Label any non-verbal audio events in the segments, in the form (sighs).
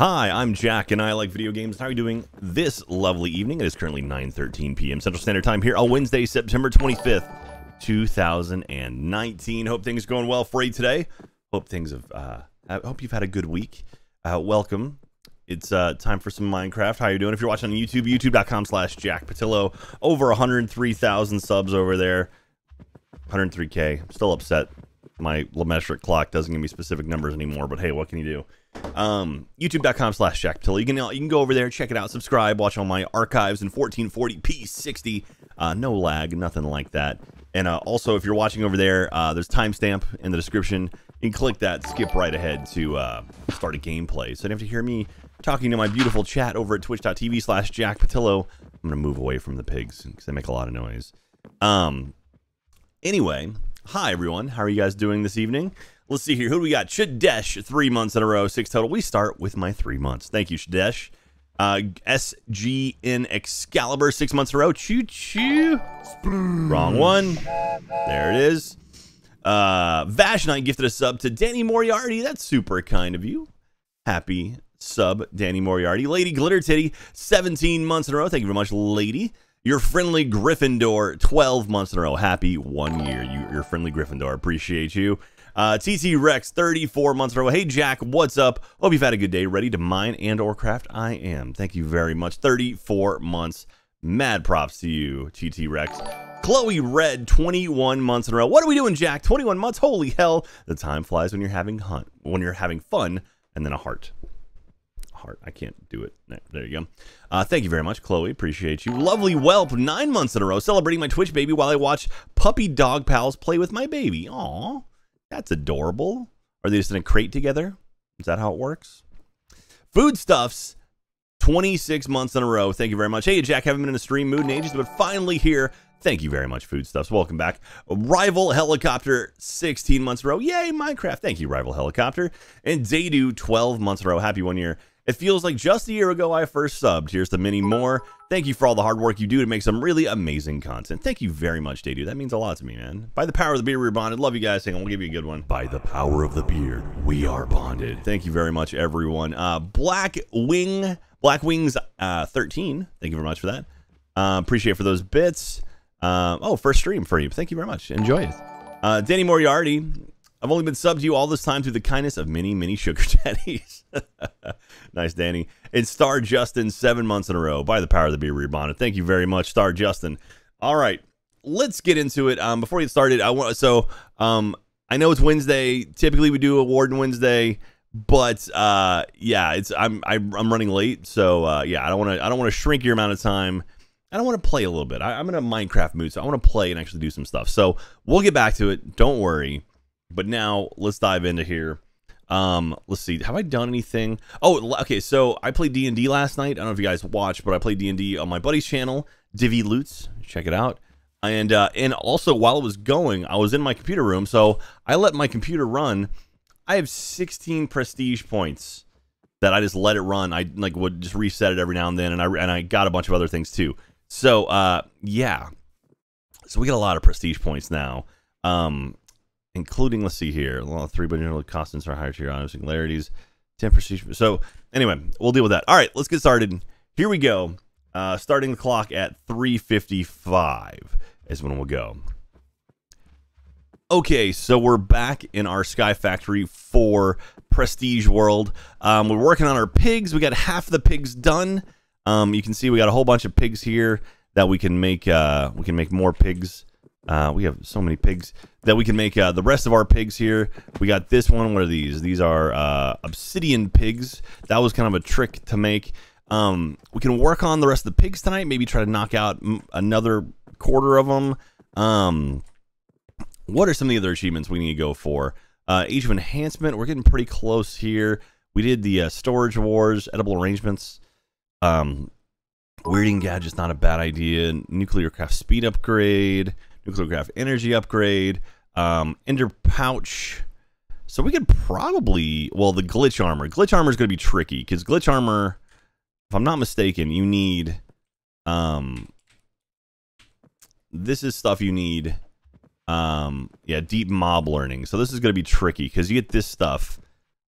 Hi, I'm Jack, and I like video games. How are you doing this lovely evening? It is currently 9.13 p.m. Central Standard Time here on Wednesday, September 25th, 2019. Hope things are going well for you today. Hope things have, uh, I hope you've had a good week. Uh, welcome. It's uh, time for some Minecraft. How are you doing? If you're watching on YouTube, youtube.com slash Jack Pattillo. Over 103,000 subs over there. 103K. Still upset. My metric clock doesn't give me specific numbers anymore, but hey, what can you do? Um, youtube.com slash Jack Pattillo. You can, you can go over there, check it out, subscribe, watch all my archives in 1440p 60. Uh, no lag, nothing like that. And uh, also, if you're watching over there, uh, there's timestamp in the description. You can click that, skip right ahead to uh, start a gameplay. So you don't have to hear me talking to my beautiful chat over at twitch.tv slash Jack Pattillo. I'm going to move away from the pigs because they make a lot of noise. Um, anyway, hi everyone. How are you guys doing this evening? Let's see here. Who do we got? Shadesh, three months in a row, six total. We start with my three months. Thank you, Shadesh. Uh, SGN Excalibur, six months in a row. Choo choo. Wrong one. There it is. Uh, Vash Knight gifted a sub to Danny Moriarty. That's super kind of you. Happy sub, Danny Moriarty. Lady Glitter Titty, 17 months in a row. Thank you very much, lady. Your friendly Gryffindor, 12 months in a row. Happy one year. You, your friendly Gryffindor. Appreciate you. Uh, TT Rex, 34 months in a row. Hey, Jack, what's up? Hope you've had a good day. Ready to mine and or craft? I am. Thank you very much. 34 months. Mad props to you, TT Rex. Chloe Red, 21 months in a row. What are we doing, Jack? 21 months? Holy hell. The time flies when you're having hunt, when you're having fun, and then a heart. Heart. I can't do it. There you go. Uh, thank you very much, Chloe. Appreciate you. Lovely whelp, nine months in a row, celebrating my Twitch baby while I watch puppy dog pals play with my baby. Aw. That's adorable. Are they just in a crate together? Is that how it works? Foodstuffs, 26 months in a row. Thank you very much. Hey, Jack, haven't been in a stream mood in ages, but finally here. Thank you very much, Foodstuffs. Welcome back. Rival Helicopter, 16 months in a row. Yay, Minecraft. Thank you, Rival Helicopter. And Zaydu, 12 months in a row. Happy one year. It feels like just a year ago I first subbed. Here's to many more. Thank you for all the hard work you do to make some really amazing content. Thank you very much, Daydu. That means a lot to me, man. By the power of the beard, we're bonded. Love you guys. Hang on, we'll give you a good one. By the power of the beard, we are bonded. Thank you very much, everyone. Uh, Black Wing, Black Wings uh, 13. Thank you very much for that. Uh, appreciate for those bits. Uh, oh, first stream for you. Thank you very much. Enjoy it. Uh, Danny Moriarty, I've only been subbed to you all this time through the kindness of many, many sugar (laughs) daddies. (laughs) nice, Danny. And Star Justin, seven months in a row by the power of the beer rebonded. Thank you very much, Star Justin. All right, let's get into it. Um, before we get started, I want so um, I know it's Wednesday. Typically, we do award Wednesday, but uh, yeah, it's I'm I'm running late, so uh, yeah, I don't want to I don't want to shrink your amount of time. I don't want to play a little bit. I, I'm in a Minecraft mood, so I want to play and actually do some stuff. So we'll get back to it. Don't worry. But now let's dive into here. Um, let's see. Have I done anything? Oh, okay. So I played D and D last night. I don't know if you guys watched, but I played D and D on my buddy's channel, Divi Loots. Check it out. And uh, and also while it was going, I was in my computer room, so I let my computer run. I have 16 prestige points that I just let it run. I like would just reset it every now and then, and I and I got a bunch of other things too. So uh, yeah. So we got a lot of prestige points now. Um, including, let's see here, well, three billion constants are higher to your singularities, 10 prestige. So, anyway, we'll deal with that. All right, let's get started. Here we go. Uh, starting the clock at 355 is when we'll go. Okay, so we're back in our Sky Factory 4 Prestige World. Um, we're working on our pigs. We got half the pigs done. Um, you can see we got a whole bunch of pigs here that we can make. Uh, we can make more pigs. Uh, we have so many pigs that we can make uh, the rest of our pigs here. We got this one. What are these? These are uh, obsidian pigs. That was kind of a trick to make. Um, we can work on the rest of the pigs tonight. Maybe try to knock out another quarter of them. Um, what are some of the other achievements we need to go for? Uh, Age of Enhancement. We're getting pretty close here. We did the uh, Storage Wars, Edible Arrangements. Um, weirding Gadget's not a bad idea. Nuclear Craft Speed Upgrade nuclear craft energy upgrade, um, ender pouch. So we could probably, well, the glitch armor. Glitch armor is going to be tricky because glitch armor, if I'm not mistaken, you need, um, this is stuff you need, um, yeah, deep mob learning. So this is going to be tricky because you get this stuff.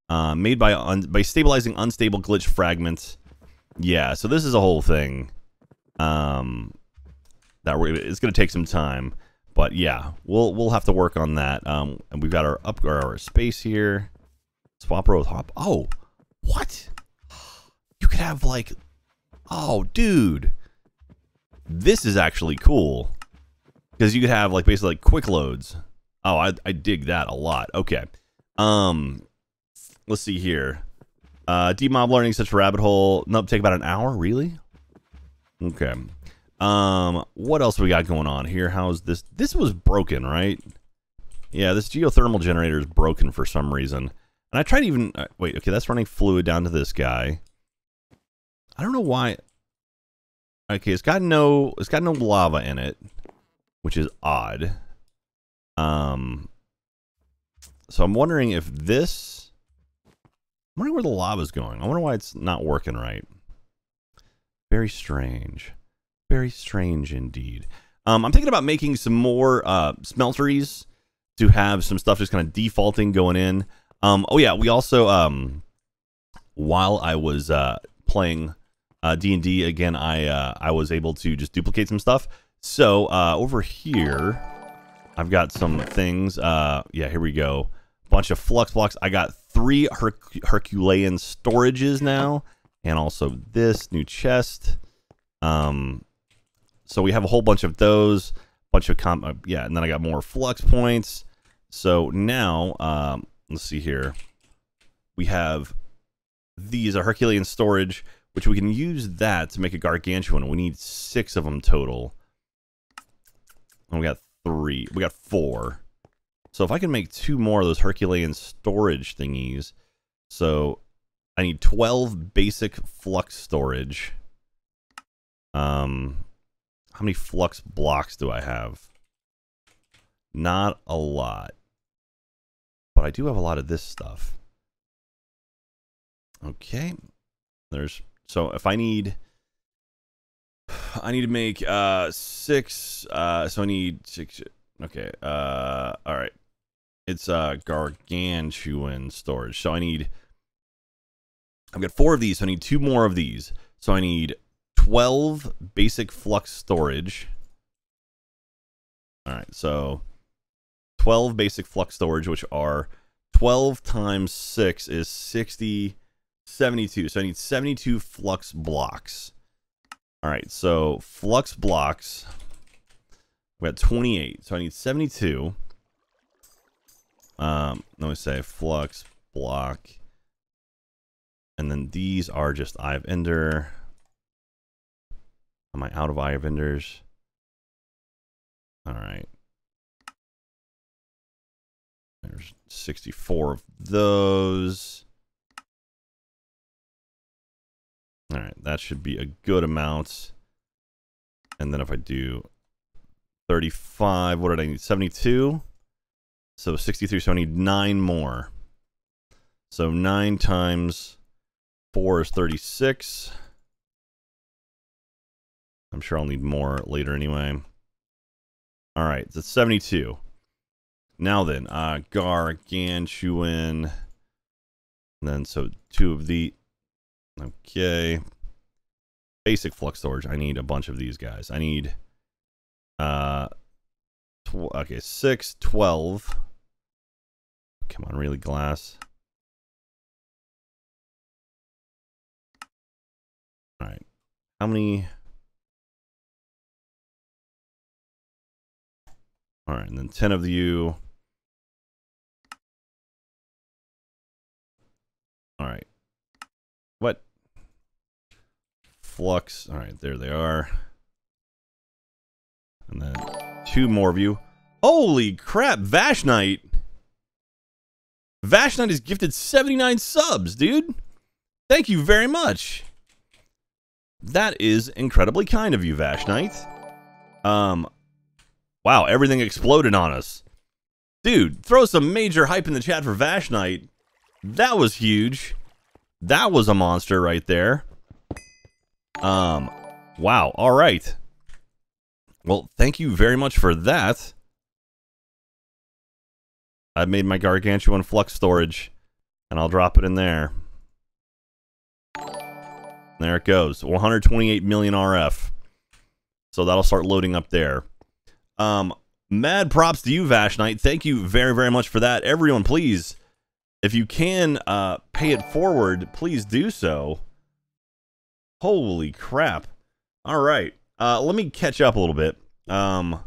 Uh, made by un by stabilizing unstable glitch fragments. Yeah, so this is a whole thing. Um, that it's going to take some time, but yeah, we'll we'll have to work on that. Um, and we've got our up our space here. Swap row hop. Oh, what? You could have like, oh, dude, this is actually cool because you could have like basically like quick loads. Oh, I I dig that a lot. Okay, um, let's see here. Uh, mob learning such a rabbit hole. Nope, take about an hour. Really? Okay. Um, what else we got going on here? How's this? This was broken, right? Yeah, this geothermal generator is broken for some reason. And I tried even... Uh, wait, okay, that's running fluid down to this guy. I don't know why... Okay, it's got no... It's got no lava in it, which is odd. Um... So I'm wondering if this... I'm wondering where the lava's going. I wonder why it's not working right. Very strange. Very strange indeed. Um, I'm thinking about making some more uh, smelteries to have some stuff just kind of defaulting going in. Um, oh yeah, we also um, while I was uh, playing uh, D and D again, I uh, I was able to just duplicate some stuff. So uh, over here, I've got some things. Uh, yeah, here we go. Bunch of flux blocks. I got three Herc Herculean storages now, and also this new chest. Um, so we have a whole bunch of those, bunch of com, uh, yeah, and then I got more flux points. So now, um, let's see here. We have these are Herculean storage, which we can use that to make a gargantuan. We need six of them total. And we got three. We got four. So if I can make two more of those Herculean storage thingies, so I need 12 basic flux storage. Um, how many flux blocks do I have? Not a lot. But I do have a lot of this stuff. Okay. There's so if I need I need to make uh six uh so I need six okay, uh all right. It's uh gargantuan storage. So I need I've got four of these, so I need two more of these. So I need 12 basic flux storage. All right, so 12 basic flux storage, which are 12 times 6 is 60, 72. So I need 72 flux blocks. All right, so flux blocks, we got 28. So I need 72. Um, let me say flux block. And then these are just Eye of Ender. Am I out of Eye of Enders? All right. There's 64 of those. All right, that should be a good amount. And then if I do 35, what did I need? 72? So 63, so I need nine more. So nine times four is 36. I'm sure I'll need more later anyway. All right, it's 72. Now then, uh, Gargantuan. And then, so two of the. Okay. Basic flux storage. I need a bunch of these guys. I need. Uh. okay, 6, 12. Come on, really, glass. All right. How many. All right, and then 10 of you. All right. What? Flux. All right, there they are. And then two more of you. Holy crap, Vash Knight. Vash Knight is gifted 79 subs, dude. Thank you very much. That is incredibly kind of you, Vash Knight. Um, Wow, everything exploded on us. Dude, throw some major hype in the chat for Vash Knight. That was huge. That was a monster right there. Um, wow, all right. Well, thank you very much for that. I've made my gargantuan flux storage and I'll drop it in there. There it goes. 128 million RF. So that'll start loading up there. Um, mad props to you, Vash Knight. Thank you very, very much for that. Everyone, please, if you can uh, pay it forward, please do so. Holy crap. All right. Uh, let me catch up a little bit. Um,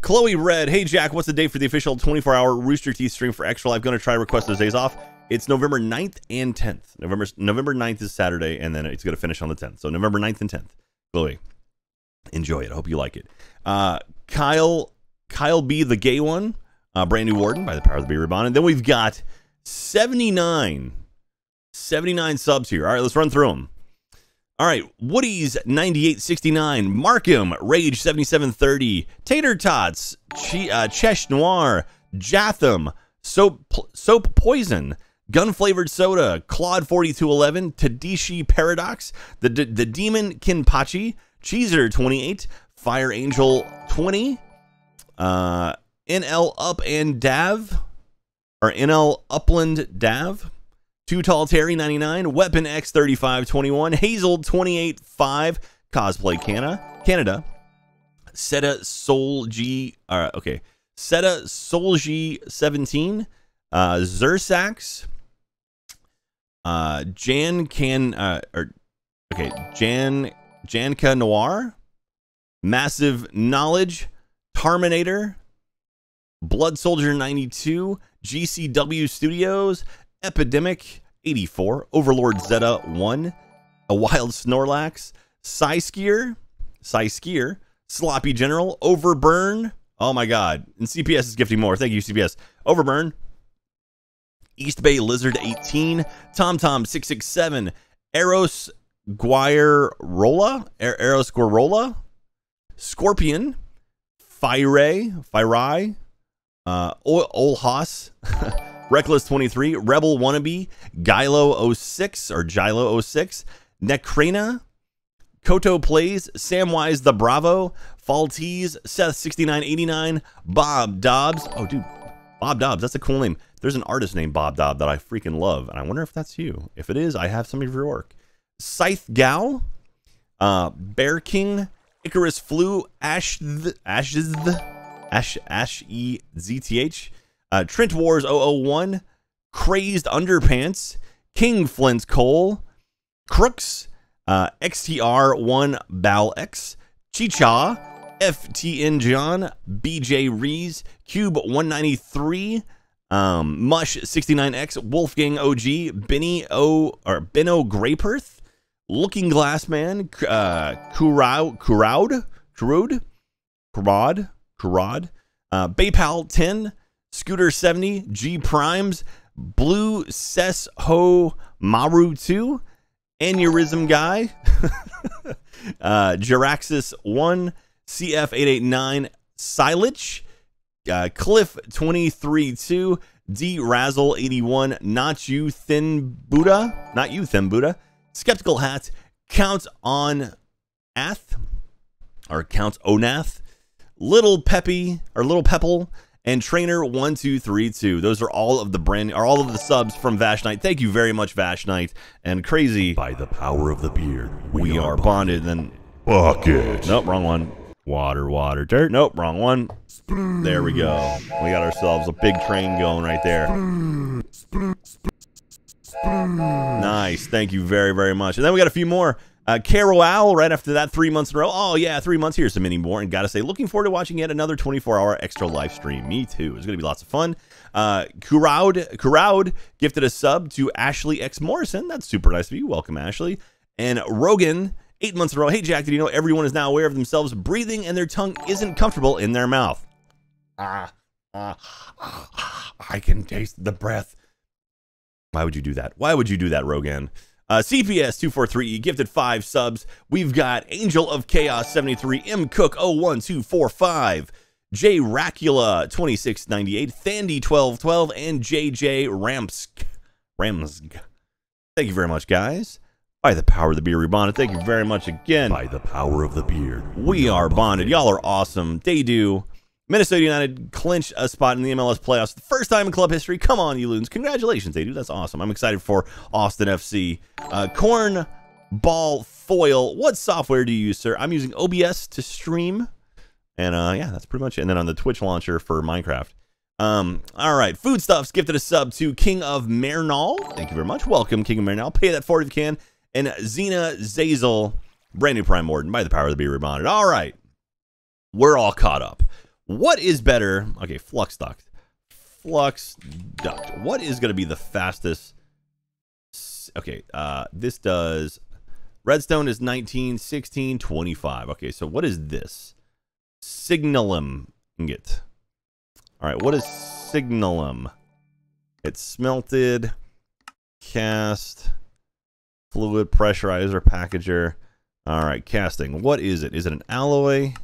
Chloe Red, hey Jack, what's the date for the official 24 hour Rooster Teeth stream for Extra Life? Going to try to request those days off. It's November 9th and 10th. November November 9th is Saturday, and then it's to finish on the 10th. So November 9th and 10th. Chloe, enjoy it. I hope you like it. Uh, Kyle Kyle B, the gay one, uh, brand new warden by the power of the Be Reborn. And then we've got 79, 79 subs here. All right, let's run through them. All right, Woody's 9869, Markham, Rage 7730, Tater Tots, Ch- uh, Chesh Noir, Jatham, Soap, Soap Poison, Gun Flavored Soda, Claude 4211, Tadishi Paradox, the, D- the Demon Kinpachi, Cheeser 28, Fire Angel 20, uh, NL Up and Dav, or NL Upland Dav, Too Tall Terry 99, Weapon X 3521, Hazel 28 5, Cosplay Canada, Canada, Seta Soul G, uh, okay, Seta Soul G 17, uh, Zersax, uh, Jan Can, uh, or, okay, Jan, Janka Noir, Massive Knowledge, Terminator, Blood Soldier 92, GCW Studios, Epidemic 84, Overlord Zeta 1, A Wild Snorlax, Psyskier, Psyskier, Sloppy General, Overburn. Oh my god. And CPS is gifting more. Thank you, CPS. Overburn. East Bay Lizard 18, Tom Tom 667, Eros Guirola, Eros Guirola, Scorpion, Fire, Fire, uh, Olhas, (laughs) Reckless 23, Rebel Wannabe, Gilo 06 or Gilo 06, Necrana, Koto Plays, Samwise the Bravo, Faltees, Seth 6989, Bob Dobbs. Oh, dude, Bob Dobbs, that's a cool name. There's an artist named Bob Dobb that I freaking love, and I wonder if that's you. If it is, I have some of your work. Scythe Gal, uh, Bear King, Icarus Flu, Ash, Ashes, Ash, Ash E Z T H, uh, Trent Wars 001, Crazed Underpants, King Flint Cole, Crooks, uh, XTR1 Bal X, Chicha, FTN John, BJ Rees, Cube 193, um, Mush 69X, Wolfgang OG, Benny O or Benno Grayperth, Looking Glass Man, uh, Kurau, Kuraud, Kurud, Kurad, Kurad, uh, Baypal 10, Scooter 70, G Primes, Blue Ses Ho Maru 2, Aneurysm Guy, (laughs) uh, Jiraxis 1, CF889, Silich, uh, Cliff 23 D Razzle 81, Not You Thin Buddha, Not You Thin Buddha, Skeptical Hat, Count on Ath, or Count Onath, Little Peppy, or Little Pepple, and Trainer 1232. Those are all of the brand, are all of the subs from Vash Knight. Thank you very much, Vash Knight. And crazy. By the power of the beard, we, we are, are bonded. Then bucket. Nope, wrong one. Water, water, dirt. Nope, wrong one. There we go. We got ourselves a big train going right there. Nice. Thank you very, very much. And then we got a few more. Uh, Carol Owl, right after that, three months in a row. Oh, yeah, three months. Here's some many more. And got to say, looking forward to watching yet another 24 hour extra live stream. Me too. It's going to be lots of fun. Uh, Kuraud gifted a sub to Ashley X Morrison. That's super nice of you. Welcome, Ashley. And Rogan, eight months in a row. Hey, Jack, did you know everyone is now aware of themselves breathing and their tongue isn't comfortable in their mouth? Ah, ah, ah, I can taste the breath. Why would you do that? Why would you do that, Rogan? Uh, CPS243 gifted five subs. We've got Angel of Chaos 73, M Cook 01245, J Racula 2698, Thandy 1212, and JJ Ramsk. Ramsk. Thank you very much, guys. By the power of the beard, rebonded. Thank you very much again. By the power of the beard, we, we are bonded. bonded. Y'all are awesome. They do. Minnesota United clinched a spot in the MLS playoffs. For the first time in club history. Come on, you loons. Congratulations, they do. That's awesome. I'm excited for Austin FC. Uh, corn ball foil. What software do you use, sir? I'm using OBS to stream. And uh, yeah, that's pretty much it. And then on the Twitch launcher for Minecraft. Um, all right, foodstuffs gifted a sub to King of Mernal. Thank you very much. Welcome, King of Mernal. Pay that forward if you can. And Xena Zazel, brand new Prime Warden by the power of the Be Rebonded. All right, we're all caught up. What is better? Okay, Flux Duct. Flux Duct. What is going to be the fastest? Okay, uh, this does. Redstone is 19, 16, 25. Okay, so what is this? Signalum ingot. All right, what is signalum? It's smelted, cast, fluid pressurizer, packager. All right, casting. What is it? Is it an alloy?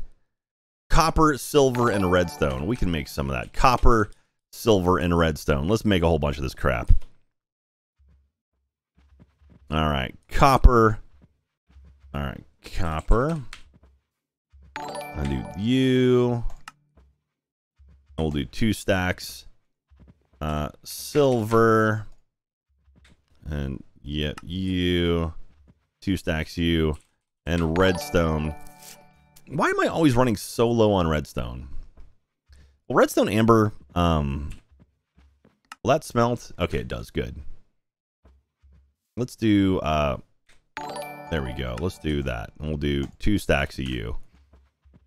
Copper, silver, and redstone. We can make some of that. Copper, silver, and redstone. Let's make a whole bunch of this crap. All right, copper. All right, copper. I do you. We'll do two stacks. Uh, silver. And yep, you. Two stacks you. And redstone. Why am I always running so low on redstone? Well, redstone amber, um, that smelt? Okay, it does. Good. Let's do, uh, there we go. Let's do that. And we'll do two stacks of you.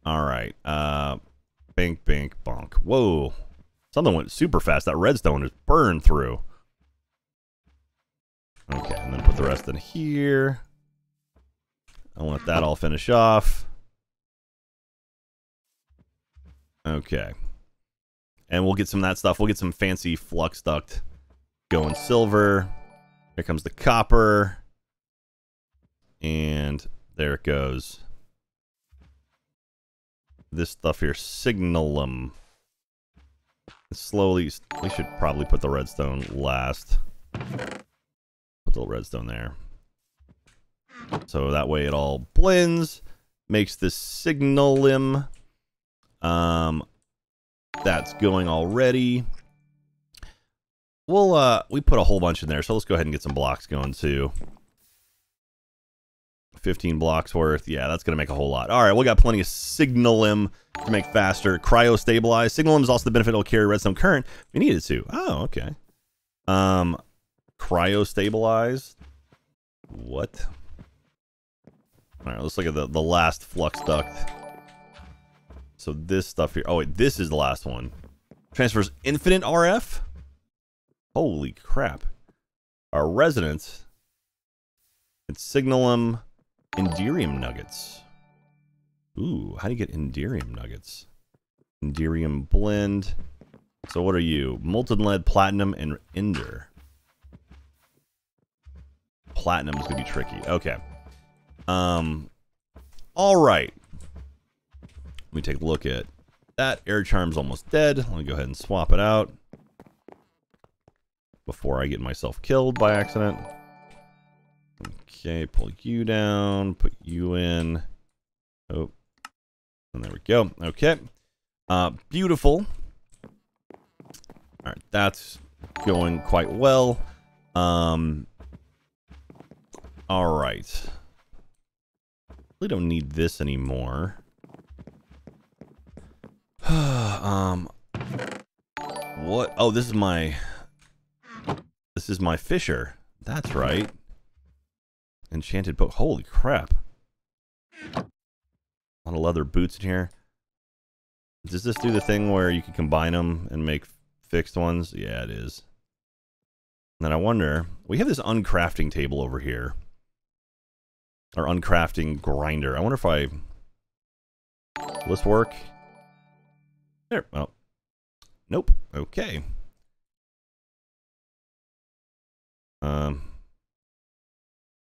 All right. Uh, bink, bink, bonk. Whoa. Something went super fast. That redstone is burned through. Okay, and then put the rest in here. I'll let that all finish off. Okay. And we'll get some of that stuff. We'll get some fancy flux duct going silver. Here comes the copper. And there it goes. This stuff here, signalum. Slowly, we should probably put the redstone last. Put the little redstone there. So that way it all blends, makes this signalum. Um, that's going already. We'll, uh, we put a whole bunch in there, so let's go ahead and get some blocks going too. 15 blocks worth. Yeah, that's going to make a whole lot. All right, we got plenty of Signalum to make faster. Cryo stabilize. Signalum is also the benefit it'll carry redstone current We needed to. Oh, okay. Um, cryo stabilize. What? All right, let's look at the, the last flux duct. So this stuff here. Oh, wait, this is the last one. Transfers infinite RF? Holy crap. Our resonance. It's Signalum Enderium nuggets. Ooh, how do you get Enderium nuggets? Enderium blend. So what are you? Molten lead, platinum, and ender. Platinum is gonna be tricky. Okay. Um. All right. Let me take a look at that. Air charm's almost dead. Let me go ahead and swap it out before I get myself killed by accident. Okay, pull you down, put you in. Oh, and there we go. Okay. Uh, beautiful. All right, that's going quite well. Um, all right. We don't need this anymore. (sighs) um, what? Oh, this is my. This is my Fisher. That's right. Enchanted book. Holy crap. A lot of leather boots in here. Does this do the thing where you can combine them and make fixed ones? Yeah, it is. And then I wonder, we have this uncrafting table over here. Or uncrafting grinder. I wonder if I... Will this work? There. Oh. Nope. Okay. Um,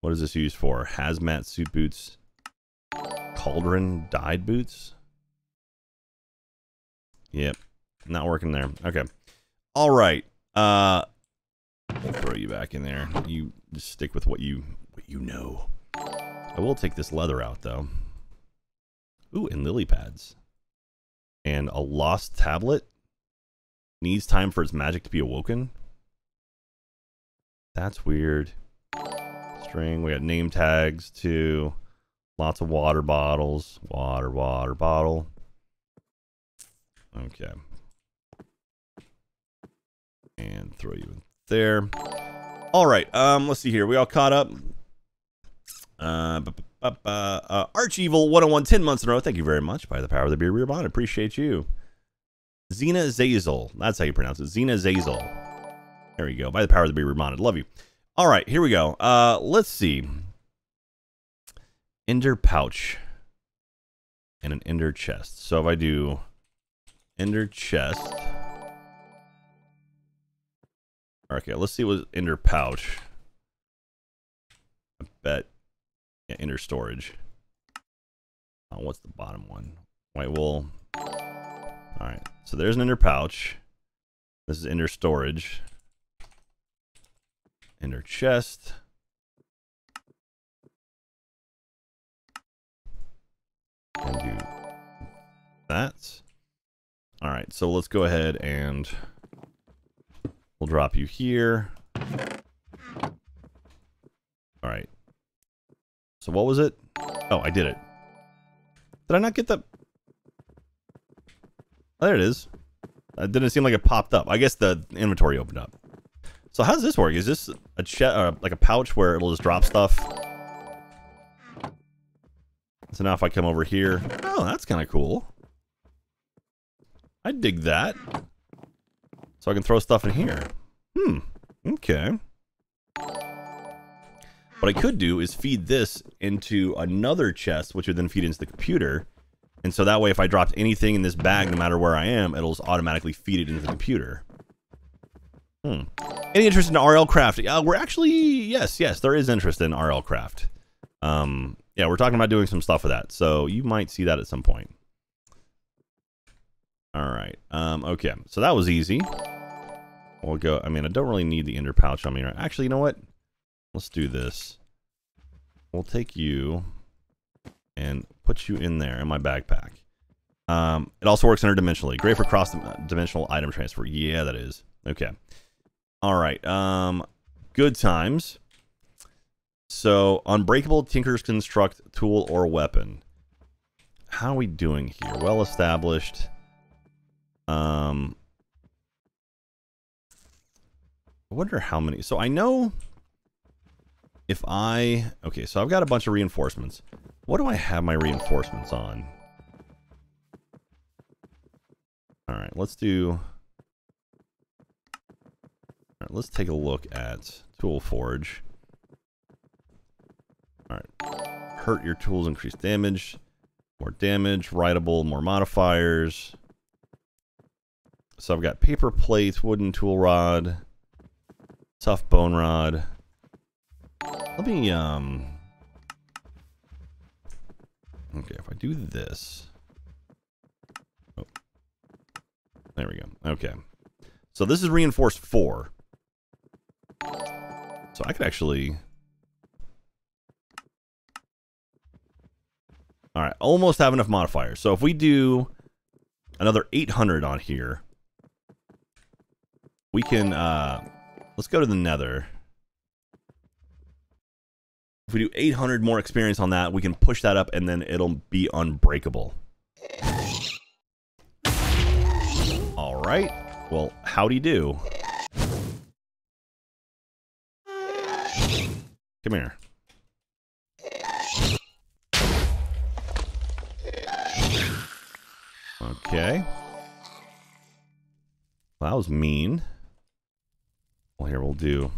what is this used for? Hazmat suit boots. Cauldron dyed boots. Yep. Not working there. Okay. All right. Uh, we'll throw you back in there. You just stick with what you what you know. I will take this leather out though. Ooh, and lily pads. And a lost tablet needs time for its magic to be awoken. That's weird. String. We got name tags too. Lots of water bottles. Water, water bottle. Okay. And throw you in there. All right. Um, let's see here. We all caught up. Uh, bu- bu- uh, Archevil 101, 10 months in a row. Thank you very much. By the power of the beer, rear bond. Appreciate you. Xena Zazel. That's how you pronounce it. Xena Zazel. There you go. By the power of the beer, reminded. Love you. All right, here we go. Uh, let's see. Ender pouch and an ender chest. So if I do ender chest. Okay, let's see what ender pouch. I bet. Yeah, ender storage. Oh, what's the bottom one? White wool. All right, so there's an ender pouch. This is ender storage. Ender chest. And do that. All right, so let's go ahead and we'll drop you here. All right. So what was it? Oh, I did it. Did I not get the... Oh, there it is. It didn't seem like it popped up. I guess the inventory opened up. So how does this work? Is this a che uh, like a pouch where it'll just drop stuff? So now if I come over here, oh, that's kind of cool. I dig that. So I can throw stuff in here. Hmm. Okay. What I could do is feed this into another chest, which would then feed into the computer. And so that way, if I dropped anything in this bag, no matter where I am, it'll automatically feed it into the computer. Hmm. Any interest in RL Craft? Uh, we're actually, yes, yes, there is interest in RL Craft. Um, yeah, we're talking about doing some stuff with that. So you might see that at some point. All right. Um, okay. So that was easy. We'll go. I mean, I don't really need the ender pouch on me. Right? Actually, you know what? Let's do this. We'll take you and put you in there in my backpack. Um, it also works interdimensionally. Great for cross-dimensional item transfer. Yeah, that is. Okay. All right. Um, good times. So, unbreakable Tinker's Construct tool or weapon. How are we doing here? Well established. Um, I wonder how many. So I know if I okay. So I've got a bunch of reinforcements. What do I have my reinforcements on? All right, let's do. All right, let's take a look at Tool Forge. All right, hurt your tools, increase damage, more damage, writable, more modifiers. So I've got paper plate, wooden tool rod, tough bone rod. Let me, um... Okay, if I do this... Oh. There we go. Okay. So this is reinforced 4. So I could actually... Alright, almost have enough modifiers. So if we do another 800 on here, we can, uh, let's go to the nether. If we do 800 more experience on that, we can push that up and then it'll be unbreakable. All right. Well, howdy do. You do? Come here. Okay. Well, that was mean. Well, here we'll do.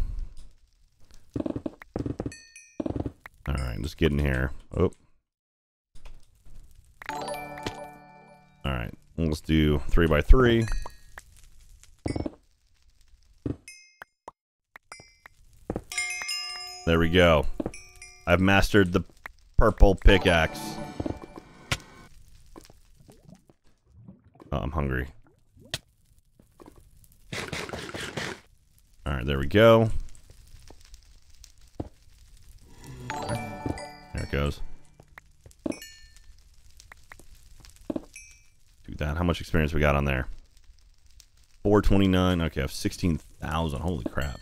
All right, just get in here. Oh. All right, let's do three by three. There we go. I've mastered the purple pickaxe. Oh, I'm hungry. Alright, there we go. It goes. Do that. How much experience we got on there? 429. Okay, I have 16,000. Holy crap.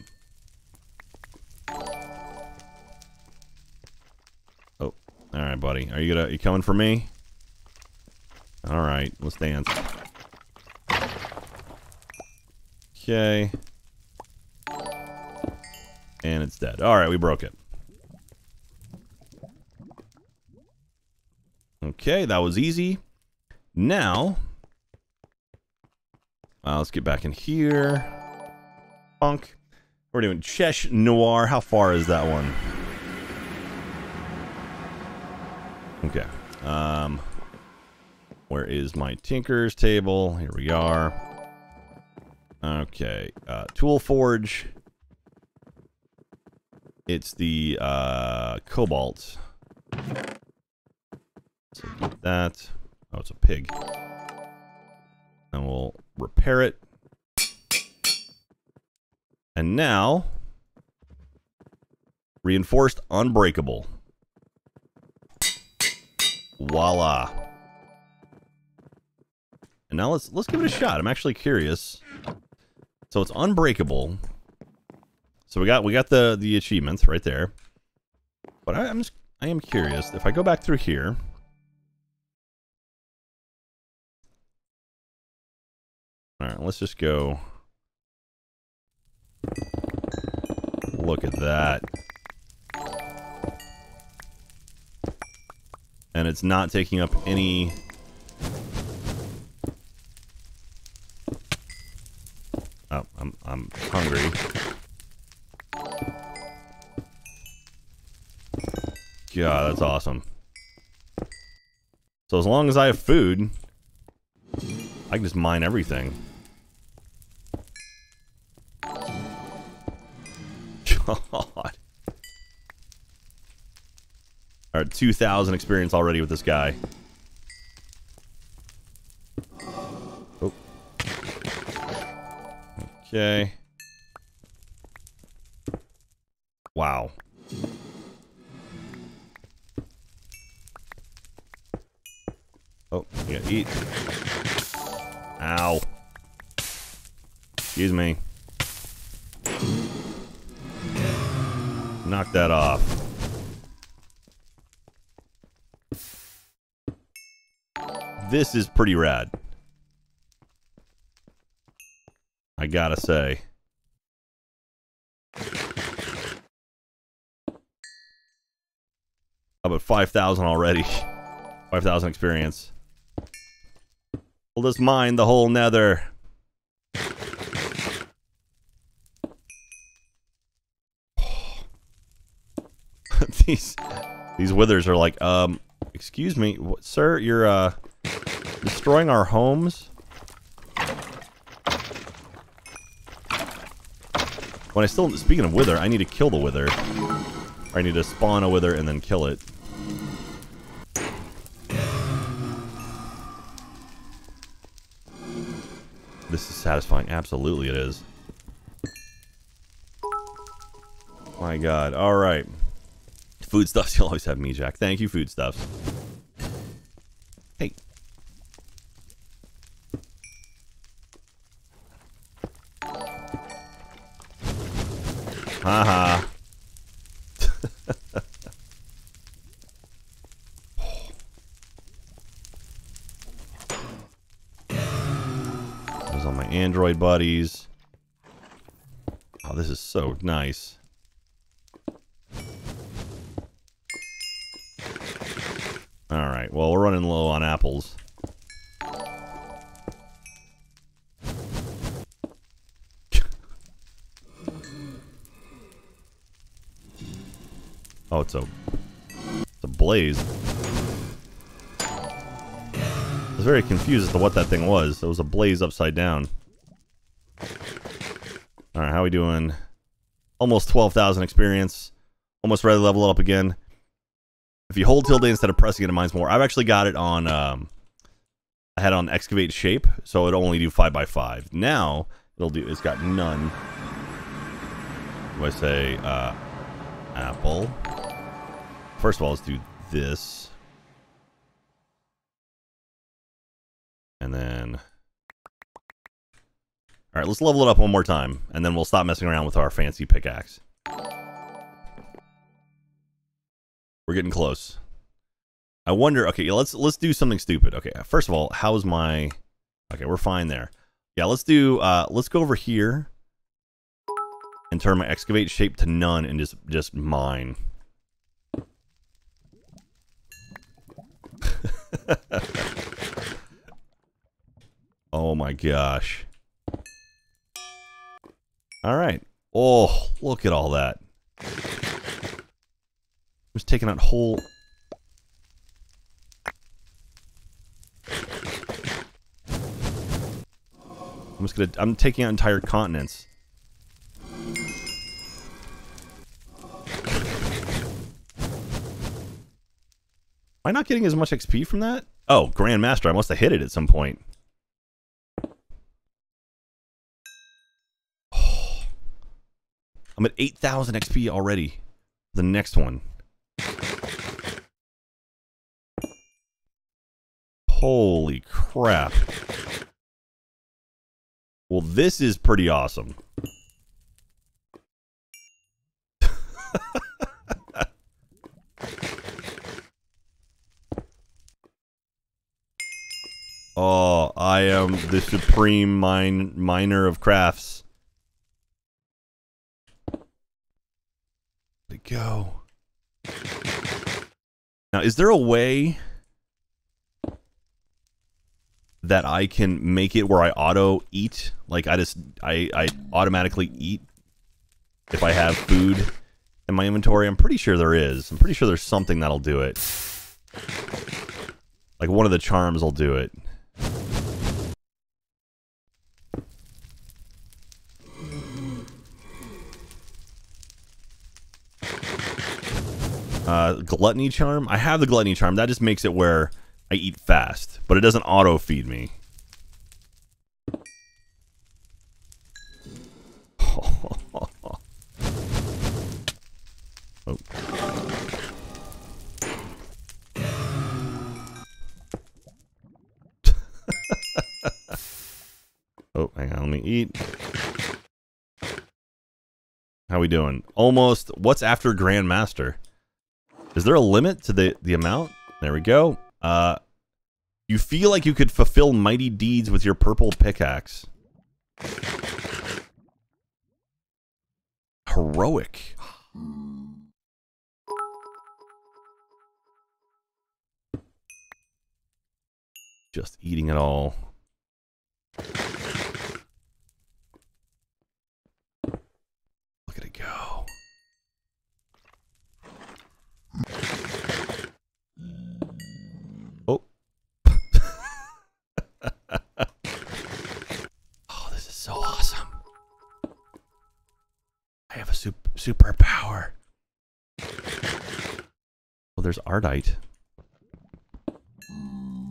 Oh, all right, buddy. Are you gonna you coming for me? All right, let's dance. Okay. And it's dead. All right, we broke it. Okay, that was easy. Now, uh, let's get back in here. Punk. We're doing Chesh Noir. How far is that one? Okay. Um, where is my Tinker's table? Here we are. Okay. Uh, Tool Forge. It's the uh, Cobalt. So that. Oh, it's a pig. And we'll repair it. And now, reinforced unbreakable. Voila. And now let's let's give it a shot. I'm actually curious. So it's unbreakable. So we got we got the the achievements right there. But I, I'm just I am curious if I go back through here. All right, let's just go. Look at that. And it's not taking up any... Oh, I'm, I'm hungry. God, that's awesome. So as long as I have food, I can just mine everything. God. Alright, 2,000 experience already with this guy. Oh. Okay. Wow. Oh, yeah, eat. Ow. Excuse me. That off. This is pretty rad. I gotta say. About 5,000 already. (laughs) 5,000 experience. We'll just mine the whole nether. These these withers are like, um, excuse me, what, sir, you're uh destroying our homes. When I still, speaking of wither, I need to kill the wither. Or I need to spawn a wither and then kill it. This is satisfying. Absolutely it is. My god. Alright. Foodstuffs, (laughs) you'll always have me, Jack. Thank you, Foodstuffs. Hey. Haha. (laughs) There's all my Android buddies. Oh, this is so nice. Confused as to what that thing was. It was a blaze upside down. Alright, how we doing? Almost 12,000 experience. Almost ready to level up again. If you hold tilde instead of pressing it, it mines more. I've actually got it on, um, I had it on excavate shape, so it'll only do 5 by 5 Now, it'll do, it's got none. Do I say, uh, apple? First of all, let's do this. And then... Alright, let's level it up one more time, and then we'll stop messing around with our fancy pickaxe. We're getting close. I wonder, okay, let's let's do something stupid. Okay, first of all, how's my... Okay, we're fine there. Yeah, let's do, uh, let's go over here and turn my excavate shape to none and just, just mine. (laughs) oh my gosh. All right. Oh, look at all that. I'm just taking out whole... I'm just gonna... I'm taking out entire continents. Am I not getting as much XP from that? Oh, Grandmaster. I must have hit it at some point. I'm at 8,000 XP already. The next one. Holy crap. Well, this is pretty awesome. (laughs) oh, I am the supreme mine miner of crafts. Go. Now, is there a way that I can make it where I auto eat? Like I just I I automatically eat if I have food in my inventory. I'm pretty sure there is. I'm pretty sure there's something that'll do it. Like one of the charms will do it. Uh, gluttony charm. I have the gluttony charm. That just makes it where I eat fast, but it doesn't auto feed me. (laughs) oh. (laughs) oh, hang on, let me eat. How we doing? Almost. What's after Grandmaster? Is there a limit to the, the amount? There we go. Uh, you feel like you could fulfill mighty deeds with your purple pickaxe. Heroic. Just eating it all. Look at it go. Superpower. Well, there's Ardite.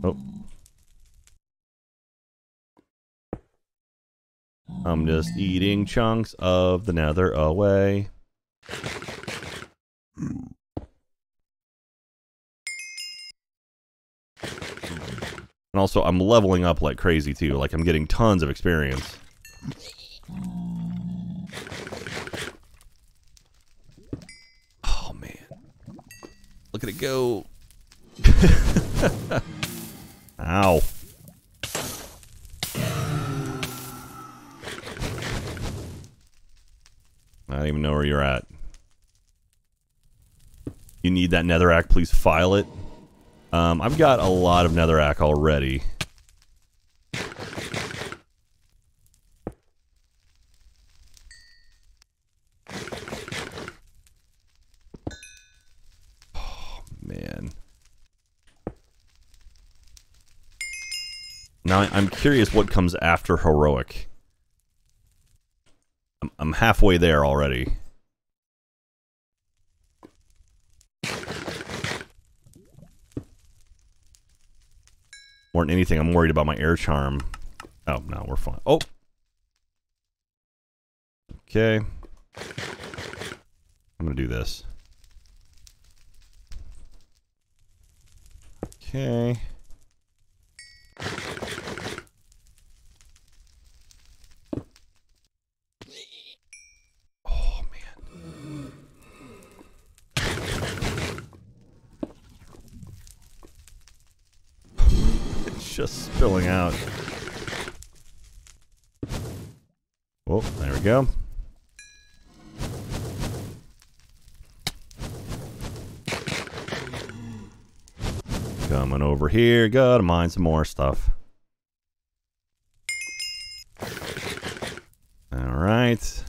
Oh. I'm just eating chunks of the nether away. And also, I'm leveling up like crazy too. Like, I'm getting tons of experience. Oh, man. It go. Ow. I don't even know where you're at. You need that netherrack, please file it. Um, I've got a lot of netherrack already. Now, I'm curious what comes after heroic. I'm, I'm halfway there already. More than anything, I'm worried about my air charm. Oh, no, we're fine. Oh! Okay. I'm gonna do this. Okay. Just spilling out. Oh, there we go. Coming over here, gotta mine some more stuff. Alright.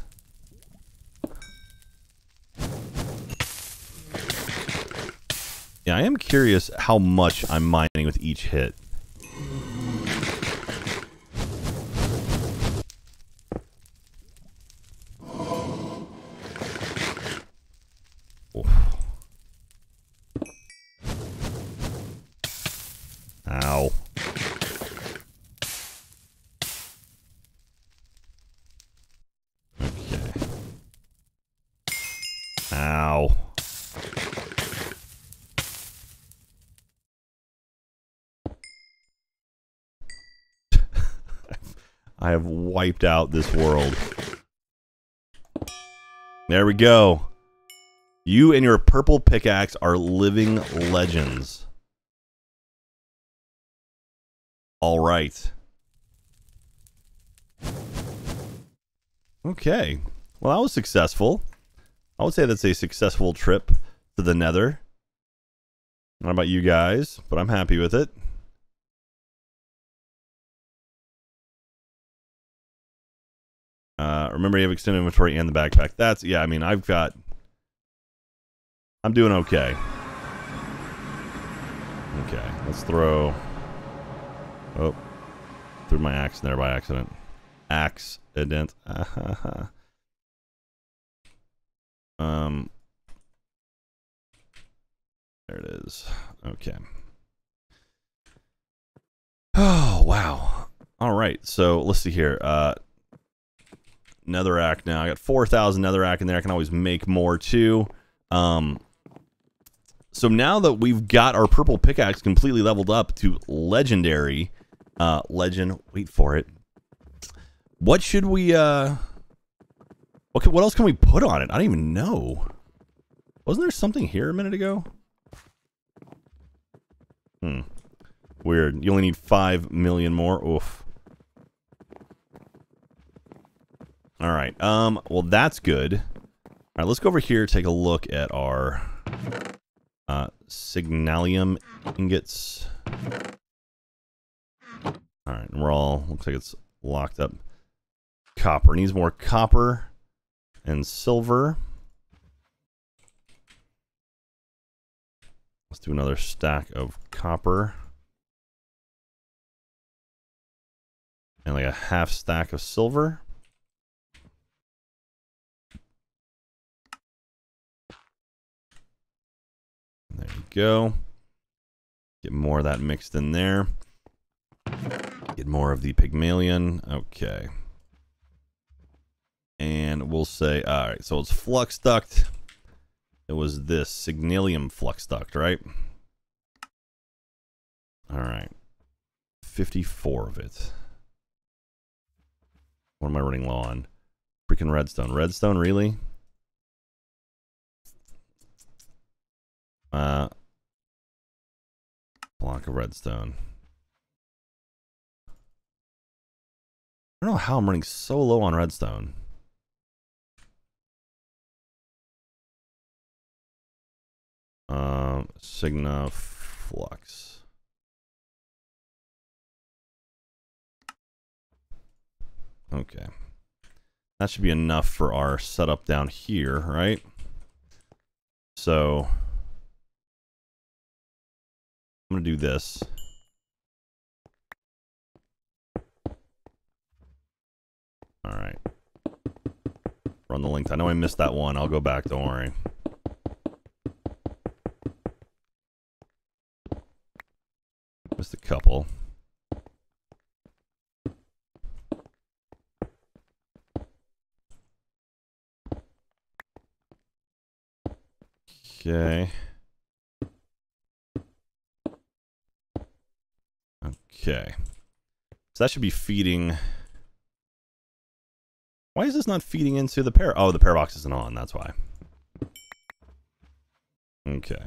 Yeah, I am curious how much I'm mining with each hit. Wiped out this world. There we go. You and your purple pickaxe are living legends. All right. Okay. Well, that was successful. I would say that's a successful trip to the nether. Not about you guys, but I'm happy with it. Uh, remember, you have extended inventory and the backpack. That's, yeah, I mean, I've got... I'm doing okay. Okay, let's throw... Oh, threw my axe in there by accident. Accident. (laughs) um, there it is. Okay. Oh wow! All right, so let's see here. Uh, netherrack now. I got four thousand netherrack in there. I can always make more too. Um, so now that we've got our purple pickaxe completely leveled up to legendary, uh, legend. Wait for it. What should we? Uh, what can, what else can we put on it? I don't even know. Wasn't there something here a minute ago? Hmm. Weird. You only need five million more. Oof. All right. Um. Well, that's good. All right. Let's go over here. Take a look at our uh, signalum ingots. All right. And we're all looks like it's locked up. Copper needs more copper and silver. Let's do another stack of copper. And like a half stack of silver. There you go. Get more of that mixed in there. Get more of the Pygmalion. Okay. And we'll say, all right, so it's flux duct. It was this signalum flux duct, right? All right. 54 of it. What am I running low on? Freaking redstone. Redstone, really? Uh, block of redstone. I don't know how I'm running so low on redstone. Um, Signa Flux. Okay. That should be enough for our setup down here, right? So, I'm going to do this. All right. Run the link. I know I missed that one. I'll go back. Don't worry. Missed a couple. Okay. Okay. So that should be feeding. Why is this not feeding into the pair? Oh, the pair box isn't on. That's why. Okay.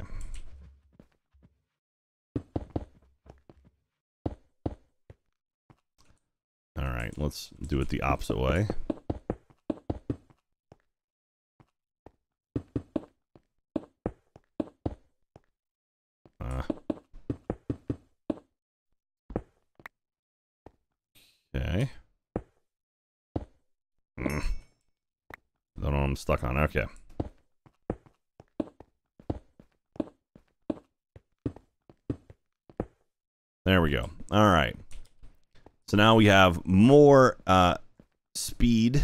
Alright, let's do it the opposite way. Uh, okay. Mm. Don't know what I'm stuck on. Okay. There we go. All right. So now we have more uh, speed.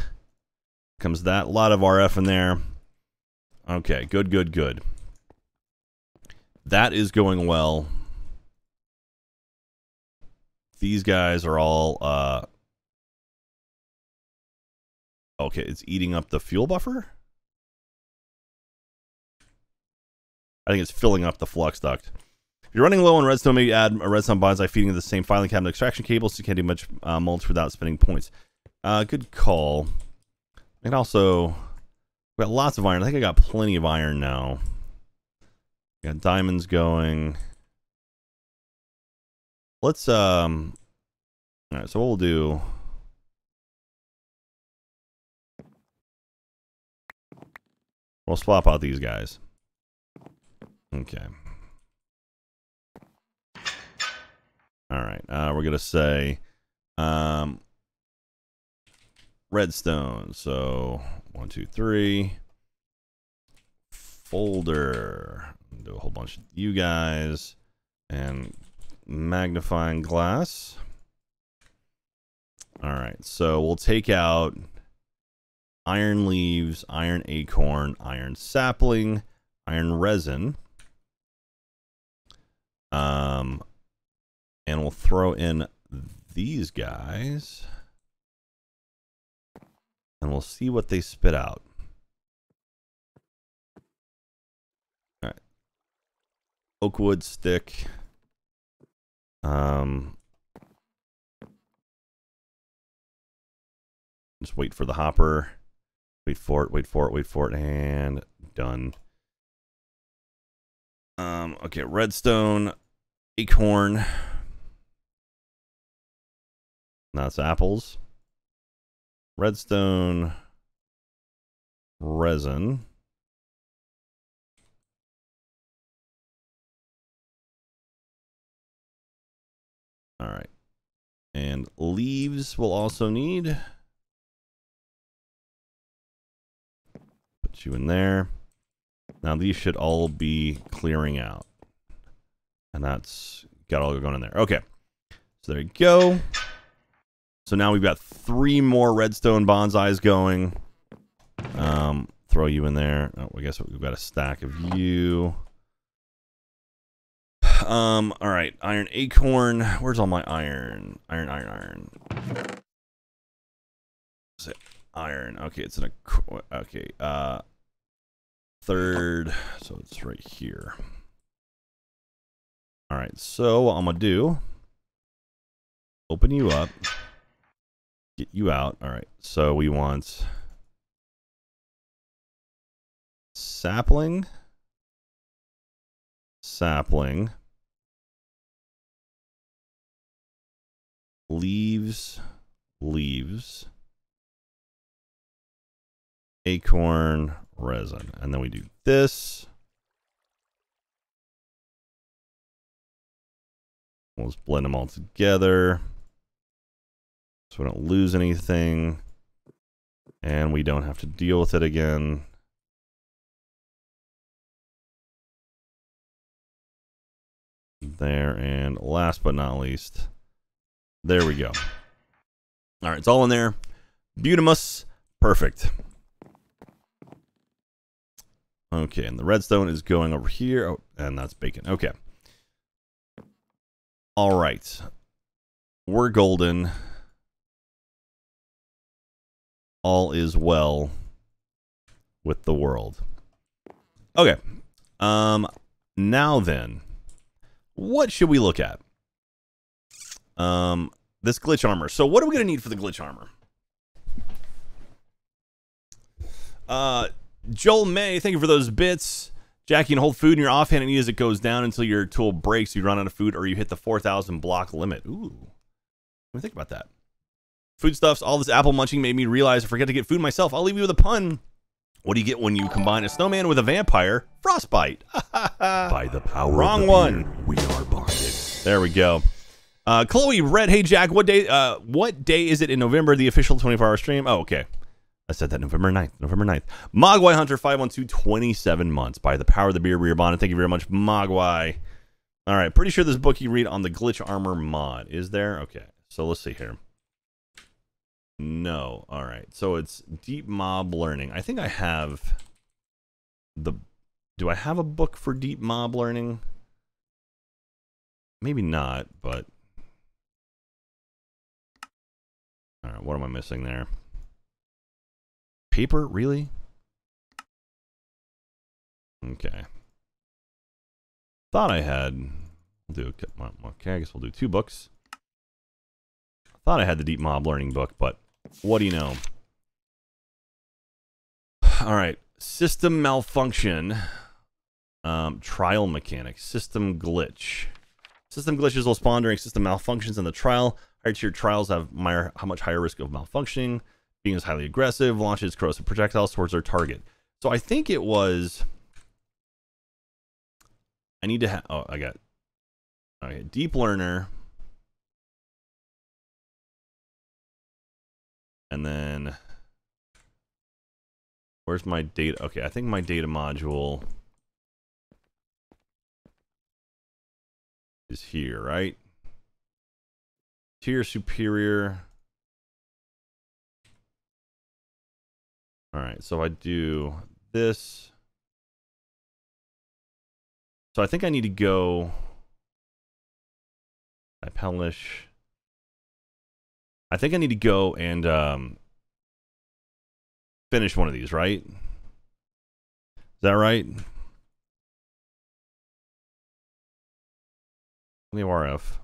Comes that. A lot of RF in there. Okay, good, good, good. That is going well. These guys are all uh Okay, it's eating up the fuel buffer? I think it's filling up the flux duct. If you're running low on redstone, maybe add a redstone bonsai feeding the same filing cabinet extraction cable so you can't do much uh, mulch without spending points. Uh, good call. And also, got lots of iron. I think I got plenty of iron now. Got diamonds going. Let's um. All right, so what we'll do. We'll swap out these guys. Okay. All right. Uh, we're gonna say um, redstone. So one, two, three. Folder. Do a whole bunch of you guys and magnifying glass. All right. So we'll take out iron leaves, iron acorn, iron sapling, iron resin. Um, and we'll throw in these guys. And we'll see what they spit out. All right. Oakwood stick. Um, just wait for the hopper. Wait for it, wait for it, wait for it, and done. Um, okay, redstone, acorn. That's apples. Redstone, resin. All right. And leaves we'll also need. Put you in there. Now these should all be clearing out. And that's got all going in there. Okay. So there you go. So now we've got three more redstone bonsais going. Um, throw you in there. Oh, I guess we've got a stack of you. Um, all right, iron acorn. Where's all my iron? Iron, iron, iron. Is it iron? Okay, it's in a okay. Uh, third. So it's right here. All right. So what I'm gonna do? Open you up. Get you out. All right. So we want sapling. Sapling. Leaves, leaves, acorn, resin. And then we do this. We'll just blend them all together. So we don't lose anything. And we don't have to deal with it again. There, and last but not least, there we go. All right, it's all in there. Butamus, perfect. Okay, and the redstone is going over here. Oh, and that's bacon. Okay. All right. We're golden. All is well with the world. Okay. Um now then, what should we look at? Um, this glitch armor. So what are we going to need for the glitch armor? Uh, Joel May, thank you for those bits. Jackie, you can hold food in your offhand and eat as it goes down until your tool breaks, you run out of food, or you hit the 4,000 block limit. Ooh. Let me think about that. Foodstuffs, all this apple munching made me realize I forget to get food myself. I'll leave you with a pun. What do you get when you combine a snowman with a vampire? Frostbite. (laughs) By the power Wrong of the one. beard, we are bonded. There we go. Uh, Chloe Red, hey Jack, what day? Uh, what day is it in November? The official 24-hour stream. Oh, okay. I said that November 9th. November 9th. Mogwai Hunter 512, 27 months. By the power of the beer, we are bonded. Thank you very much, Mogwai. All right, pretty sure this book you read on the glitch armor mod. Is there? Okay, so let's see here. No. All right. So it's deep mob learning. I think I have the. Do I have a book for deep mob learning? Maybe not, but. Right. What am I missing there? Paper? Really? Okay. Thought I had. We'll do. a- Okay, I guess we'll do two books. Thought I had the deep mob learning book, but what do you know? (sighs) All right, system malfunction, um, trial mechanics, system glitch. System glitches will spawn during system malfunctions in the trial. Higher tier trials have my, how much higher risk of malfunctioning. Being as highly aggressive, launches corrosive projectiles towards their target. So I think it was. I need to have. Oh, I got. Okay, deep learner. And then where's my data? Okay, I think my data module is here, right? Tier superior. All right, so I do this. So I think I need to go. I publish. I think I need to go and um, finish one of these, right? Is that right? The RF.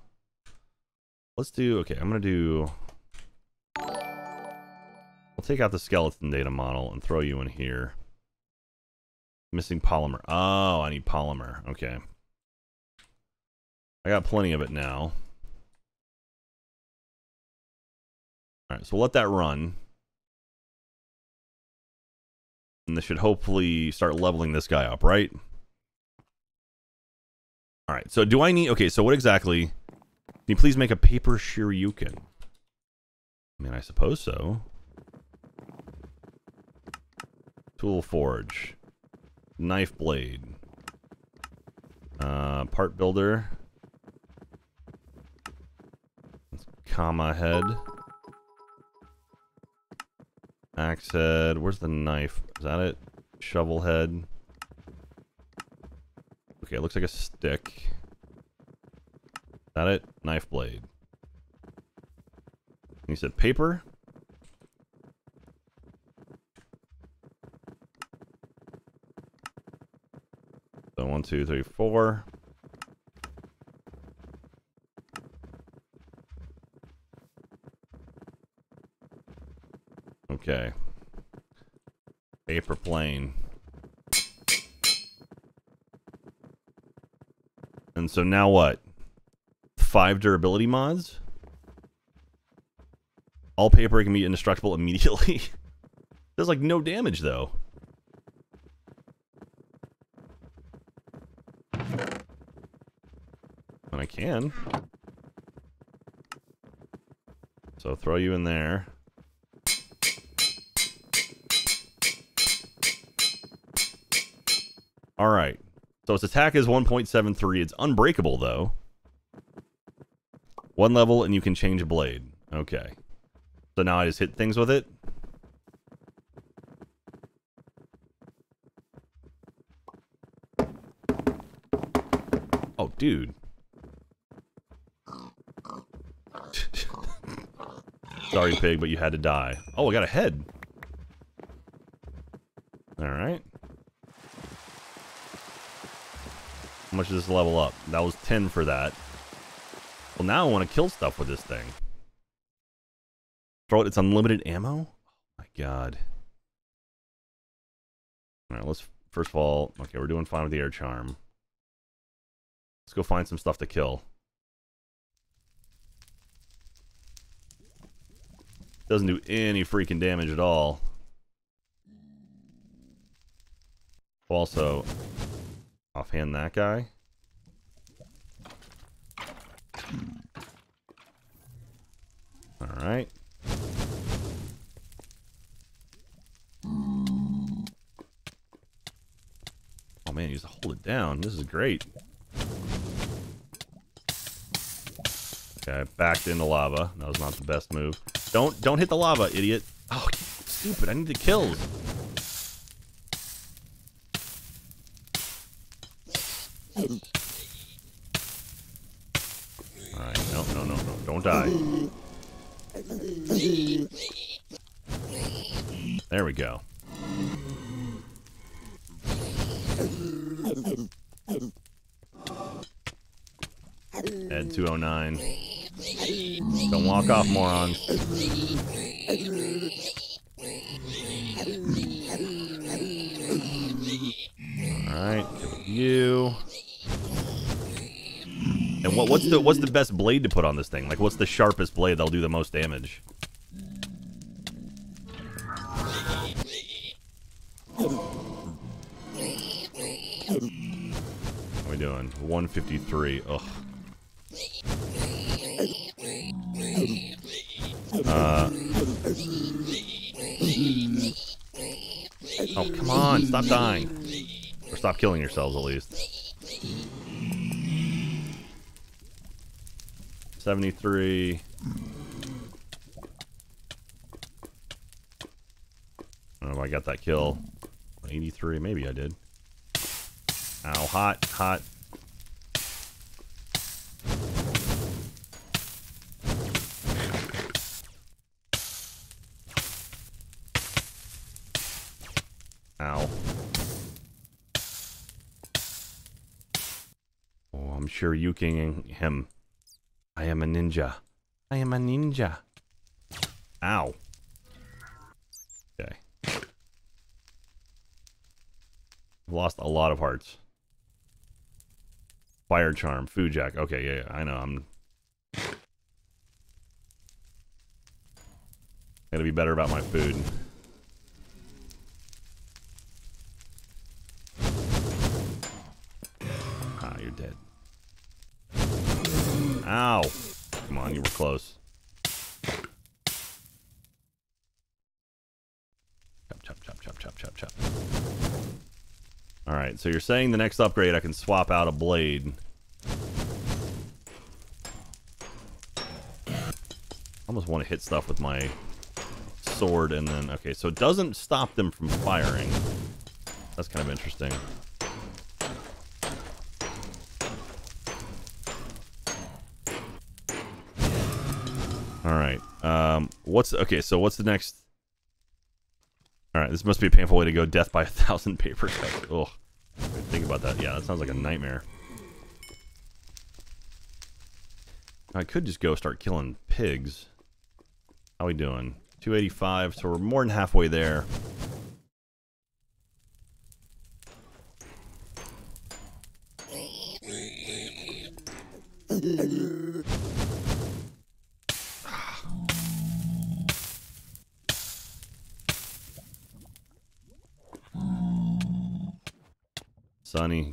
Let's do, okay, I'm going to do, we'll take out the skeleton data model and throw you in here. Missing polymer. Oh, I need polymer. Okay. I got plenty of it now. All right, so let that run. And this should hopefully start leveling this guy up, right? All right, so do I need... Okay, so what exactly... Can you please make a paper Shuriken? I mean, I suppose so. Tool forge. Knife blade. Uh, part builder. Comma head. Axe head. Where's the knife? Is that it? Shovel head. Okay, it looks like a stick. That it? Knife blade. You said paper? So one, two, three, four. Okay. Paper plane. And so now what? Five durability mods? All paper can be indestructible immediately. (laughs) Does like no damage though. And I can. So throw you in there. Alright. So its attack is 1.73. It's unbreakable, though. One level, and you can change a blade. Okay. So now I just hit things with it. Oh, dude. (laughs) Sorry, pig, but you had to die. Oh, I got a head. Alright. How much does this level up? That was 10 for that. Well, now I want to kill stuff with this thing. Throw it, it's unlimited ammo? Oh my god. Alright, let's first of all, okay, we're doing fine with the air charm. Let's go find some stuff to kill. Doesn't do any freaking damage at all. Also, offhand that guy. All right. Oh man, you just hold it down. This is great. Okay, backed into lava. That was not the best move. Don't don't hit the lava, idiot. Oh, stupid. I need the kills. Alright, no, no, no, no. Don't die. There we go. Ed 209. Don't walk off, morons. Alright, you. What what's the what's the best blade to put on this thing? Like what's the sharpest blade that'll do the most damage? What are we doing? 153. Ugh. Uh. Oh, come on. Stop dying. Or stop killing yourselves, at least. 73. I don't know if I got that kill. 83, maybe I did. Ow, hot, hot. Ow. Oh, I'm sure yuking him. I am a ninja. I am a ninja. Ow. Okay. Lost a lot of hearts. Fire charm, food jack. Okay, yeah, yeah, I know. I'm gotta be better about my food. Close. Chop, chop, chop, chop, chop, chop, chop. Alright, so you're saying the next upgrade I can swap out a blade. almost want to hit stuff with my sword and then... Okay, so it doesn't stop them from firing. That's kind of interesting. All right. Um, what's okay? So what's the next? All right. This must be a painful way to go. Death by a thousand paper cuts. Oh, think about that. Yeah, that sounds like a nightmare. I could just go start killing pigs. How we doing? 285. So we're more than halfway there.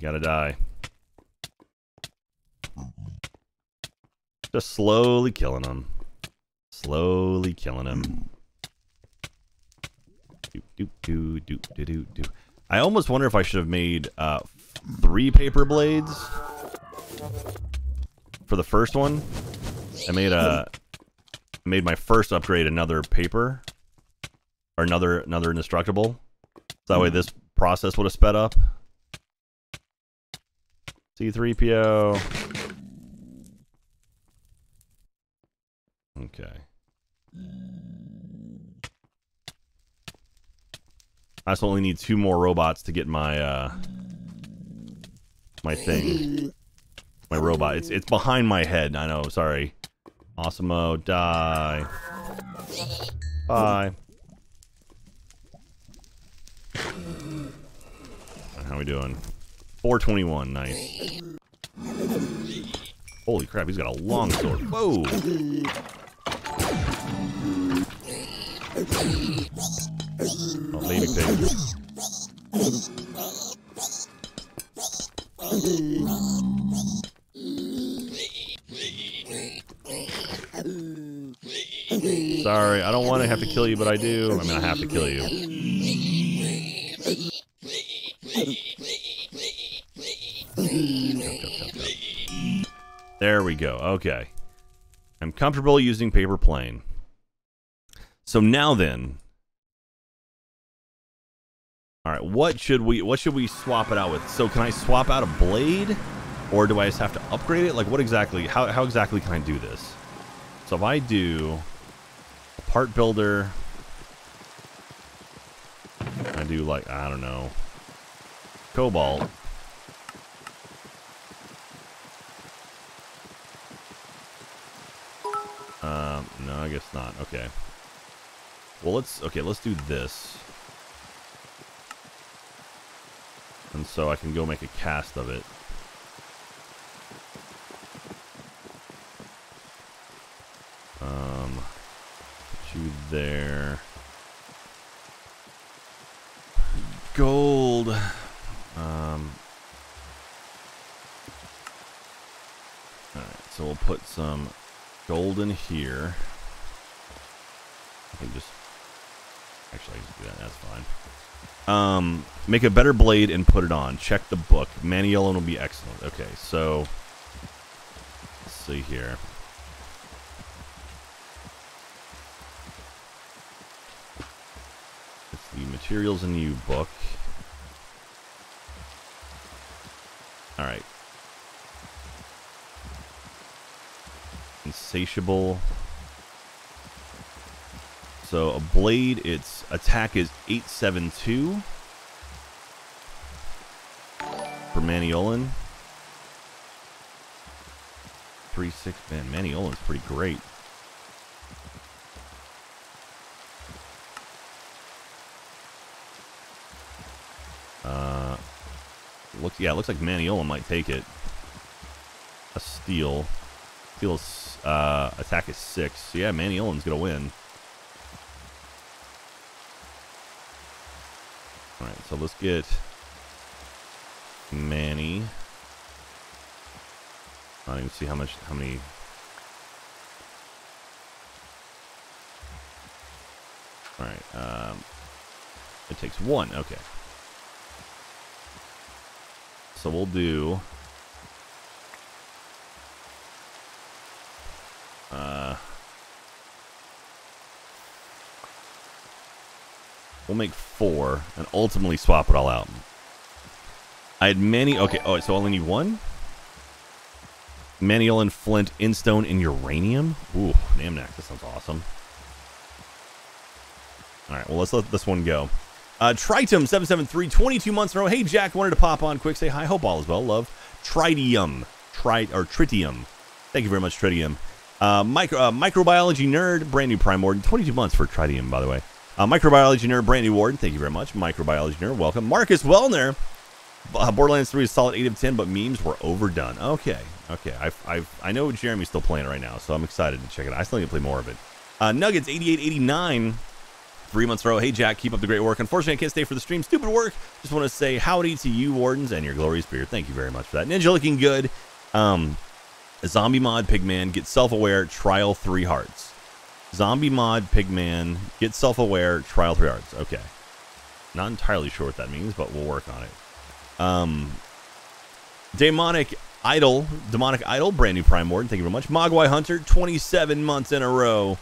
Gotta die. Just slowly killing him. Slowly killing him. Do, do, do, do, do, do, do. I almost wonder if I should have made uh, three paper blades for the first one. I made a made my first upgrade another paper or another another indestructible. So that way this process would have sped up. C3PO. Okay. I just only need two more robots to get my uh my thing. My robot. It's it's behind my head. I know, sorry. Awesomeo, die. Bye. How we doing? 421, nice. Holy crap, he's got a long sword. Whoa! Oh, baby pig. Sorry, I don't want to have to kill you, but I do. I mean, I have to kill you. There we go. Okay. I'm comfortable using paper plane. So now then. All right, what should we what should we swap it out with? So can I swap out a blade or do I just have to upgrade it? Like what exactly how how exactly can I do this? So if I do a part builder I do like I don't know cobalt Um, no, I guess not. Okay. Well, let's, okay, let's do this. And so I can go make a cast of it. Um, you there. Gold. Um, Alright, so we'll put some gold in here. I can just actually I can do that. That's fine. Um, make a better blade and put it on. Check the book. Manyullyn will be excellent. Okay, so let's see here. It's the materials in you book. All Insatiable. So a blade, its attack is 872 for Manyullyn. 3-6, man, Manyullyn's pretty great. Uh, looks, yeah, it looks like Manyullyn might take it. A steel. Steel's uh, attack is 6. So yeah, Manyullyn's going to win. Alright, so let's get Manny. I don't even see how much, how many. Alright, um, it takes one, okay. So we'll do, uh, We'll make four and ultimately swap it all out. I had many. Okay. Oh, so I only need one. Manyullyn, flint, instone, and uranium. Ooh, Namnak. That sounds awesome. All right. Well, let's let this one go. Uh, Tritum773, 22 months in a row. Hey, Jack, wanted to pop on quick. Say hi. Hope all is well. Love. Tritium. Tri or Tritium. Thank you very much, Tritium. Uh, micro, uh, microbiology nerd, brand new Primordial. 22 months for Tritium, by the way. Uh, microbiology nerd, brand new Warden, thank you very much. Microbiology nerd, welcome. Marcus Wellner, uh, Borderlands 3 is solid 8 of 10, but memes were overdone. Okay, okay. I I I know Jeremy's still playing it right now, so I'm excited to check it out. I still need to play more of it. Uh, Nuggets 8889, three months a row. Hey, Jack, keep up the great work. Unfortunately, I can't stay for the stream. Stupid work. Just want to say howdy to you, Wardens, and your glorious beard. Thank you very much for that. Ninja looking good. Um, Zombie Mod Pigman, get self aware, trial three hearts. Zombie mod, Pigman, get self-aware, trial three hearts. Okay. Not entirely sure what that means, but we'll work on it. Um, Demonic Idol, Demonic Idol, brand new Prime Warden. Thank you very much. Mogwai Hunter, 27 months in a row.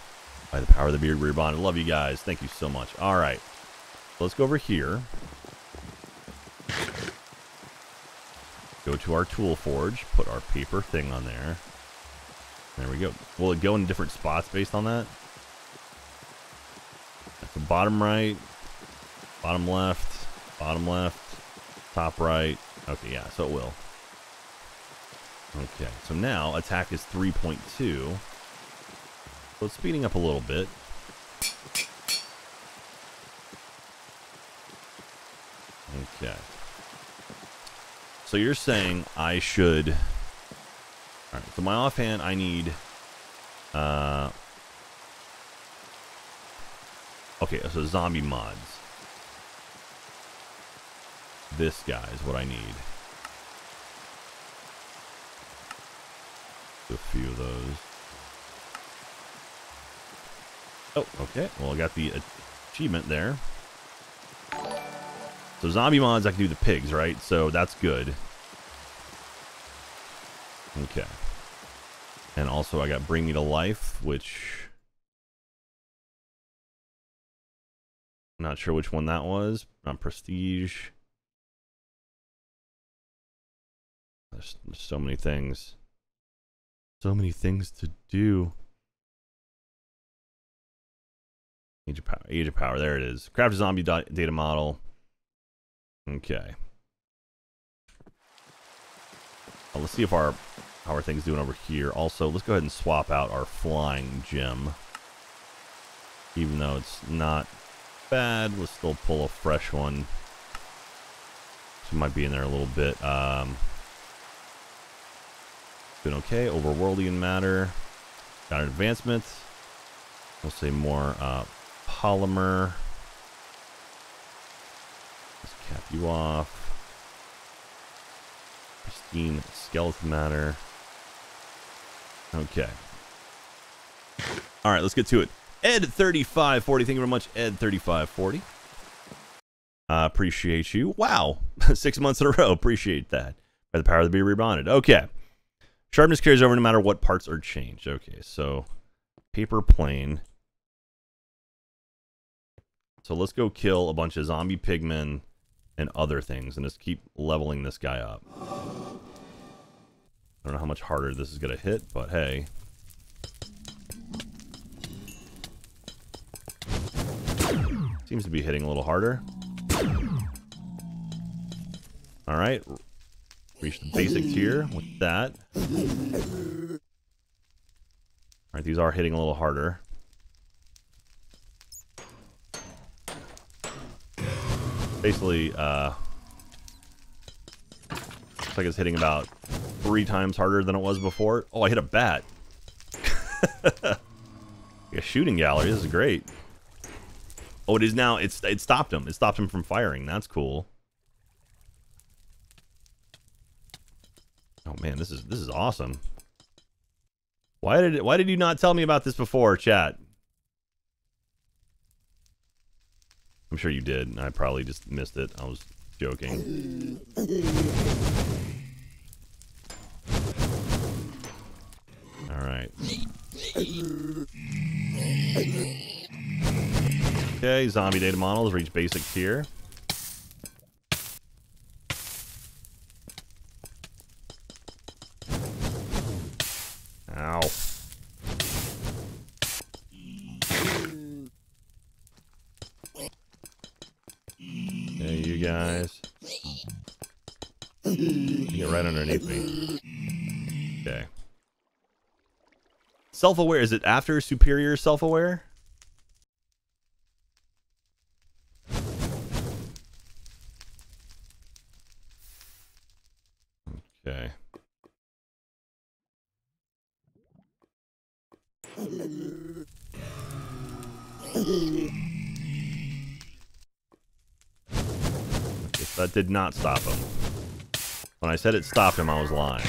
By the power of the beard, we're bonded. Love you guys. Thank you so much. All right. Let's go over here. Go to our tool forge. Put our paper thing on there. There we go. Will it go in different spots based on that? At the bottom right, bottom left, bottom left, top right. Okay, yeah, so it will. Okay, so now attack is 3.2. So it's speeding up a little bit. Okay. So you're saying I should... Alright, so my offhand, I need... Uh, Okay, so zombie mods. This guy is what I need. A few of those. Oh, okay. Well, I got the achievement there. So zombie mods, I can do the pigs, right? So that's good. Okay. And also I got Bring Me to Life, which... Not sure which one that was. Not Prestige. There's, there's so many things. So many things to do. Age of Power. Age of Power. There it is. Craft a zombie data model. Okay. Well, let's see if our how are things doing over here. Also, let's go ahead and swap out our flying gem. Even though it's not bad, let's still pull a fresh one. She might be in there a little bit. Um, been okay. Overworldian matter. Got an advancement. We'll say more uh, polymer. Cap you off. Pristine skeleton matter. Okay. All right, let's get to it. Ed3540. Thank you very much, Ed3540. I uh, appreciate you. Wow. (laughs) Six months in a row. Appreciate that. By the power of the be rebonded. Okay. Sharpness carries over no matter what parts are changed. Okay, so paper plane. So let's go kill a bunch of zombie pigmen and other things and just keep leveling this guy up. I don't know how much harder this is going to hit, but hey. Seems to be hitting a little harder. Alright. Reach the basic tier with that. Alright, these are hitting a little harder. Basically, uh... Looks like it's hitting about three times harder than it was before. Oh, I hit a bat. (laughs) a shooting gallery. This is great. Oh, it is now. It's it stopped him. It stopped him from firing. That's cool. Oh man, this is this is awesome. Why did it, why did you not tell me about this before, chat? I'm sure you did. I probably just missed it. I was joking. Alright. Okay, zombie data models reach basic tier. Ow. Right underneath me. Okay. Self-aware, is it after superior self-aware? Okay. That did not stop him. When I said it stopped him, I was lying.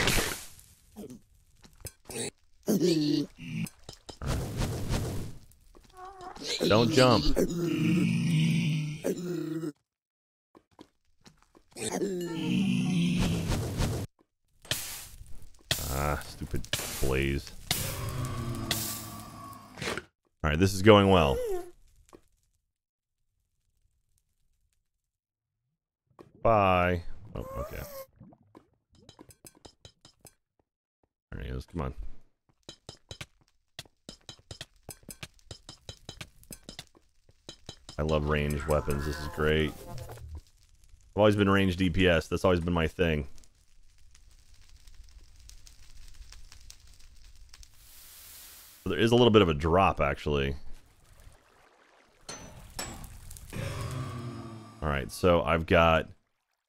Don't jump. Ah, stupid blaze. Alright, this is going well. Bye. Oh, okay. Alright, let's come on. I love ranged weapons. This is great. I've always been ranged DPS. That's always been my thing. There is a little bit of a drop, actually. Alright, so I've got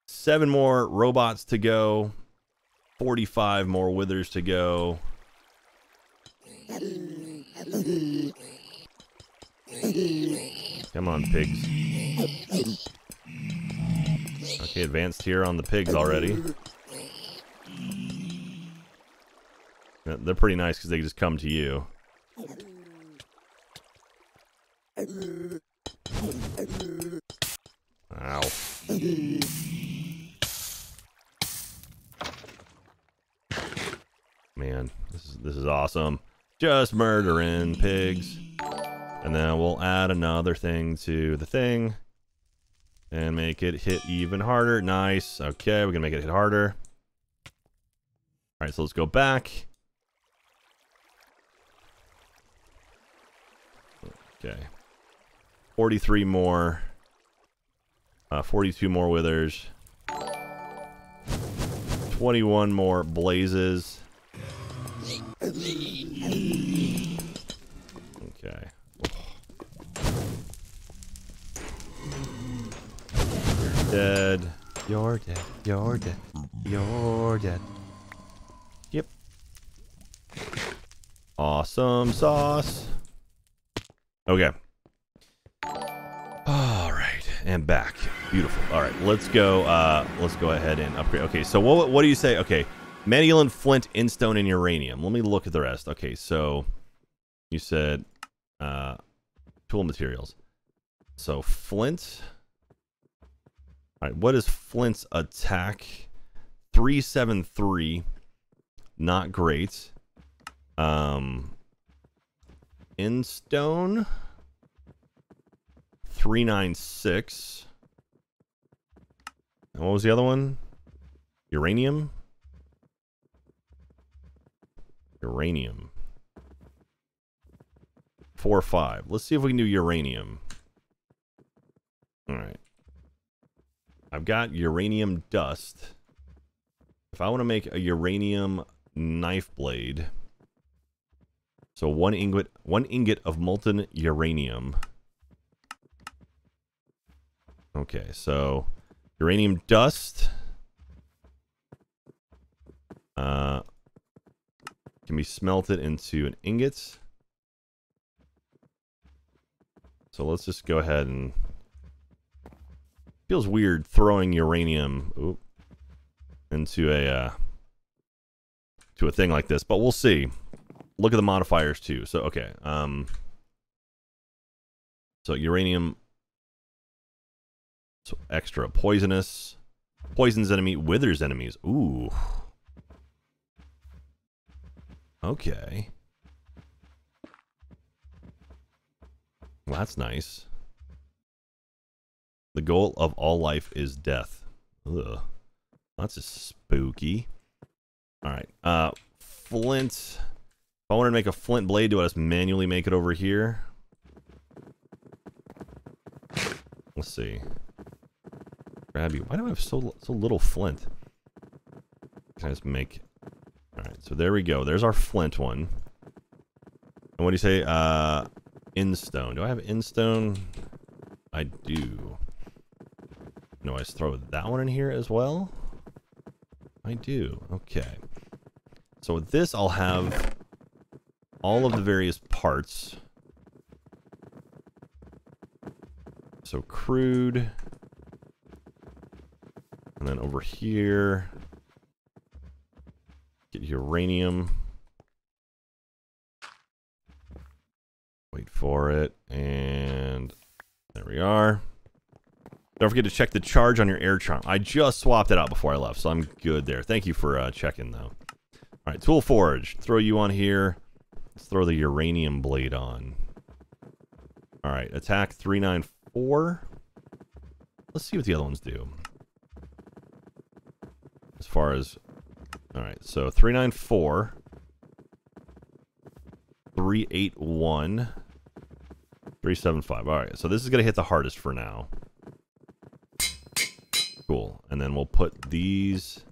seven more robots to go. 45 more withers to go. Come on, pigs. Okay, advanced here on the pigs already. Uh, they're pretty nice because they just come to you. Ow. Man, this is this is awesome. Just murdering pigs. And then we'll add another thing to the thing. And make it hit even harder. Nice. Okay, we're gonna make it hit harder. Alright, so let's go back. Okay. 43 more. Uh, 42 more withers. 21 more blazes. Okay. You're dead. You're dead. You're dead. You're dead. Yep. Awesome sauce. Okay. All right, and back. Beautiful. All right, let's go. Uh, let's go ahead and upgrade. Okay, so what what do you say? Okay, Manyullyn, flint, instone, and uranium. Let me look at the rest. Okay, so you said uh, tool materials. So flint. All right, what is flint's attack? Three seven three. Not great. Um, in stone. 396. And what was the other one? Uranium? Uranium. 4 5. Let's see if we can do uranium. Alright. I've got uranium dust. If I want to make a uranium knife blade. So one ingot one ingot of molten uranium. Okay, so uranium dust uh, can be smelted into an ingot. So let's just go ahead and feels weird throwing uranium into a uh, to a thing like this, but we'll see. Look at the modifiers too. So okay, um, so uranium so extra poisonous. Poisons enemy, withers enemies. Ooh. Okay. Well, that's nice. The goal of all life is death. Ugh. That's just spooky. Alright. Uh flint. If I wanted to make a flint blade, do I just manually make it over here? Let's see grab you. Why do I have so so little flint? Can I just make... Alright, so there we go. There's our flint one. And what do you say? Uh, instone. Do I have instone? I do. No, I just throw that one in here as well? I do. Okay. So with this, I'll have all of the various parts. So crude... And then over here, get uranium. Wait for it, and there we are. Don't forget to check the charge on your air charm. I just swapped it out before I left, so I'm good there. Thank you for uh, checking, though. All right, Tool Forge. Throw you on here. Let's throw the uranium blade on. All right, attack 394. Let's see what the other ones do as far as all right so 394 381 375 all right so this is gonna hit the hardest for now. Cool and then we'll put these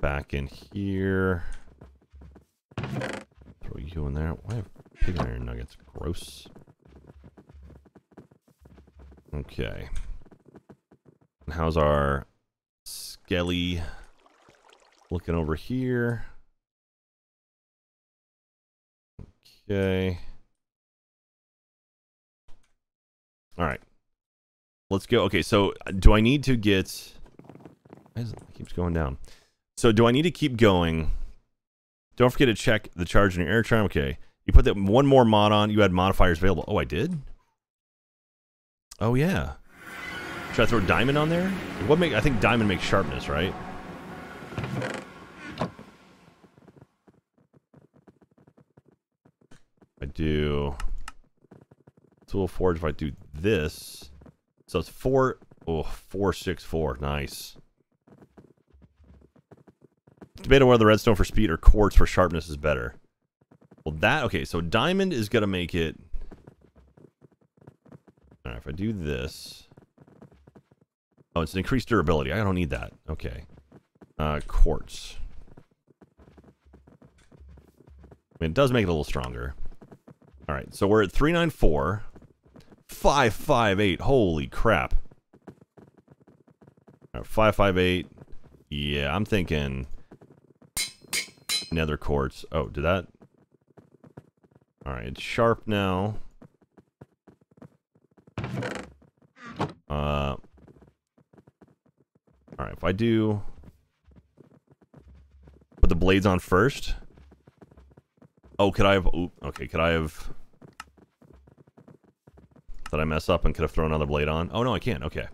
back in here. Throw you in there. Why have pig iron nuggets? Gross. Okay. And how's our skelly Looking over here. Okay. All right. Let's go. Okay, so uh, do I need to get... It keeps going down. So do I need to keep going? Don't forget to check the charge in your air charm. Okay. You put that one more mod on. You had modifiers available. Oh, I did? Oh, yeah. Should I throw diamond on there? What make? I think diamond makes sharpness, right? Do tool forge. If I do this, so it's four. Oh, four six four. Nice. Debate on whether redstone for speed or quartz for sharpness is better. Well, that okay. So diamond is gonna make it. All right. If I do this. Oh, it's an increased durability. I don't need that. Okay. Uh, quartz. I mean, it does make it a little stronger. All right, so we're at 394. 558. Holy crap. Right, 558. Yeah, I'm thinking nether quartz. Oh, did that? All right, it's sharp now. Uh, all right, if I do put the blades on first. Oh, could I have? Okay, could I have? Did I mess up and could have thrown another blade on? Oh no, I can't. Okay.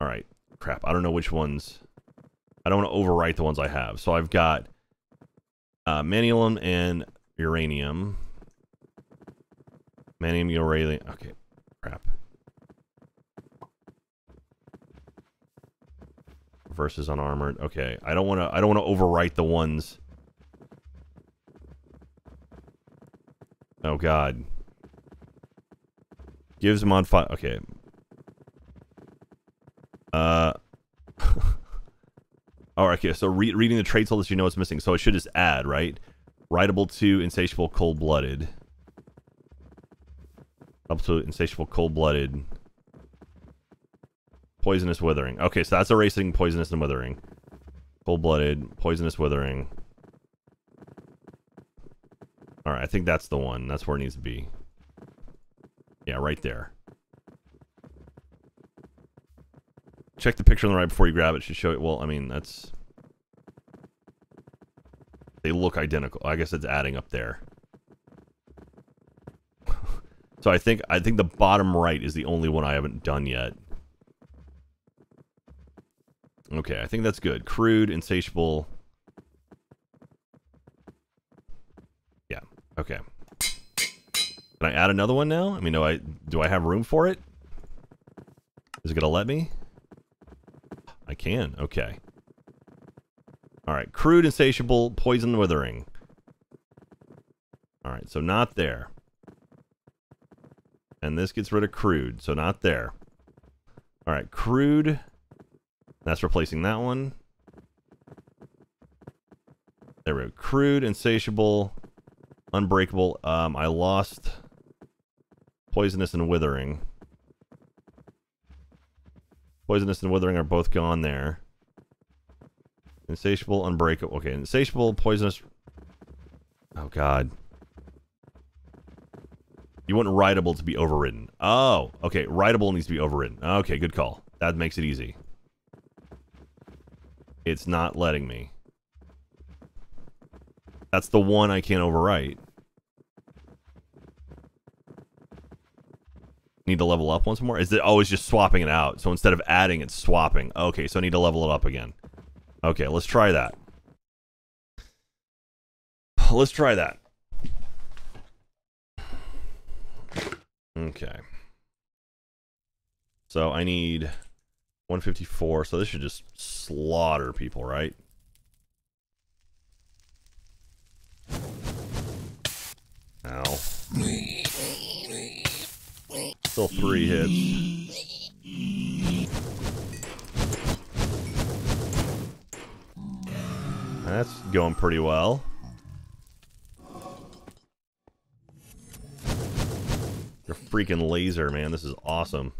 All right. Crap. I don't know which ones. I don't want to overwrite the ones I have. So I've got uh, Manium and Uranium. Manium, Uranium. Okay. Crap. Versus unarmored. Okay. I don't want to. I don't want to overwrite the ones. Oh God. Gives him on fire. Okay. Uh. (laughs) All right. Okay. So re reading the traits will let you know what's missing. So it should just add right. Writable to insatiable, cold blooded. Up to insatiable, cold blooded. Poisonous withering. Okay, so that's erasing poisonous and withering. Cold blooded, poisonous withering. Alright, I think that's the one. That's where it needs to be. Yeah, right there. Check the picture on the right before you grab it. it should show it. Well, I mean, that's... They look identical. I guess it's adding up there. (laughs) so I think I think the bottom right is the only one I haven't done yet. Okay, I think that's good. Crude, insatiable. Yeah, okay. Can I add another one now? I mean, do I, do I have room for it? Is it going to let me? I can, okay. Alright, crude, insatiable, poison, withering. Alright, so not there. And this gets rid of crude, so not there. Alright, crude... That's replacing that one. There we go. Crude, insatiable, unbreakable. Um, I lost poisonous and withering. Poisonous and withering are both gone there. Insatiable, unbreakable. Okay, insatiable, poisonous. Oh god. You want writable to be overridden. Oh, okay. Writable needs to be overridden. Okay, good call. That makes it easy. It's not letting me. That's the one I can't overwrite. Need to level up once more? Is it always just swapping it out? So instead of adding, it's swapping. Okay, so I need to level it up again. Okay, let's try that. Let's try that. Okay. So I need 154. So this should just slaughter people, right? Ow. Still three hits. That's going pretty well. Your freaking laser, man. This is awesome.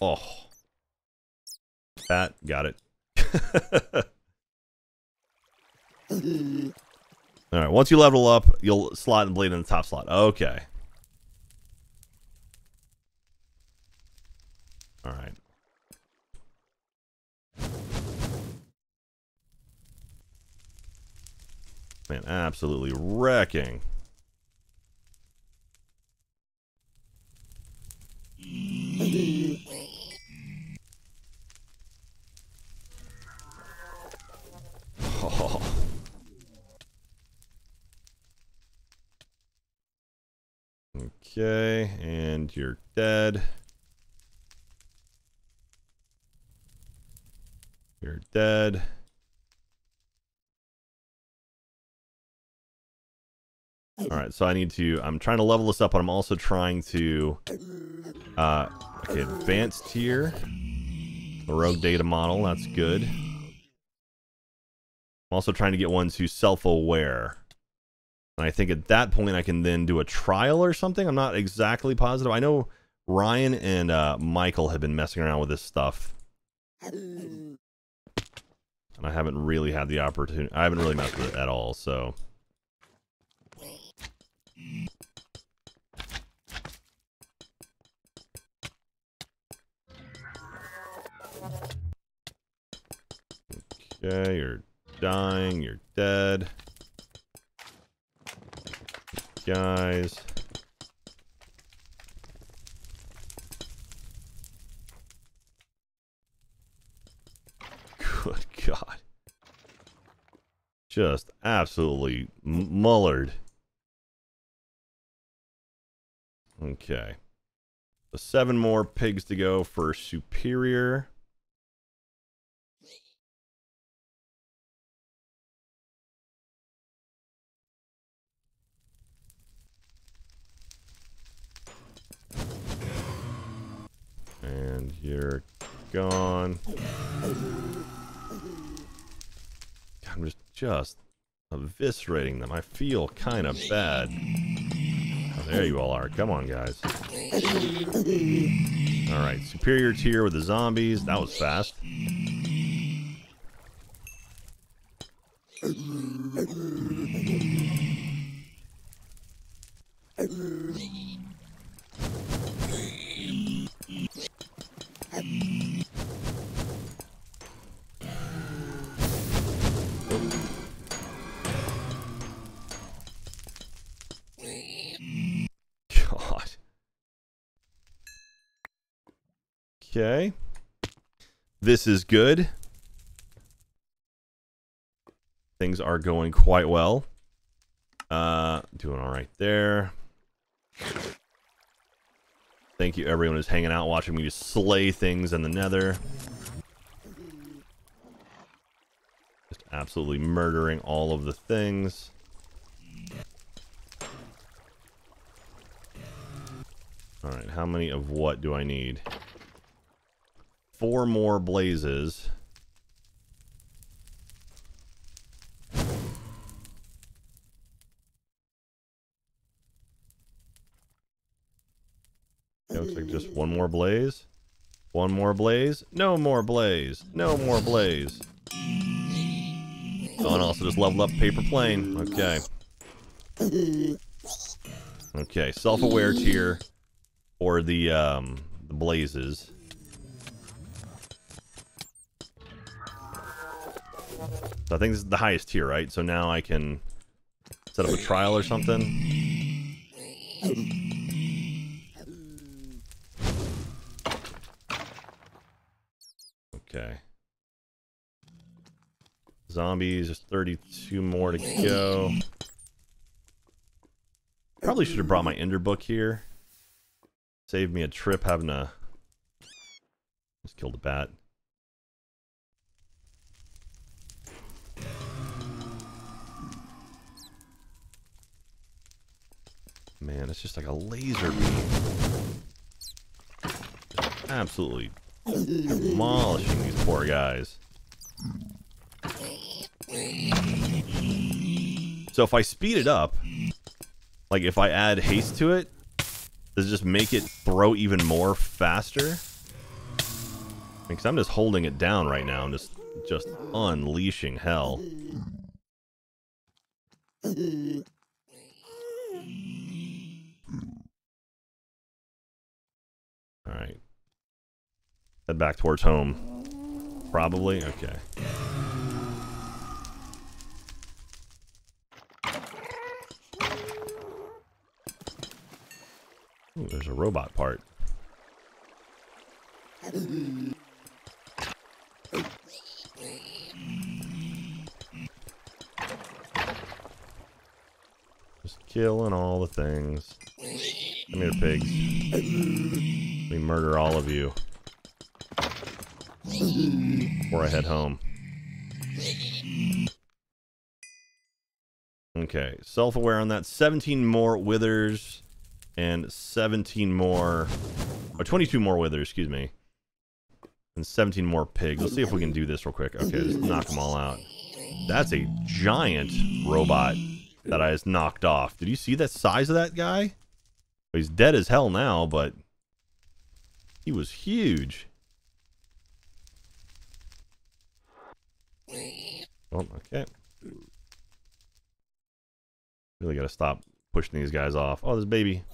Oh. That, got it. (laughs) All right. Once you level up, you'll slot and bleed in the top slot. Okay. All right. Man, absolutely wrecking. Okay, and you're dead. You're dead. All right, so I need to. I'm trying to level this up, but I'm also trying to. Uh, okay, advanced tier. Rogue data model. That's good. I'm also trying to get ones who's self-aware. And I think at that point I can then do a trial or something. I'm not exactly positive. I know Ryan and uh, Michael have been messing around with this stuff. And I haven't really had the opportunity. I haven't really messed with it at all, so. Okay, you're dying, you're dead. Guys. Good God. Just absolutely mullered. Okay. So seven more pigs to go for superior. And you're gone. I'm just just eviscerating them. I feel kind of bad. Oh, there you all are. Come on, guys. All right, superior tier with the zombies. That was fast. God. Okay. This is good. Things are going quite well. Uh, doing all right there. Thank you everyone who's hanging out watching me slay things in the nether. Just absolutely murdering all of the things. Alright, how many of what do I need? Four more blazes. It looks like just one more blaze. One more blaze. No more blaze. No more blaze. Oh, and also just leveled up paper plane. Okay. Okay, self-aware tier for the um the blazes. So I think this is the highest tier, right? So now I can set up a trial or something. Okay. Zombies, just 32 more to go. Probably should have brought my Ender book here. Saved me a trip having to... Just kill the bat. Man, it's just like a laser beam. Absolutely demolishing these poor guys. So if I speed it up, like if I add haste to it, does it just make it throw even more faster? Because I'm just holding it down right now. I'm just just unleashing hell. All right. Head back towards home. Probably. Okay. Ooh, there's a robot part. Just killing all the things. Come here, pigs. We murder all of you. Before I head home. Okay, self-aware on that. 17 more withers and 17 more, or 22 more withers, excuse me, and 17 more pigs. Let's see if we can do this real quick. Okay, just knock them all out. That's a giant robot that I just knocked off. Did you see the size of that guy? He's dead as hell now, but he was huge. Oh, okay. Really gotta stop pushing these guys off. Oh, this baby.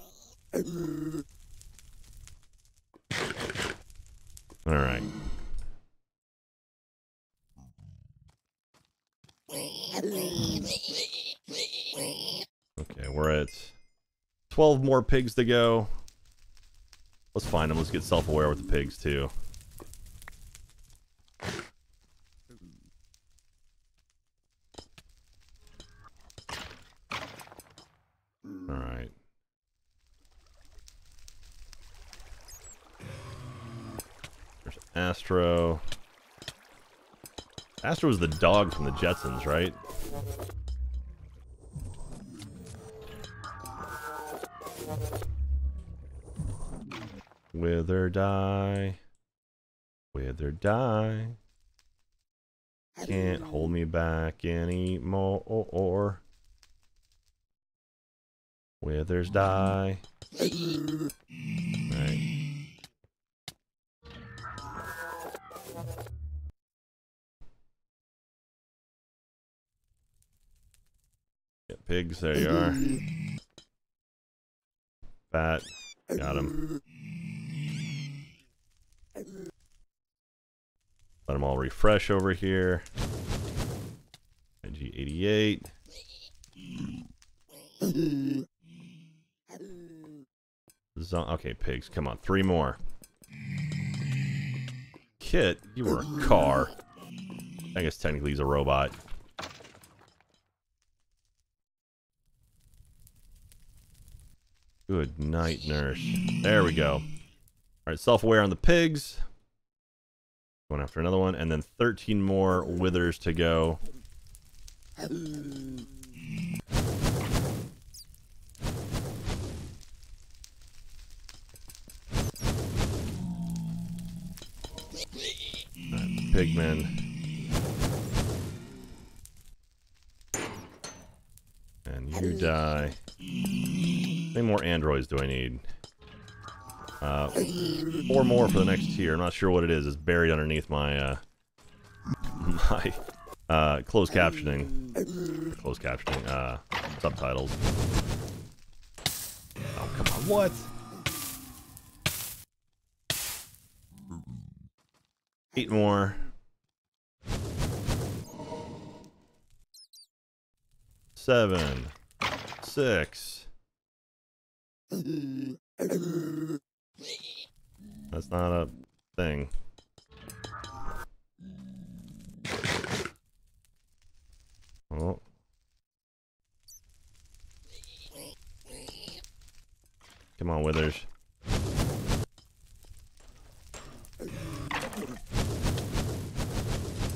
All right. Okay, we're at 12 more pigs to go. Let's find them. Let's get self-aware with the pigs, too. All right. Astro. Astro was the dog from the Jetsons, right? Wither die. Wither die. Can't hold me back anymore. Or Withers die. Pigs, there you are. Fat. Got him. Let them all refresh over here. IG88. Zo- okay, pigs, come on, three more. KITT, you were a car. I guess technically he's a robot. Good night, nurse. There we go. All right, self-aware on the pigs. Going after another one, and then 13 more withers to go. Pigmen. And you die. Many more androids do I need? Uh, four more for the next tier. I'm not sure what it is. It's buried underneath my uh, (laughs) my uh, closed captioning, closed captioning uh, subtitles. Oh come on! What? Eight more. Seven. Six. That's not a thing. Oh. Come on, Withers.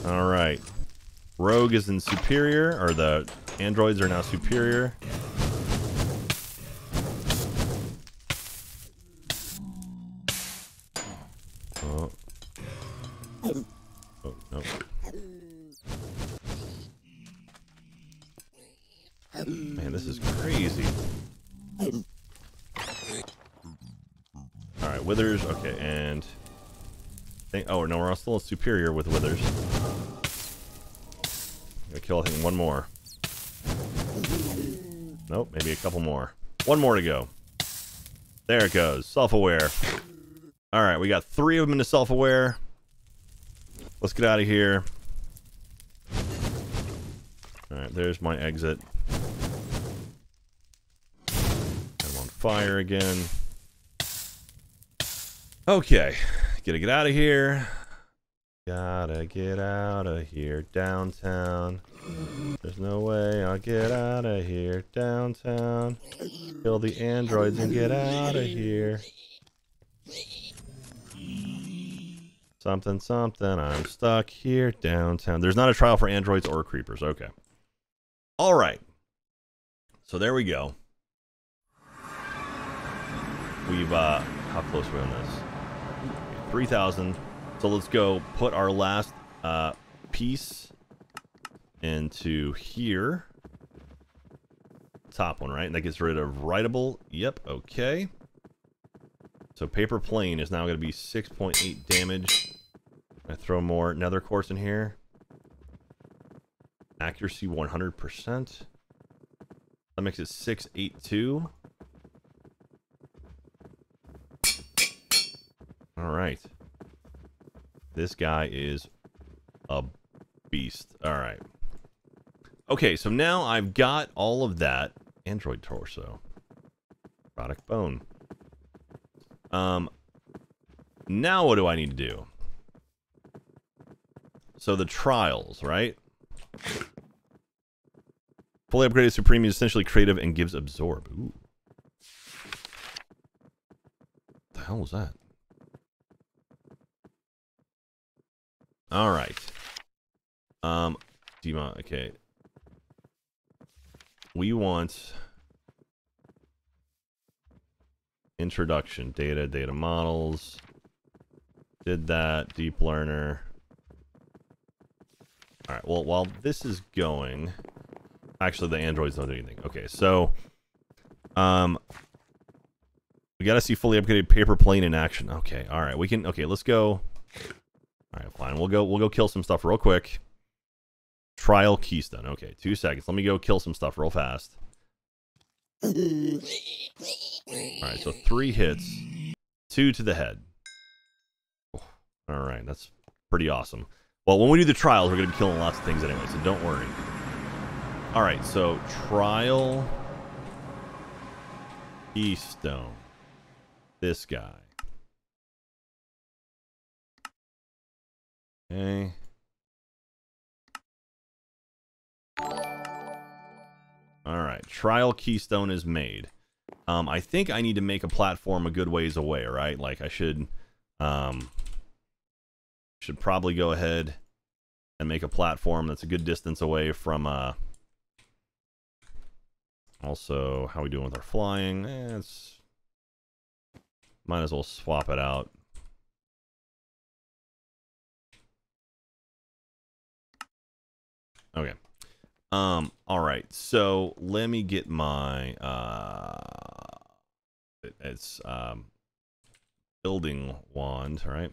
All right. Rogue is in superior, or the androids are now superior. Oh, no. Man, this is crazy. Alright, Withers. Okay, and... Think, oh, no, we're still superior with Withers. Gonna kill, I think, one more. Nope, maybe a couple more. One more to go. There it goes. Self-aware. All right, we got three of them into self-aware. Let's get out of here. All right, there's my exit. I'm on fire again. Okay, gotta get out of here. Gotta get out of here downtown. There's no way I'll get out of here downtown. Kill the androids and get out of here. Something, something. I'm stuck here downtown. There's not a trial for androids or creepers. Okay. All right. So there we go. We've, uh, how close are we on this? 3,000. So let's go put our last, uh, piece into here. Top one, right? And that gets rid of writable. Yep, okay. So paper plane is now going to be 6.8 damage. I throw more nether quartz in here. Accuracy 100%. That makes it 682. All right. This guy is a beast. All right. Okay, so now I've got all of that. Android torso. Product bone. Um, now what do I need to do? So the trials, right? Fully upgraded Supreme is essentially creative and gives absorb. Ooh. the hell was that? All right. Um, Dima, okay. We want introduction, data, data models. Did that, deep learner. All right, well, while this is going, actually the androids don't do anything. Okay, so, um, we got to see fully upgraded paper plane in action. Okay, all right, we can, okay, let's go. All right, fine. We'll go, we'll go kill some stuff real quick. Trial keystone. Okay, two seconds. Let me go kill some stuff real fast. All right, so three hits, two to the head. All right, that's pretty awesome. Well, when we do the trials, we're going to be killing lots of things anyway, so don't worry. All right, so trial keystone. This guy. Okay. All right, trial keystone is made. Um, I think I need to make a platform a good ways away, right? Like I should, um, should probably go ahead and make a platform that's a good distance away from, uh, also, how we doing with our flying? Eh, it's, might as well swap it out. Okay. Um, all right. So let me get my uh it- it's um building wand, right?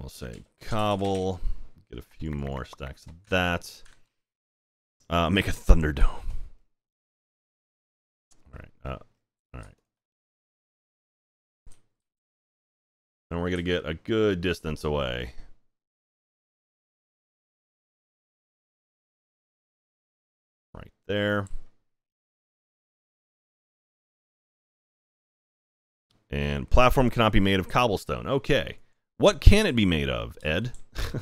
We'll say cobble, get a few more stacks of that. Uh make a thunderdome. All right. Uh all right. And we're going to get a good distance away. right there. And platform cannot be made of cobblestone. Okay. What can it be made of, Ed? (laughs)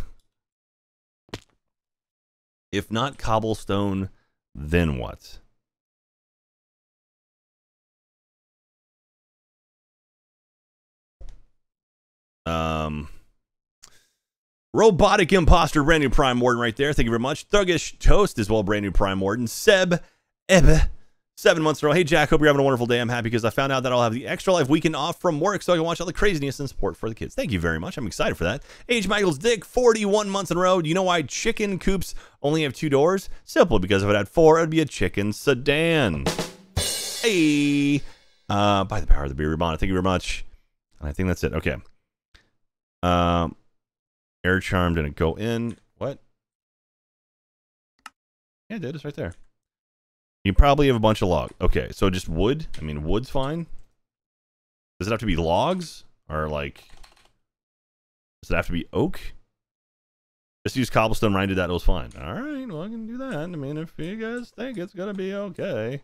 if not cobblestone, then what? Um Robotic Imposter, brand new Prime Warden right there. Thank you very much. Thuggish Toast as well, brand new Prime Warden. Seb, Eb, seven months in a row. Hey, Jack, hope you're having a wonderful day. I'm happy because I found out that I'll have the extra life weekend off from work so I can watch all the craziness and support for the kids. Thank you very much. I'm excited for that. Age Michael's Dick, 41 months in a row. Do you know why chicken coops only have two doors? Simple, because if it had four, it would be a chicken sedan. Hey, uh, by the power of the beer Rebond. Thank you very much. And I think that's it. Okay. Um, Air charm didn't go in. What? Yeah, it did. It's right there. You probably have a bunch of logs. Okay, so just wood? I mean, wood's fine. Does it have to be logs? Or like... Does it have to be oak? Just use cobblestone did that, it was fine. Alright, well I can do that. I mean, if you guys think it's gonna be okay.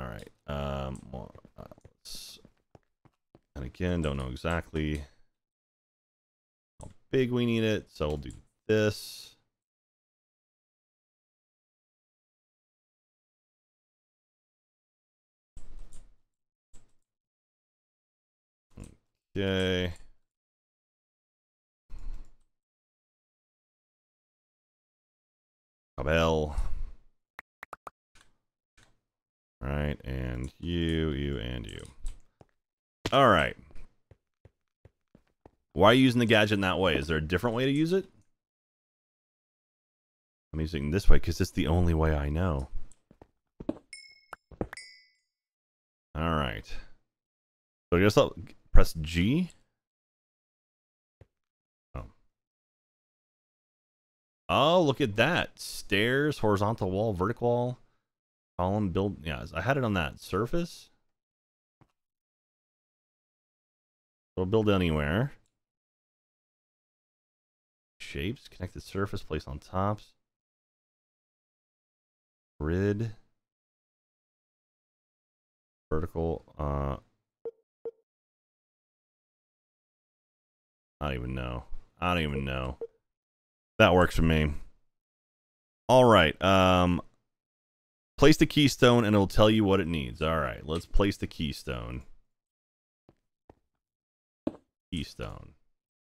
Alright, um... Well, uh. And again, don't know exactly how big we need it, so we'll do this. Okay. Abel. All right, and you, you, and you. All right. Why are you using the gadget in that way? Is there a different way to use it? I'm using this way because it's the only way I know. All right. So I guess I'll press G. Oh. Oh, look at that. Stairs, horizontal wall, vertical wall, column, build. Yeah, I had it on that surface. So build anywhere. Shapes, connected surface, place on tops. Grid. Vertical, uh, I don't even know. I don't even know. That works for me. All right. Um, place the keystone and it'll tell you what it needs. All right. Let's place the keystone. Keystone.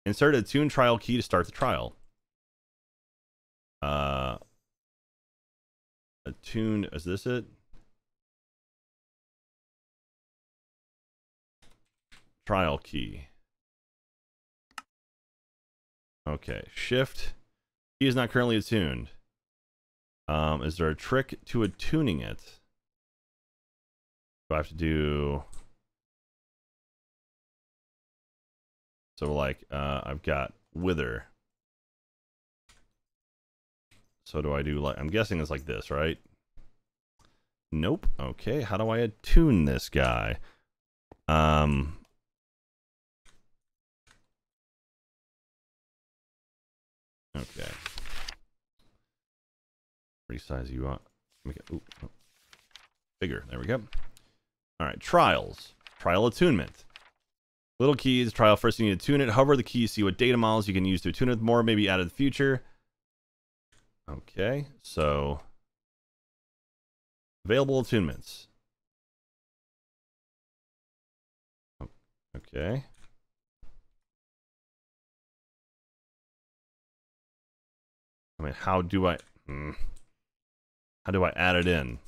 Insert a tune trial key to start the trial. Uh, a tune. Is this it? Trial key. Okay, shift. Key is not currently attuned. Um, is there a trick to attuning it? Do I have to do... So like, uh, I've got wither. So do I do like, I'm guessing it's like this, right? Nope. Okay, how do I attune this guy? Um, Okay. Resize you want. Make it ooh, oh. bigger. There we go. All right. Trials. Trial attunement. Little keys. Trial first. You need to tune it. Hover the key. See what data models you can use to tune it more. Maybe out of the future. Okay. So available attunements. Okay. I mean, how do I... Hmm, how do I add it in?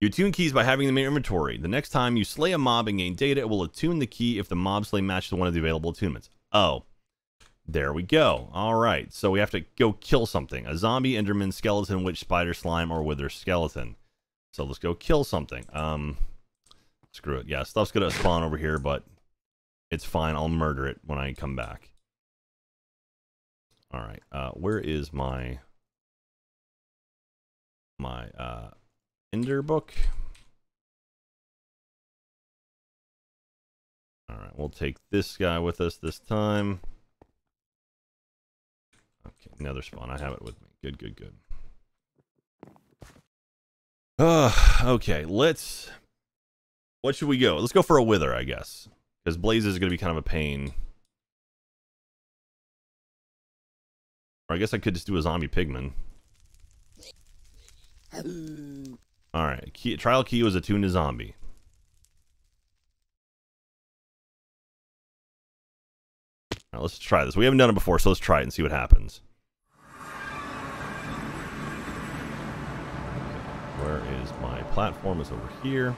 You attune keys by having them in your inventory. The next time you slay a mob and gain data, it will attune the key if the mob slay matches one of the available attunements. Oh. There we go. All right. So we have to go kill something. A zombie, enderman, skeleton, witch, spider, slime, or wither skeleton. So let's go kill something. Um, Screw it. Yeah, stuff's going to spawn over here, but it's fine. I'll murder it when I come back. All right. Uh, where is my my uh, Ender book? All right. We'll take this guy with us this time. Okay. Another spawn. I have it with me. Good. Good. Good. Uh, okay. Let's. What should we go? Let's go for a wither, I guess, because blaze is going to be kind of a pain. Or I guess I could just do a zombie pigman. Um. Alright, key, trial key was attuned to zombie. Alright, let's try this. We haven't done it before, so let's try it and see what happens. Where is my platform? Is over here.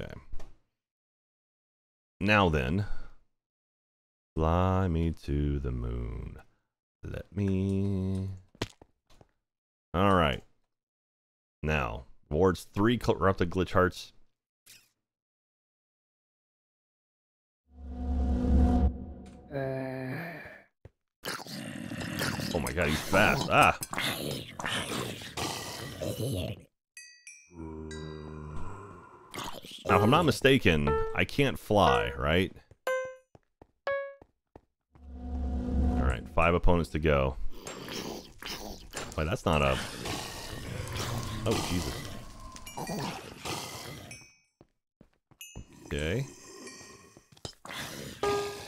Okay. Now then, fly me to the moon. Let me... All right. Now, wards three corrupted glitch hearts. Uh. Oh my god, he's fast. Ah. (laughs) Now, if I'm not mistaken, I can't fly, right? Alright, five opponents to go. Wait, that's not a... Oh, Jesus. Okay.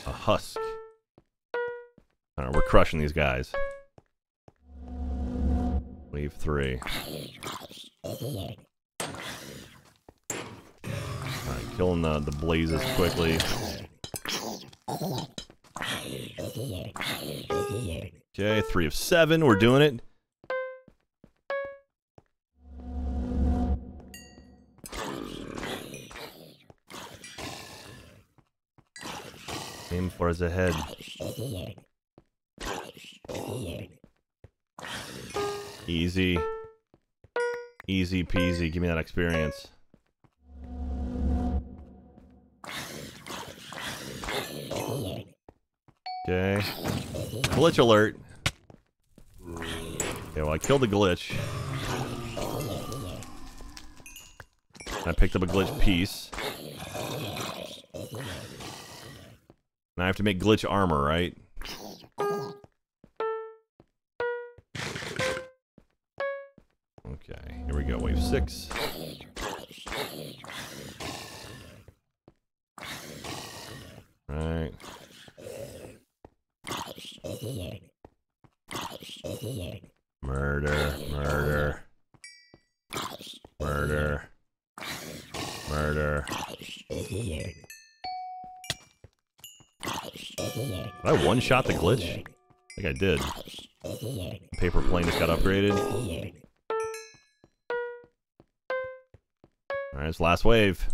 A husk. Alright, we're crushing these guys. Wave three. Alright, killing the, the blazes quickly. Okay, three of seven. We're doing it. Aim for his ahead. Easy. Easy peasy. Give me that experience. Okay. Glitch alert. Okay, well, I killed the glitch. I picked up a glitch piece. Now I have to make glitch armor, right? Okay, here we go. Wave six. Right. Murder, murder. Murder. Murder. Did I one shot the glitch? I think I did. Paper plane just got upgraded. Alright, it's last wave.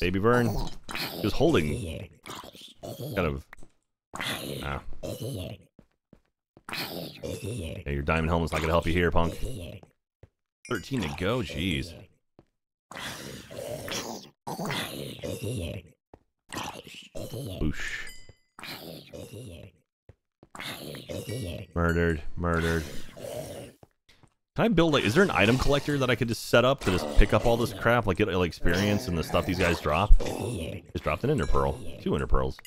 Baby burn. He was holding. Kind of. Ah. Yeah, your diamond helmet's not gonna help you here, punk. 13 to go, jeez. Boosh. Murdered, murdered. Can I build like? Is there an item collector that I could just set up to just pick up all this crap, like get like experience and the stuff these guys drop? Just dropped an ender pearl, two ender pearls.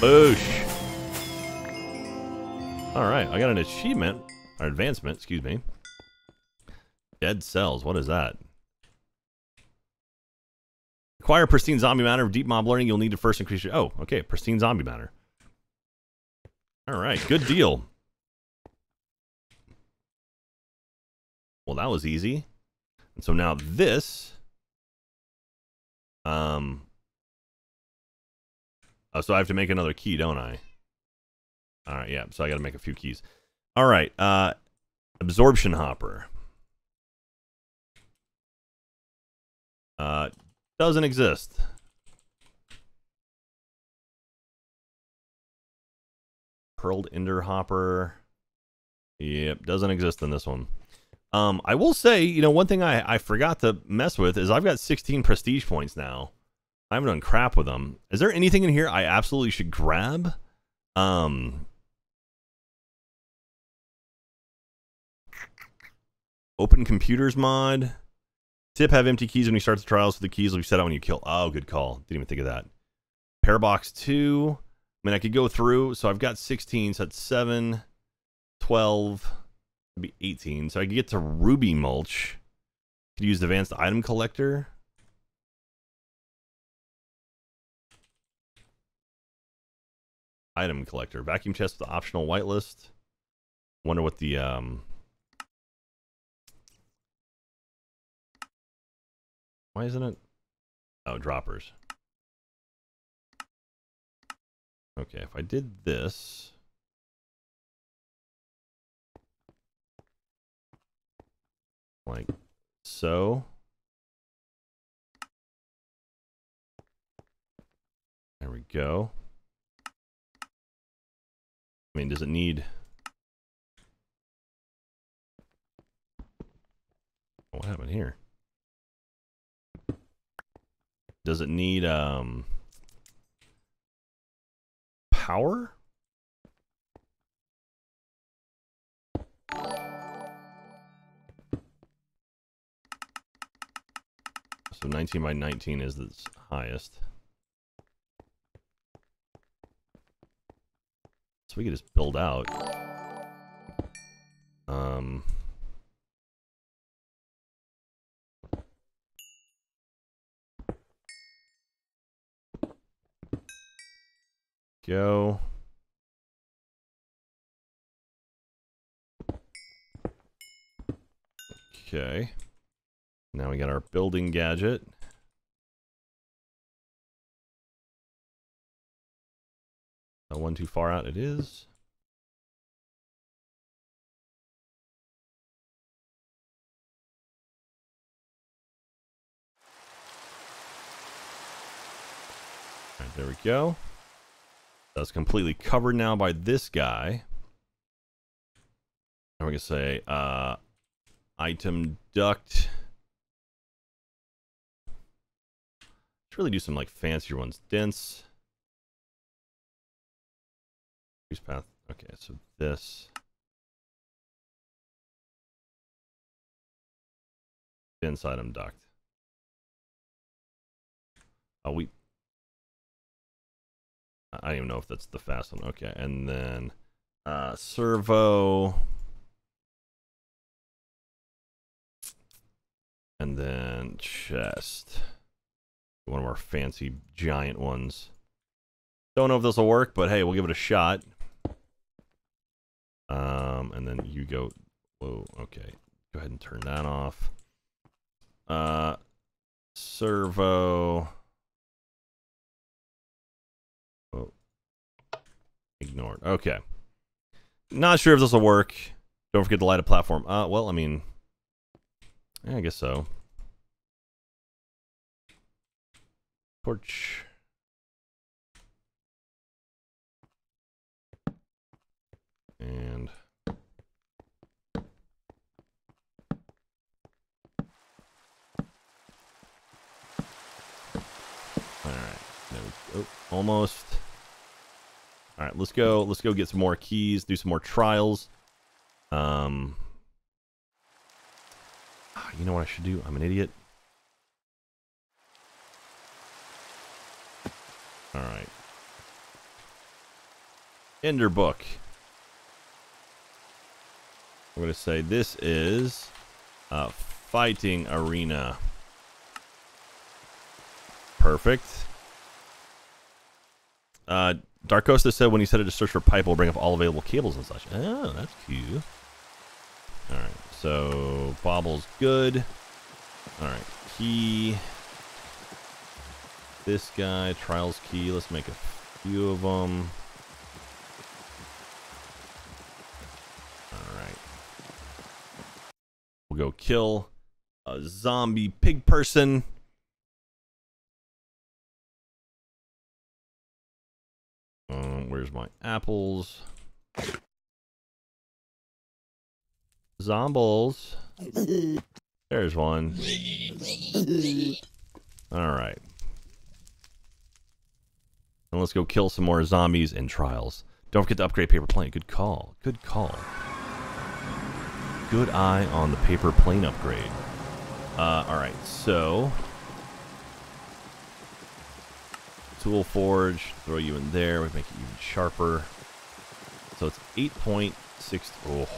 Boosh. All right, I got an achievement or advancement, excuse me. Dead cells. What is that? Acquire pristine zombie matter of deep mob learning. You'll need to first increase your. Oh, okay, pristine zombie matter. All right, good deal. Well, that was easy. And so now this. Um. Oh, so I have to make another key, don't I? All right, yeah. So I got to make a few keys. All right. Uh, absorption hopper. Uh, doesn't exist. Pearled Ender Hopper. Yep, doesn't exist in this one. Um, I will say, you know, one thing I, I forgot to mess with is I've got 16 prestige points now. I haven't done crap with them. Is there anything in here I absolutely should grab? Um, open computers mod. Tip have empty keys when you start the trials, so the keys will be set out when you kill. Oh, good call. Didn't even think of that. Parabox 2. I mean, I could go through. So I've got 16, so that's 7, 12, be 18. So I could get to Ruby Mulch. Could use the Advanced Item Collector. Item Collector. Vacuum chest with optional whitelist. Wonder what the um Why isn't it? Oh, droppers. Okay, if I did this. Like so. There we go. I mean, does it need... What happened here? Does it need um power? So 19 by 19 is the highest. So we could just build out. Um, go. Okay. Now we got our building gadget. Uh, one too far out it is. Alright, there we go. That's completely covered now by this guy. And we're gonna say uh item duct. Let's really do some like fancier ones. Dense. Use path. Okay, so this. Dense item duct. Oh, we. I don't even know if that's the fast one. Okay, and then uh, servo. And then chest. One of our fancy giant ones. Don't know if this will work, but hey, we'll give it a shot. Um, and then you go. Whoa, okay. Go ahead and turn that off. Uh, servo. Oh, ignored. Okay. Not sure if this will work. Don't forget to light a platform. Uh, well, I mean, yeah, I guess so. Torch. And all right, there we go. Oh, almost. All right, let's go. Let's go get some more keys. Do some more trials. Um, ah, you know what I should do? I'm an idiot. All right. Ender book. I'm going to say this is a fighting arena. Perfect. Uh, Darkosta said when he set it to search for pipe, will bring up all available cables and such. Oh, that's cute. All right, so Bobble's good. All right, key. This guy, trials key. Let's make a few of them. All right. We'll go kill a zombie pig person. Um, where's my apples? Zombles. There's one. All right. And let's go kill some more zombies in trials. Don't forget to upgrade paper plane. Good call. Good call. Good eye on the paper plane upgrade. Uh, all right, so tool forge, throw you in there. We make it even sharper. So it's 8.6. Oh.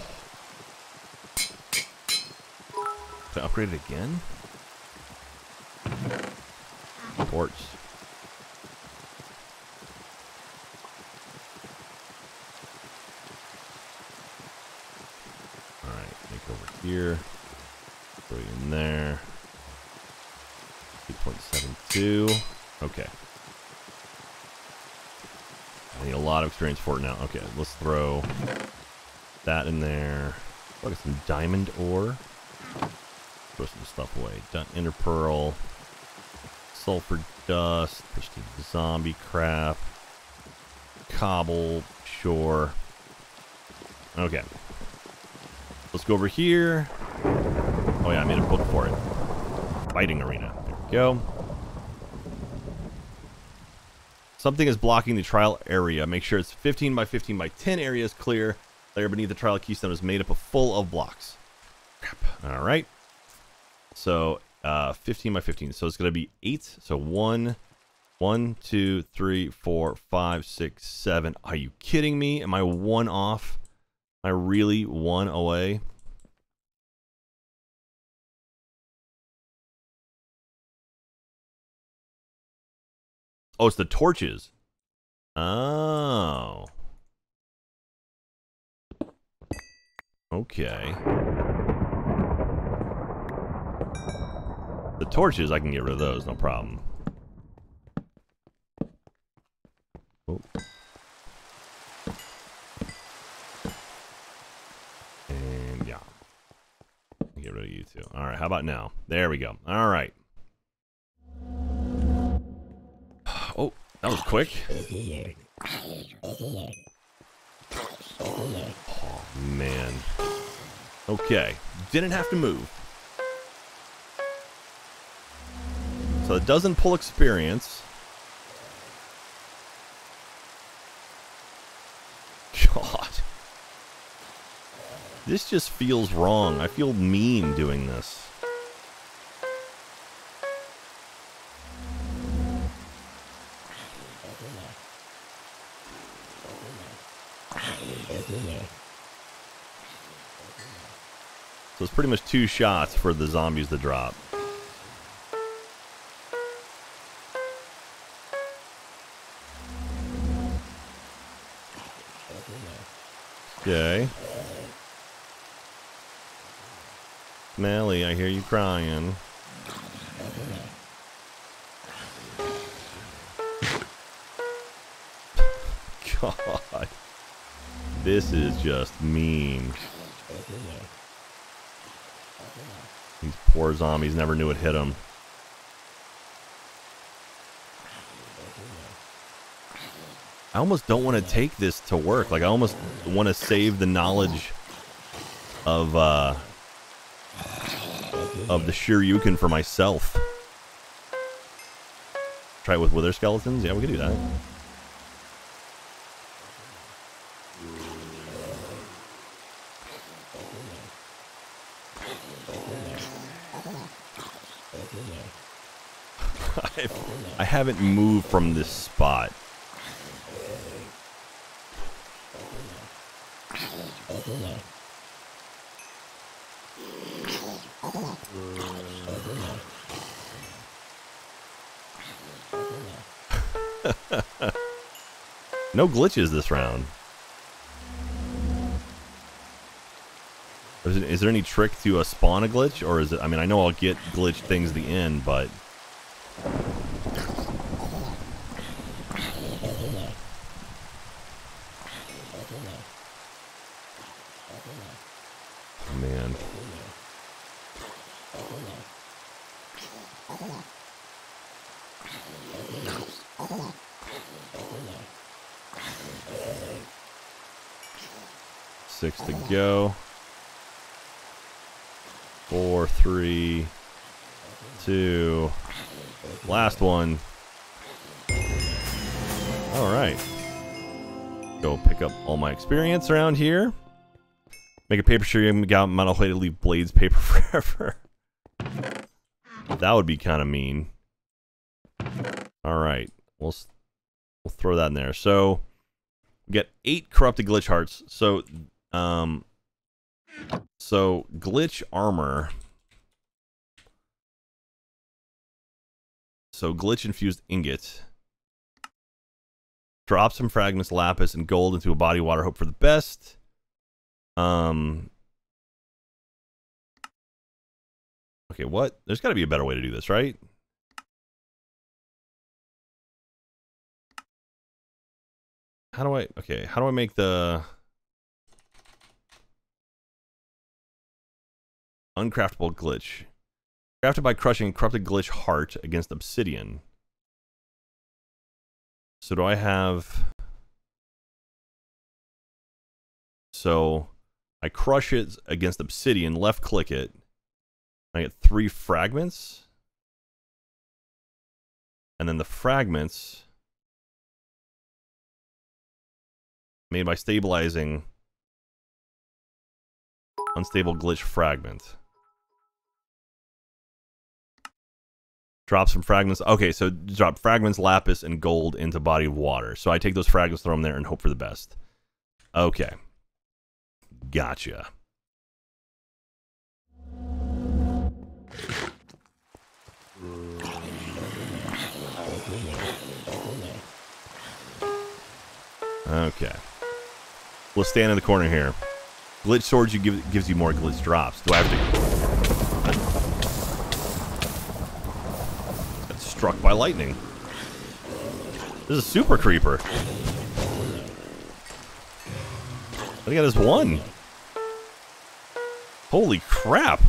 Can I upgrade it again? Ports. Alright, make over here. Throw you in there. 8.72. Okay. I need a lot of experience for it now. Okay, let's throw that in there. Look at some diamond ore. Throw some stuff away. Dun Ender pearl. Sulfur dust. Pristine zombie crap. Cobble. Sure. Okay. Let's go over here. Oh yeah, I made a book for it. Fighting arena. There we go. Something is blocking the trial area. Make sure it's 15 by 15 by 10 area is clear. Layer beneath the trial keystone is made up of full of blocks. Crap. All right. So uh, 15 by 15. So it's going to be 8. So 1, 1, 2, 3, 4, 5, 6, 7. Are you kidding me? Am I one off? I really one away? Oh, it's the torches. Oh. Okay. The torches, I can get rid of those, no problem. Oh. Get rid of you two. Alright, how about now? There we go. Alright. Oh, that was quick. Oh, man. Okay. Didn't have to move. So it doesn't pull experience. God. This just feels wrong. I feel mean doing this. So it's pretty much two shots for the zombies to drop. Okay. Smelly, I hear you crying. (laughs) God. This is just mean. These poor zombies never knew it hit them. I almost don't want to take this to work. Like, I almost want to save the knowledge of, uh, of the Shuriken for myself. Try it with wither skeletons? Yeah, we could do that. (laughs) I haven't moved from this spot. (laughs) no glitches this round. Is, it, is there any trick to uh, spawn a glitch, or is it? I mean, I know I'll get glitch things at the end, but man. Six to go. Four, three, two. Last one. All right. Go pick up all my experience around here. Make a paper sure you got model way to leave blades paper (laughs) forever. that would be kind of mean. All right, we'll we'll throw that in there. So we get eight corrupted glitch hearts. So um, so glitch armor. So glitch infused ingot. Drop some fragments, lapis, and gold into a body of water. Hope for the best. Um. Okay, what? There's got to be a better way to do this, right? How do I... Okay, how do I make the... Uncraftable glitch. Crafted by crushing corrupted glitch heart against obsidian. So do I have... So I crush it against obsidian, left click it. I get three fragments. And then the fragments made by stabilizing unstable glitch fragment. Drops some fragments. Okay, so drop fragments, lapis, and gold into body of water. So I take those fragments, throw them there, and hope for the best. Okay. Gotcha. Okay. We'll stand in the corner here. Glitch swords you give gives you more glitch drops. Do I have to struck by lightning? This is a super creeper. I think I just won. Holy crap.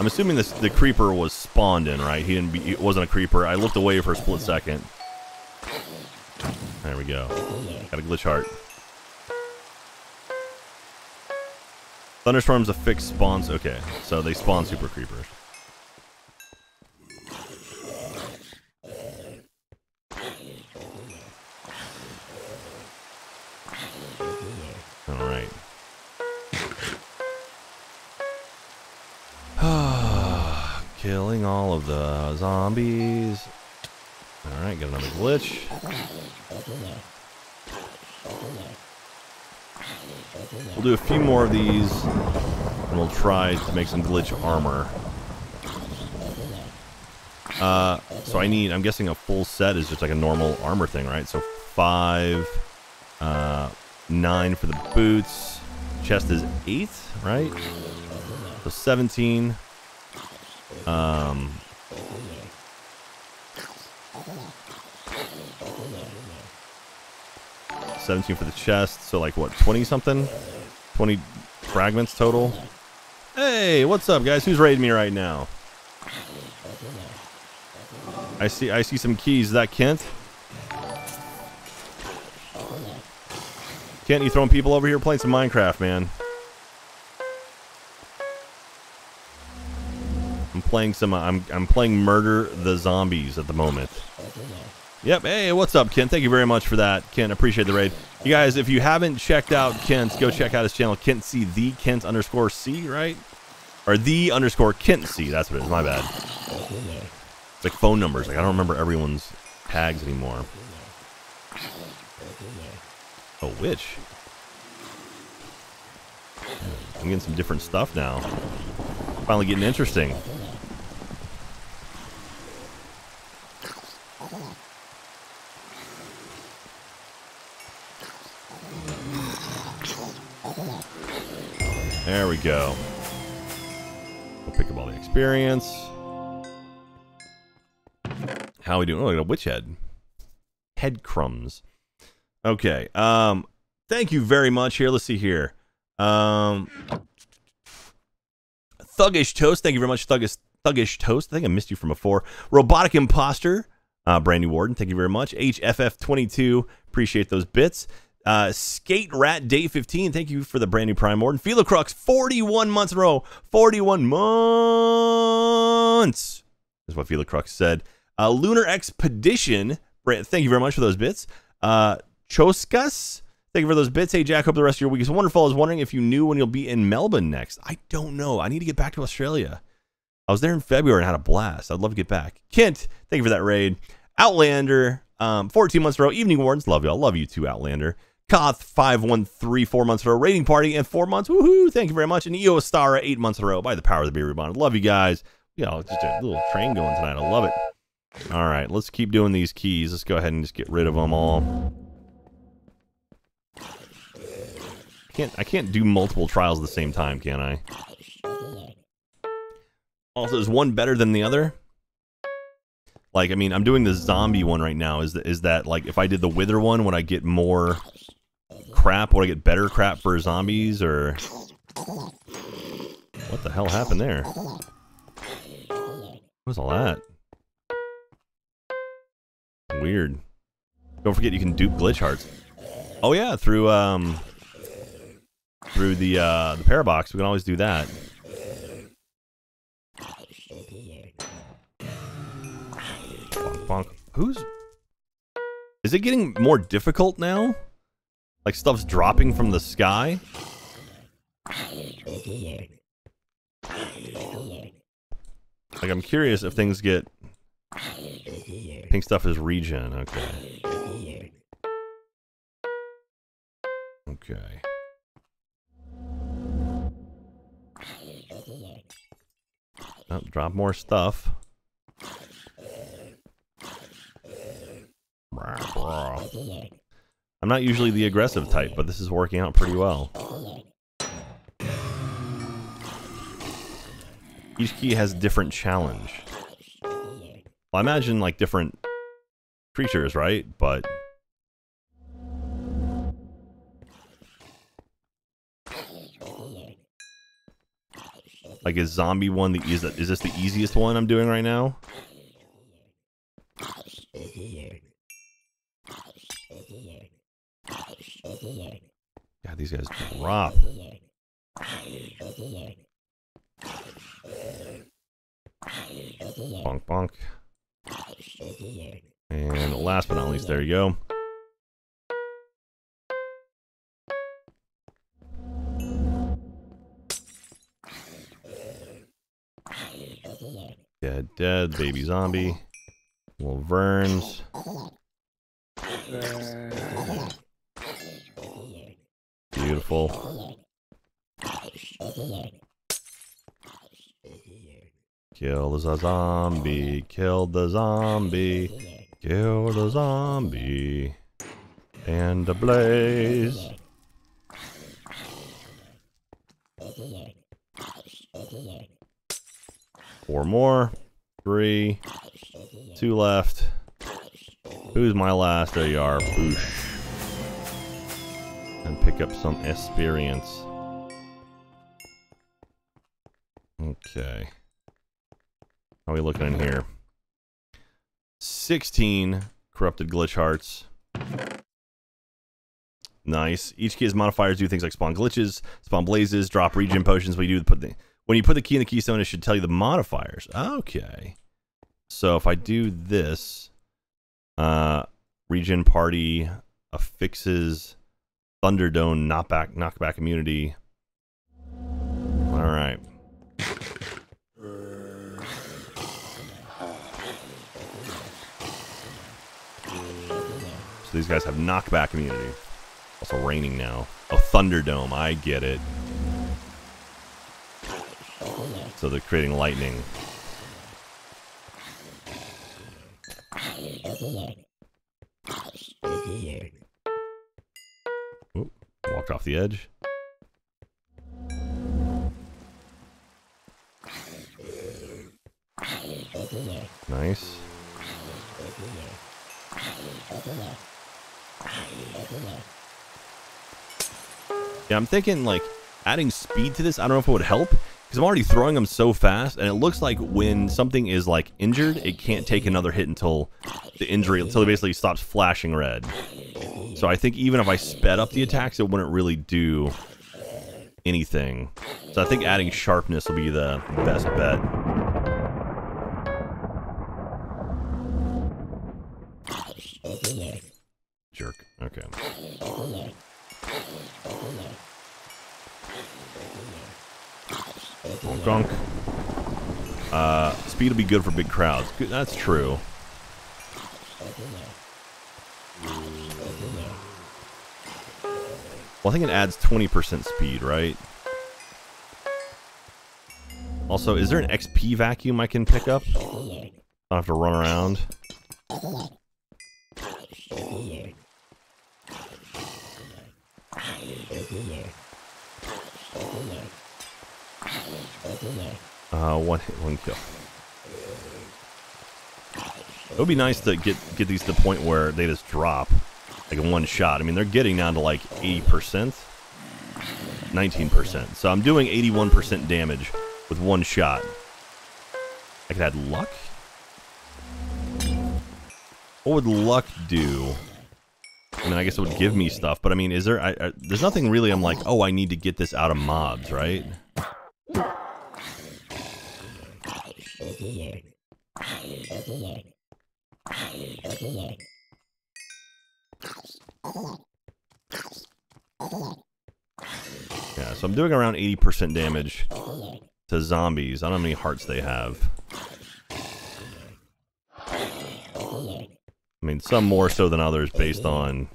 I'm assuming this the creeper was spawned in, right? He didn't be it wasn't a creeper. I looked away for a split second. There we go. Got a glitch heart. Thunderstorms affix spawns. Okay, so they spawn super creepers. All right. (sighs) Killing all of the zombies. Alright, got another glitch. We'll do a few more of these, and we'll try to make some glitch armor. Uh, so I need, I'm guessing a full set is just like a normal armor thing, right? So five, uh, nine for the boots. Chest is eight, right? So 17. Um, Seventeen for the chest, so like what, twenty something? Twenty fragments total. Hey, what's up, guys? Who's raiding me right now? I see, I see some keys. Is that Kent? Kent, you throwing people over here playing some Minecraft, man? I'm playing some. I'm I'm playing Murder the Zombies at the moment. Yep. Hey, what's up, Kent? Thank you very much for that, Kent. Appreciate the raid. You guys, if you haven't checked out Kent, go check out his channel, Kent C. The Kent underscore C, right? Or the underscore Kent C. That's what it is. My bad. It's like phone numbers. Like I don't remember everyone's tags anymore. Oh, which? I'm getting some different stuff now. Finally getting interesting. There we go. We'll pick up all the experience. How are we doing? Oh, I got a witch head. Head crumbs. Okay. Um, thank you very much. Here, let's see here. Um, Thuggish Toast. Thank you very much, Thuggish, Thuggish Toast. I think I missed you from before. Robotic Imposter. Uh, Brandy Warden. Thank you very much. HFF22. Appreciate those bits. Uh, Skate Rat Day 15. Thank you for the brand new Prime Warden. Felocrux, 41 months in a row. 41 months is what Felocrux said. Uh, Lunar Expedition. Thank you very much for those bits. Uh, Choskas. Thank you for those bits. Hey, Jack, hope the rest of your week is wonderful. I was wondering if you knew when you'll be in Melbourne next. I don't know. I need to get back to Australia. I was there in February and had a blast. I'd love to get back. Kent, thank you for that raid. Outlander, um, 14 months in a row. Evening Wardens, love you. I love you too, Outlander. Koth, 513, four months in a. Rating Party, and four months. Woohoo! Thank you very much. And EO Stara, eight months in a row. By the power of the Beer Reborn. Love you guys. You know, just a little train going tonight. I love it. All right, let's keep doing these keys. Let's go ahead and just get rid of them all. Can't I can't do multiple trials at the same time, can I? Also, is one better than the other? Like, I mean, I'm doing the zombie one right now. Is that, is that like if I did the wither one, would I get more crap? Would I get better crap for zombies or what the hell happened there? What was all that? Weird. Don't forget you can dupe glitch hearts. Oh yeah, through um through the uh the parabox, we can always do that. Who's... Is it getting more difficult now? Like stuff's dropping from the sky? Like I'm curious if things get... Pink stuff is regen, okay. Okay. Oh, drop more stuff. I'm not usually the aggressive type, but this is working out pretty well. Each key has different challenge. Well, I imagine like different creatures, right? But like is zombie one the is this the easiest one I'm doing right now? God, these guys drop. Bonk, bonk. And last but not least, there you go. Dead, dead, baby zombie. Little verns. Beautiful. Kill the zombie, kill the zombie, kill the zombie, and a blaze. Four more, three, two left. Who's my last? There you are, boosh. And pick up some experience. Okay. How are we looking in here? 16 corrupted glitch hearts. Nice. Each key has modifiers do things like spawn glitches, spawn blazes, drop regen potions. When you do put the when you put the key in the keystone, it should tell you the modifiers. Okay. So if I do this, uh, regen party affixes Thunderdome knockback knockback immunity. All right. So these guys have knockback immunity. Also raining now. Oh, Thunderdome. I get it. So they're creating lightning. Walked off the edge. Nice. Yeah, I'm thinking like adding speed to this. I don't know if it would help because I'm already throwing them so fast, and it looks like when something is like injured, it can't take another hit until the injury until it basically stops flashing red. So I think even if I sped up the attacks, it wouldn't really do anything. So I think adding sharpness will be the best bet. Jerk. Okay. Gunk. Uh, speed will be good for big crowds. That's true. Well, I think it adds 20% speed, right? Also, is there an XP vacuum I can pick up? I don't have to run around. Uh, one hit, one kill. It would be nice to get get these to the point where they just drop, like in one shot. I mean, they're getting down to like 80%, 19%. So I'm doing 81% damage with one shot. I could add luck? What would luck do? I mean, I guess it would give me stuff, but I mean, is there... I, I, there's nothing really I'm like, oh, I need to get this out of mobs, right? Yeah, so I'm doing around 80% damage to zombies. I don't know how many hearts they have. I mean, some more so than others based on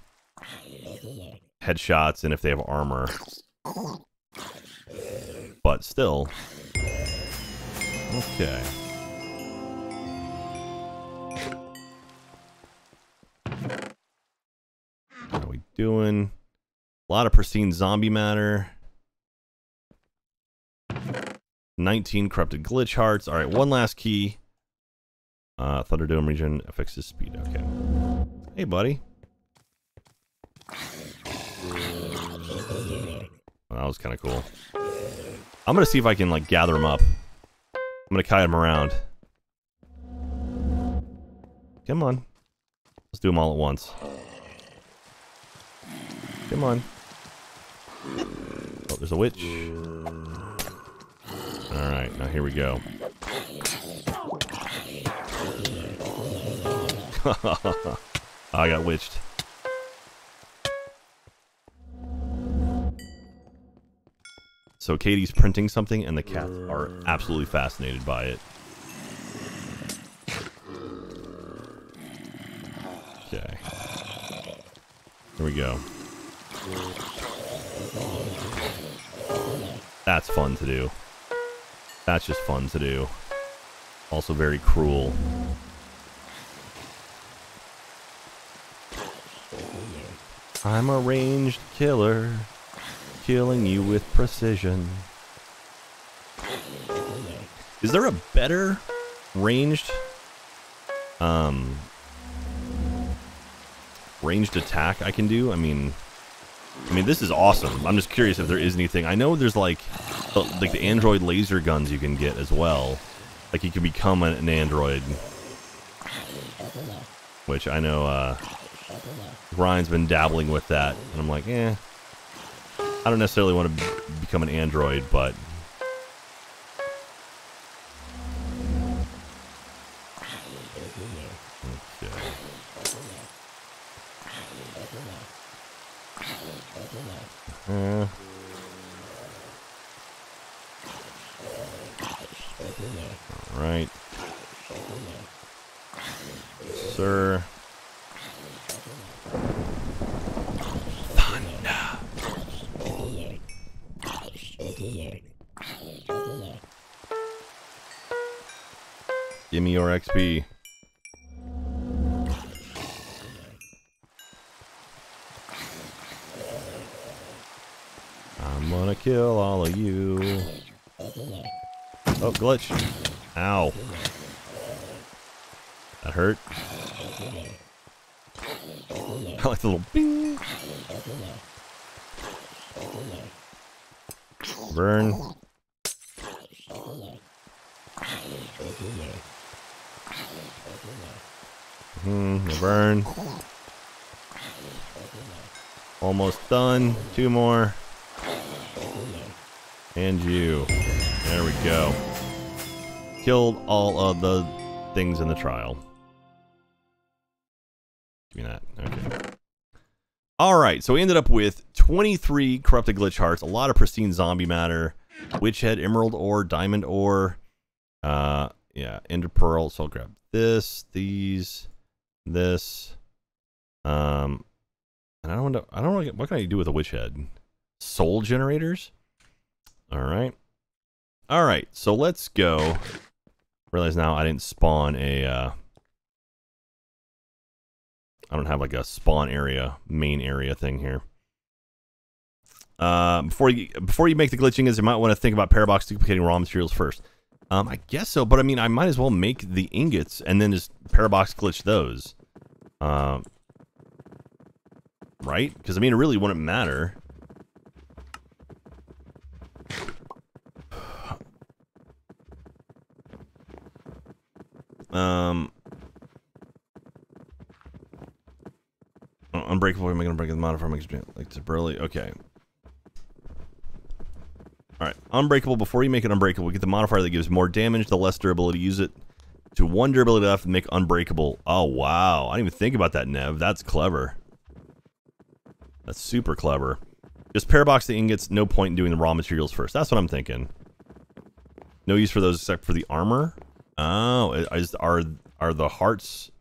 headshots and if they have armor. But still. Okay. How are we doing? A lot of pristine zombie matter. 19 corrupted glitch hearts. All right, one last key. Uh, Thunderdome region affixes speed. Okay. Hey, buddy. Well, that was kind of cool. I'm gonna see if I can like gather them up. I'm gonna kite them around. Come on. Let's do them all at once. Come on. Oh, there's a witch. Alright, now here we go. (laughs) I got witched. So Katie's printing something and the cats are absolutely fascinated by it. Okay. Here we go. That's fun to do. That's just fun to do. Also very cruel. I'm a ranged killer, killing you with precision. Is there a better ranged um ranged attack I can do? I mean I mean this is awesome. I'm just curious if there is anything. I know there's like like the android laser guns you can get as well. Like you can become an, an android. Which I know uh Ryan's been dabbling with that, and I'm like, eh. I don't necessarily want to become an android, but Uh, all right, sir. Give me your XP. I'm gonna kill all of you. Oh, glitch. Ow. That hurt. (laughs) I like the little bing. Burn. Hmm, burn. Almost done. Two more. And you. There we go. Killed all of the things in the trial. Give me that. Okay. Alright, so we ended up with 23 corrupted glitch hearts, a lot of pristine zombie matter, witch head, emerald ore, diamond ore, uh, yeah, ender pearl. So I'll grab this, these, this, um, and I don't know, I don't know, what can I do with a witch head? Soul generators? Alright. Alright, so let's go. Realize now I didn't spawn a, uh, I don't have like a spawn area, main area thing here. Uh, before you before you make the glitching is you might want to think about Parabox duplicating raw materials first. Um, I guess so, but I mean I might as well make the ingots and then just Parabox glitch those. Um, right? Because I mean it really wouldn't matter. Um, unbreakable, unbreakable, we're making break the modifier makes like to burly. Okay. Alright, unbreakable. Before you make it unbreakable, get the modifier that gives more damage, the less durability. Use it to one durability left and make unbreakable. Oh wow, I didn't even think about that, Nev. That's clever. That's super clever. Just parabox the ingots. No point in doing the raw materials first. That's what I'm thinking. No use for those except for the armor. Oh, is, are are the hearts?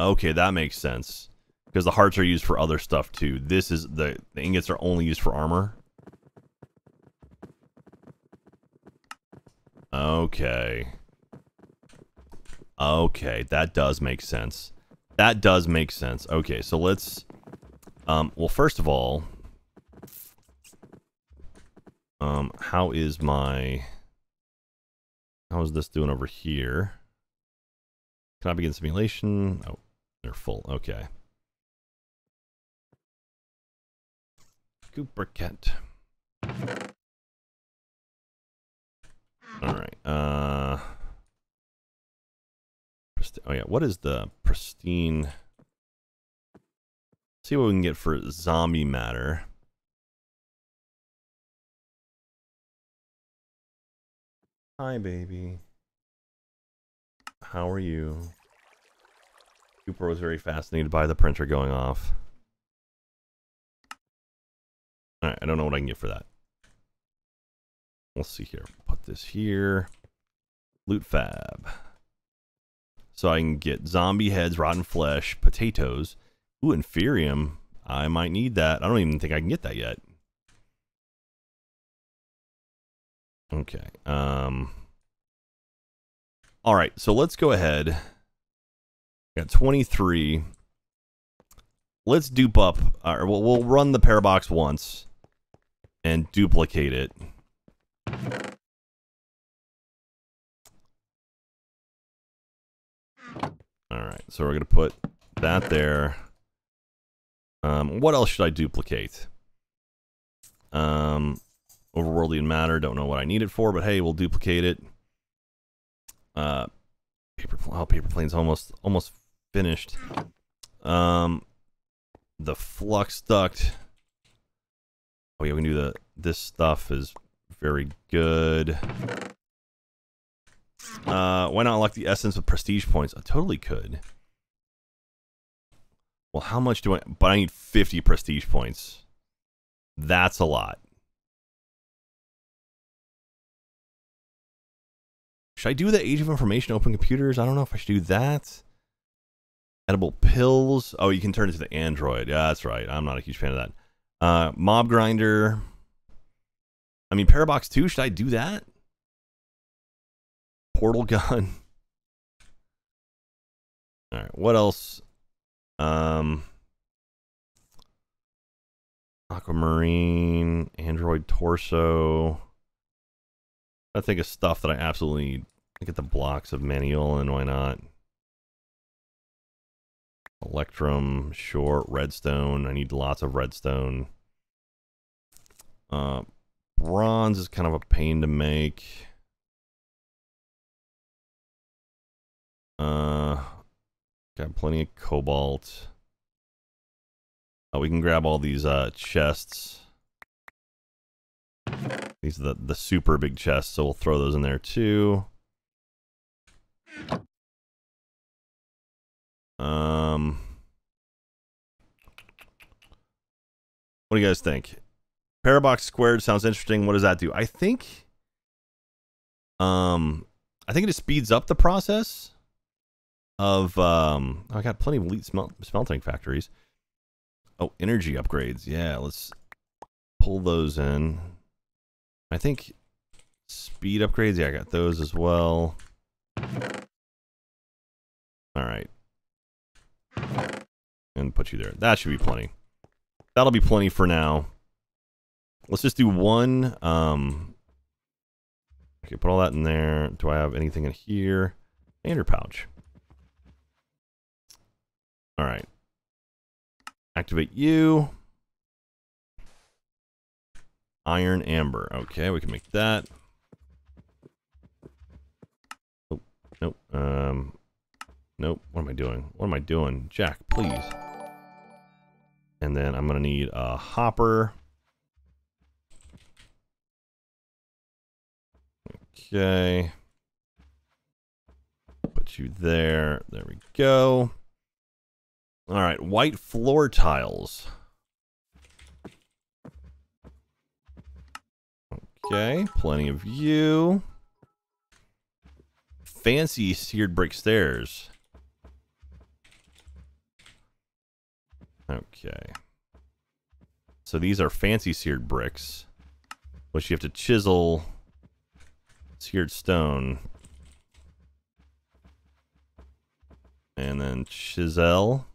Okay, that makes sense. Because the hearts are used for other stuff too. This is the the ingots are only used for armor. Okay. Okay, that does make sense. That does make sense. Okay, so let's... Um, well, first of all... Um, how is my... How is this doing over here? Can I begin simulation? Oh, they're full. Okay. Cooper Kent. All right. Uh. Oh yeah. What is the pristine? Let's see what we can get for zombie matter. Hi, baby. How are you? Cooper was very fascinated by the printer going off. Alright, I don't know what I can get for that. Let's see here. Put this here. Loot fab. So I can get zombie heads, rotten flesh, potatoes. Ooh, inferium. I might need that. I don't even think I can get that yet. Okay. Um. All right. So let's go ahead. Got 23. Let's dupe up. Or right, we'll, we'll run the Parabox once and duplicate it. All right, so we're gonna put that there. Um, what else should I duplicate? Um, overworldly matter. Don't know what I need it for, but hey, we'll duplicate it. Uh, paper. Oh, paper plane's almost almost finished. Um, the flux duct. Oh yeah, we can do the. This stuff is very good. Uh, why not unlock the essence with prestige points? I totally could. Well, how much do I... But I need 50 prestige points. That's a lot. Should I do the Age of Information Open Computers? I don't know if I should do that. Edible pills. Oh, you can turn it to the Android. Yeah, that's right. I'm not a huge fan of that. Uh, mob Grinder. I mean, Parabox 2, should I do that? Portal gun. (laughs) All right, what else? Um, Aquamarine, Android Torso. I think of stuff that I absolutely need. I get the blocks of Manyullyn, and why not? Electrum, short, redstone. I need lots of redstone. Uh, Bronze is kind of a pain to make. Uh, got plenty of cobalt. Oh, we can grab all these uh, chests. These are the, the super big chests, so we'll throw those in there too. Um, what do you guys think? Parabox squared sounds interesting. What does that do? I think um I think it just speeds up the process of um oh, I got plenty of elite smel smelting factories. Oh, energy upgrades. Yeah, let's pull those in. I think speed upgrades. Yeah, I got those as well. All right. And put you there. That should be plenty. That'll be plenty for now. Let's just do one. Um, okay, put all that in there. Do I have anything in here? Standard pouch. All right. Activate you. Iron amber. Okay, we can make that. Oh, nope. Um, nope. What am I doing? What am I doing? Jack, please. And then I'm going to need a hopper. Okay. put you there. There we go. All right, white floor tiles. Okay, plenty of you. Fancy seared brick stairs. Okay. So these are fancy seared bricks, which you have to chisel seared stone. And then chisel.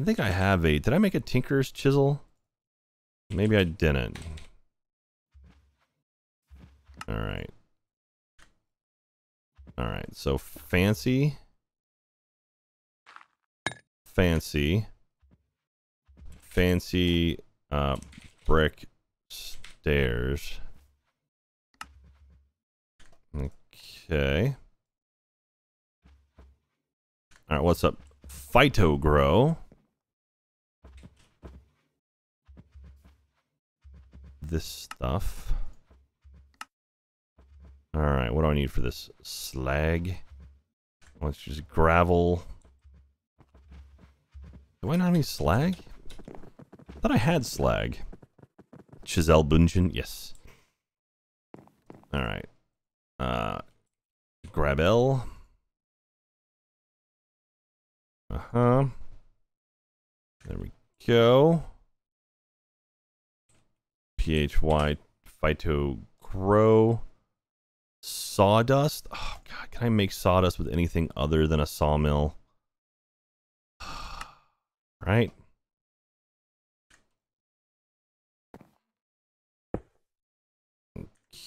I think I have a... Did I make a tinker's chisel? Maybe I didn't. Alright. Alright, so fancy. Fancy. Fancy uh, brick stairs. Okay. Alright, what's up? Phyto grow. This stuff. Alright, what do I need for this? Slag. Let's just gravel. Do I not have any slag? I thought I had slag. Chisel Bunchen, yes. Alright. Uh Grabel. Uh-huh. There we go. PHY Phyto Grow. Sawdust? Oh god, can I make sawdust with anything other than a sawmill? (sighs) right?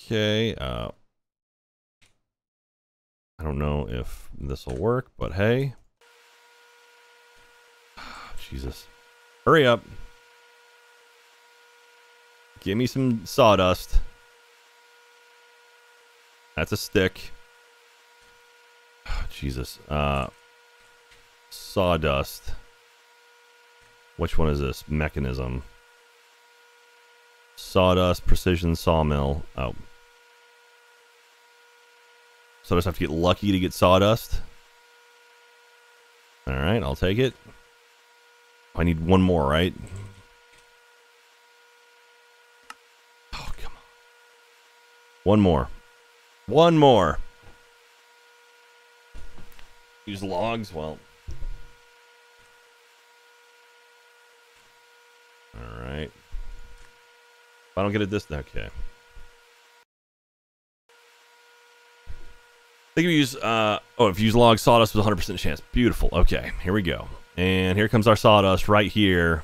Okay, uh I don't know if this will work, but hey. (sighs) Jesus. Hurry up. Give me some sawdust. That's a stick. Jesus. Uh, sawdust. Which one is this? Mechanism. Sawdust, precision sawmill. Oh. So I just have to get lucky to get sawdust. Alright, I'll take it. I need one more, right? Oh, come on. One more. One more. Use logs? Well. Alright. If I don't get it this... Okay. I think if you use... Uh, oh, if you use log sawdust with 100% chance. Beautiful. Okay, here we go. And here comes our sawdust right here.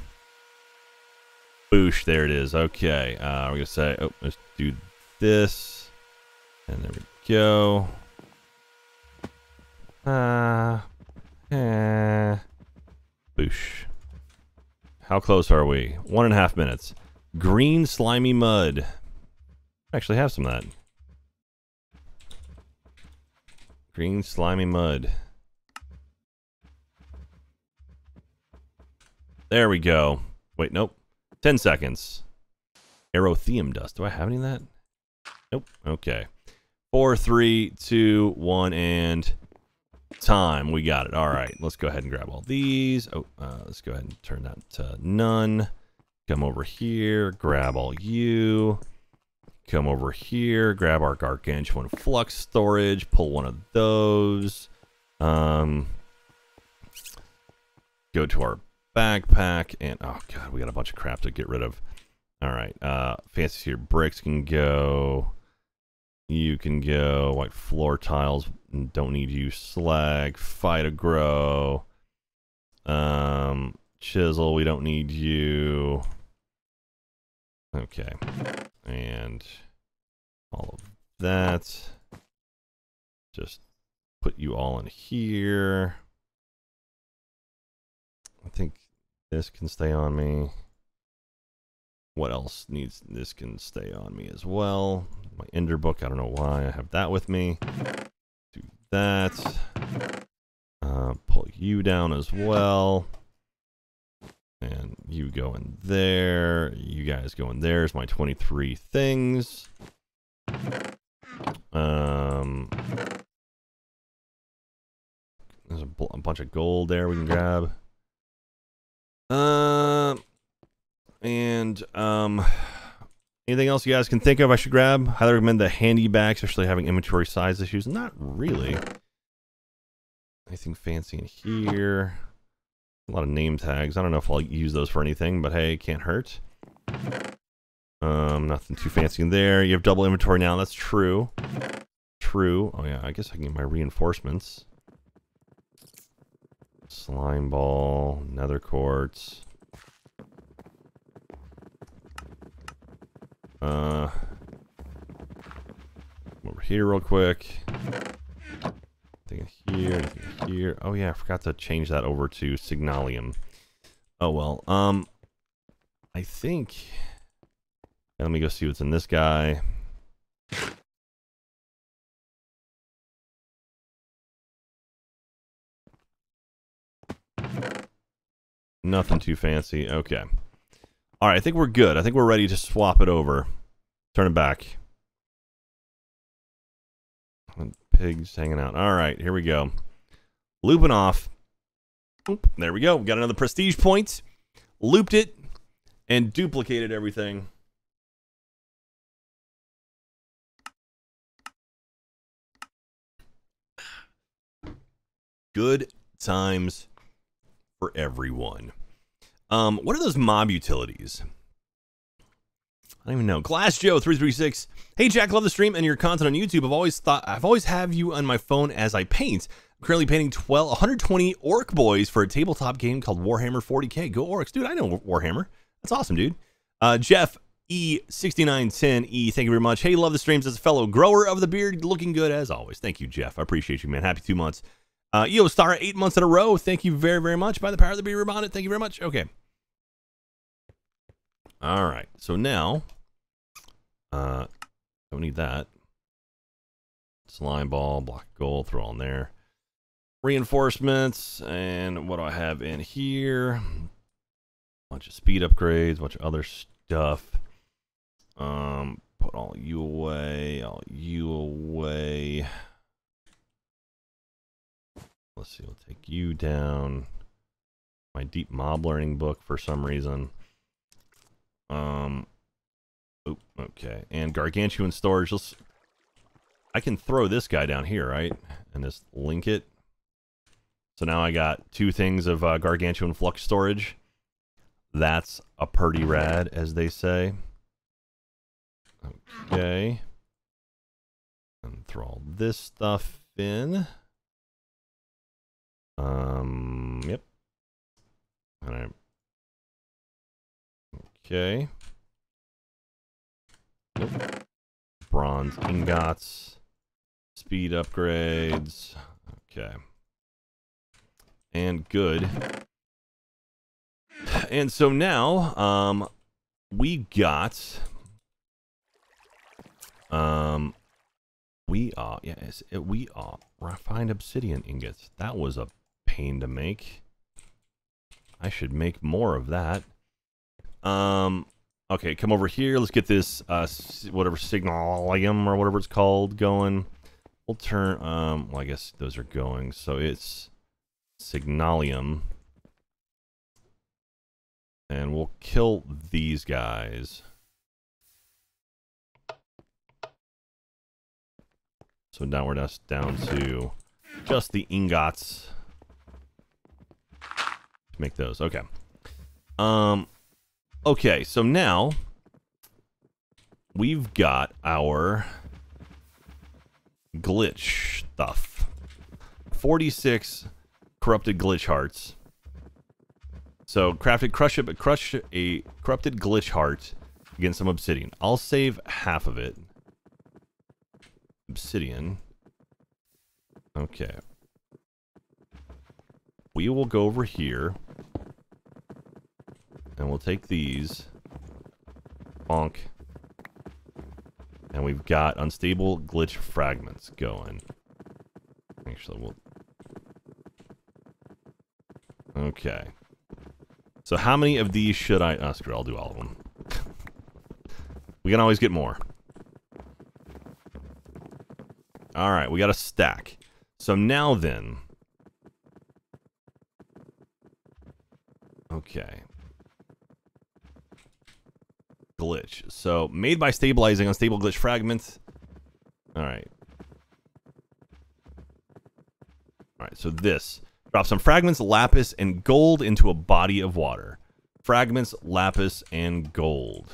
Boosh, there it is. Okay, uh, we're going to say... Oh, let's do this. And there we go. Ah. Uh, eh. Boosh. How close are we? One and a half minutes. Green slimy mud. I actually have some of that. Green slimy mud. There we go. Wait, nope. 10 seconds. Aerotheum dust. Do I have any of that? Nope. Okay. Four, three, two, one, and time. We got it. All right, let's go ahead and grab all these. Oh, uh, let's go ahead and turn that to none. Come over here, grab all you. Come over here, grab our gargantuan flux storage, pull one of those. Um, go to our backpack, and oh god, we got a bunch of crap to get rid of. All right, uh, fancy here bricks can go. You can go white floor tiles. Don't need you. Slag. Phyto-Gro. Um, chisel. We don't need you. Okay. And all of that. Just put you all in here. I think this can stay on me. What else needs this can stay on me as well my Ender book. I don't know why I have that with me. Do that. Uh, pull you down as well. And you go in there. You guys go in there. Is my 23 things. Um, there's a bunch of gold there we can grab. Uh, and um, anything else you guys can think of I should grab? Highly recommend the handy bag, especially having inventory size issues. Not really. Anything fancy in here? A lot of name tags. I don't know if I'll use those for anything, but hey, can't hurt. Um, nothing too fancy in there. You have double inventory now. That's true. True. Oh yeah, I guess I can get my reinforcements. Slime ball, nether quartz. Uh, over here real quick. Anything here, anything here. Oh yeah, I forgot to change that over to Signalum. Oh well. Um, I think. Let me go see what's in this guy. Nothing too fancy. Okay. All right, I think we're good. I think we're ready to swap it over. Turn it back. Pigs hanging out. All right, here we go. Looping off. There we go. We got another prestige point. Looped it and duplicated everything. Good times for everyone. Um, what are those mob utilities? I don't even know. Glass Joe three three six. Hey Jack, love the stream and your content on YouTube. I've always thought I've always have you on my phone as I paint. I'm currently painting 12, 120 orc boys for a tabletop game called Warhammer 40k. Go orcs, dude! I know Warhammer. That's awesome, dude. Uh, Jeff E6910E, thank you very much. Hey, love the streams as a fellow grower of the beard, looking good as always. Thank you, Jeff. I appreciate you, man. Happy two months. Uh, Yo Star, eight months in a row. Thank you very, very much. By the power of the beer bonnet. Thank you very much. Okay. All right. So now, uh, don't need that. Slime ball, block goal, throw on there. Reinforcements, and what do I have in here? Bunch of speed upgrades, bunch of other stuff. Um, put all you away, all you away. Let's see, we'll take you down. My deep mob learning book for some reason. Um, okay. And gargantuan storage. Let's, I can throw this guy down here, right? And just link it. So now I got two things of uh, gargantuan flux storage. That's a pretty rad, as they say. Okay. And throw all this stuff in. Um, yep. All right. Okay. Bronze ingots. Speed upgrades. Okay. And good. And so now, um, we got, um, we are, yes, we are refined obsidian ingots. That was a pain to make. I should make more of that. Um, okay, come over here. Let's get this, uh, whatever signalum or whatever it's called going. We'll turn, um, well, I guess those are going. So it's signalum. And we'll kill these guys. So now we're just down to just the ingots to make those. Okay. Um, okay, so now we've got our glitch stuff. 46 corrupted glitch hearts. So crafted crush it, crush a corrupted glitch heart against some obsidian. I'll save half of it. Obsidian. Okay. We will go over here. And we'll take these. Bonk. And we've got unstable glitch fragments going. Actually, we'll... Okay. So how many of these should I... Oh, screw it, I'll do all of them. (laughs) we can always get more. Alright, we got a stack. So now then... Okay. Glitch. So, made by stabilizing unstable glitch fragments. Alright. Alright, so this. Drop some fragments, lapis, and gold into a body of water. Fragments, lapis, and gold.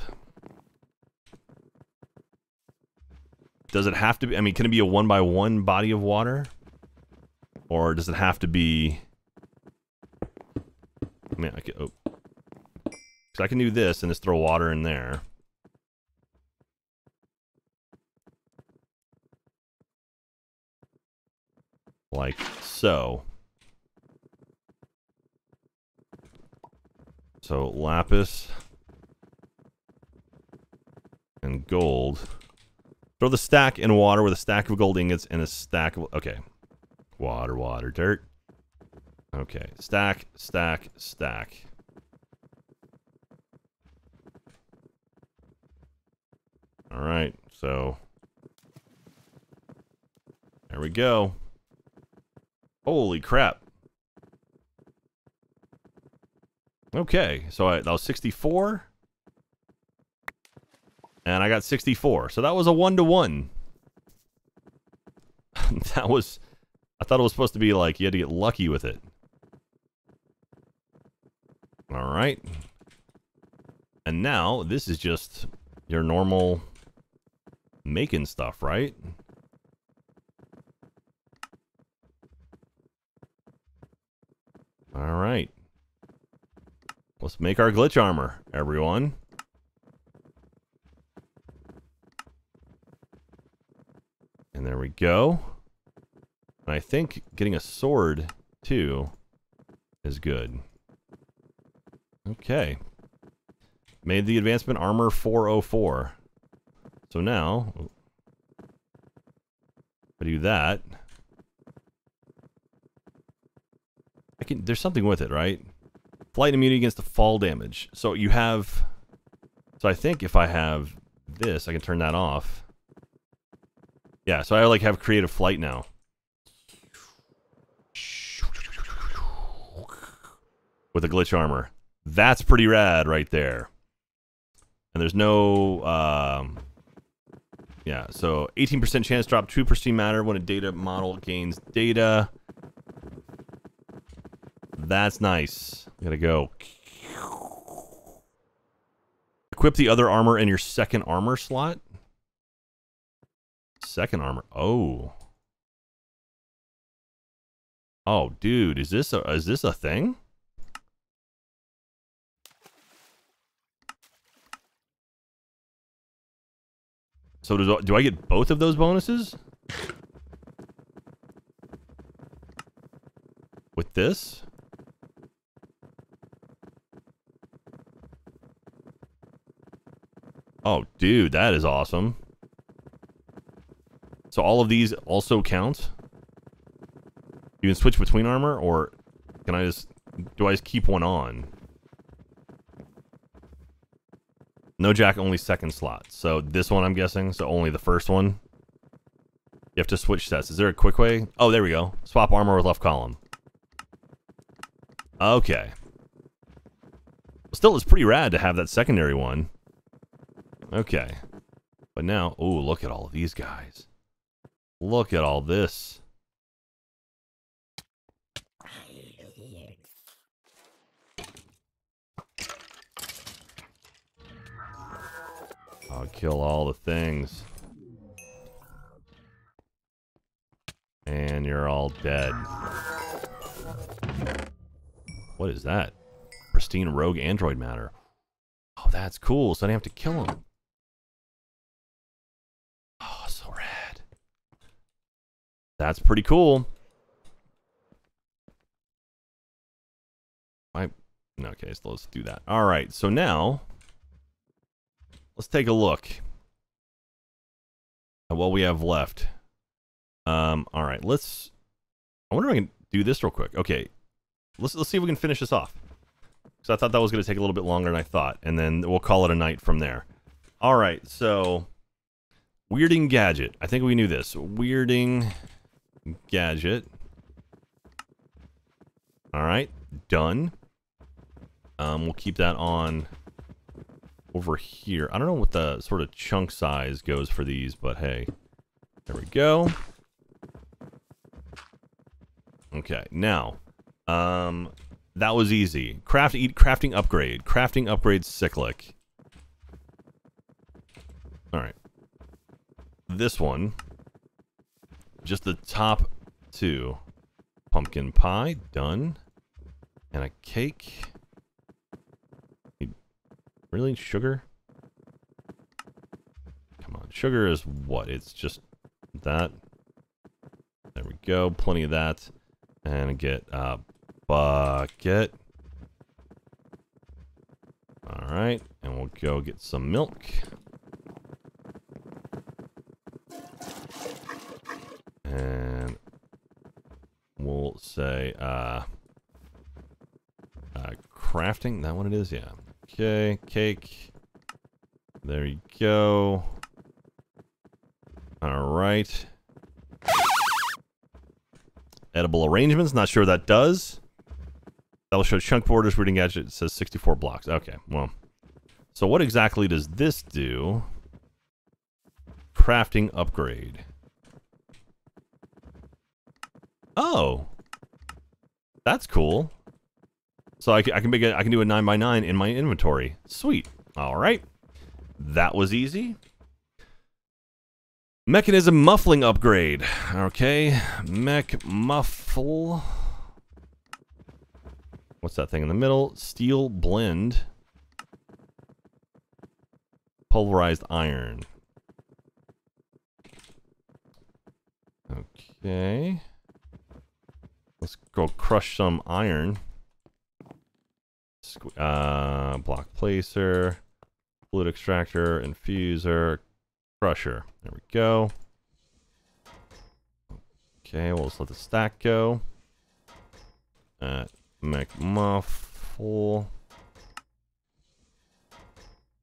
Does it have to be, I mean, can it be a one by one body of water? Or does it have to be, I mean, I can, oh. So I can do this and just throw water in there. Like so. So lapis and gold. Throw the stack in water with a stack of gold ingots and a stack of... Okay. Water, water, dirt. Okay. Stack, stack, stack. Alright, so... There we go. Holy crap. Okay, so I, that was 64. And I got 64. So that was a one-to-one. (laughs) that was... I thought it was supposed to be like you had to get lucky with it. Alright. And now, this is just your normal making stuff, right? Alright. Let's make our glitch armor, everyone. And there we go. And I think getting a sword, too, is good. Okay. Made the advancement armor 404. So now, I do that. I can. There's something with it, right? Flight immunity against the fall damage. So you have. So I think if I have this, I can turn that off. Yeah, so I like have creative flight now. With a glitch armor. That's pretty rad right there. And there's no, um, yeah, so 18% chance drop true pristine matter when a data model gains data. That's nice. Gotta go. Equip the other armor in your second armor slot. Second armor. Oh. Oh, dude, is this a is this a thing? So do, do I get both of those bonuses? With this? Oh, dude, that is awesome. So all of these also count? You can switch between armor, or can I just... Do I just keep one on? No jack, only second slot. So this one, I'm guessing. So only the first one. You have to switch sets. Is there a quick way? Oh, there we go. Swap armor with left column. Okay. Still, it's pretty rad to have that secondary one. Okay. But now, oh, look at all of these guys. Look at all this. I'll kill all the things. And you're all dead. What is that? Pristine rogue android matter. Oh, that's cool. So I don't have to kill him. Oh, so rad. That's pretty cool. I okay, so let's do that. All right, so now let's take a look at what we have left. Um, all right, let's. I wonder if I can do this real quick. Okay, let's let's see if we can finish this off. So I thought that was going to take a little bit longer than I thought, and then we'll call it a night from there. All right, so weirding gadget. I think we knew this. Weirding gadget. All right, done. Um, we'll keep that on over here. I don't know what the sort of chunk size goes for these, but hey. There we go. Okay, now, um, that was easy. Craft, eat, crafting upgrade. Crafting upgrade cyclic. All right. This one, just the top two. Pumpkin pie, done. And a cake. Really? Sugar? Come on. Sugar is what? It's just that. There we go. Plenty of that. And get a bucket. Alright. And we'll go get some milk. And we'll say, uh, uh, crafting. That one it is? Yeah. Okay, cake. There you go. All right. Edible arrangements. Not sure that does. That'll show chunk borders. Weirding gadget it says 64 blocks. Okay, well. So what exactly does this do? Crafting upgrade. Oh. That's cool. So I can, I can make it. I can do a nine by nine in my inventory. Sweet. All right. That was easy. Mechanism muffling upgrade. Okay. Mech muffle. What's that thing in the middle? Steel blend. Pulverized iron. Okay. Let's go crush some iron. Uh, block placer, fluid extractor, infuser, crusher. There we go. Okay, we'll just let the stack go. Uh, McMuffle.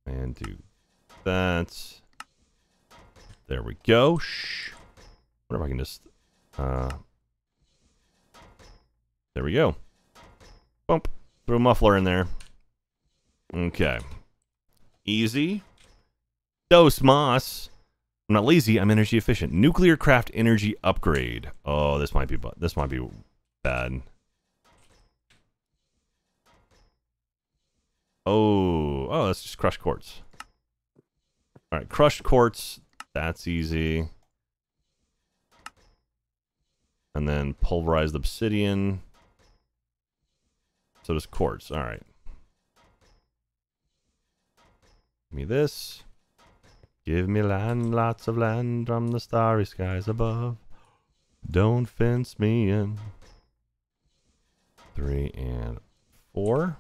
And do that. There we go. Shh. wonder if I can just... Uh, there we go. Bump. Throw a muffler in there. Okay. Easy. Dose moss. I'm not lazy. I'm energy efficient. Nuclear craft energy upgrade. Oh, this might be but this might be bad. Oh, oh, that's just crushed quartz. All right, crushed quartz. That's easy. And then pulverized obsidian. So does quartz. All right. Give me this. Give me land, lots of land from the starry skies above. Don't fence me in. Three and four. All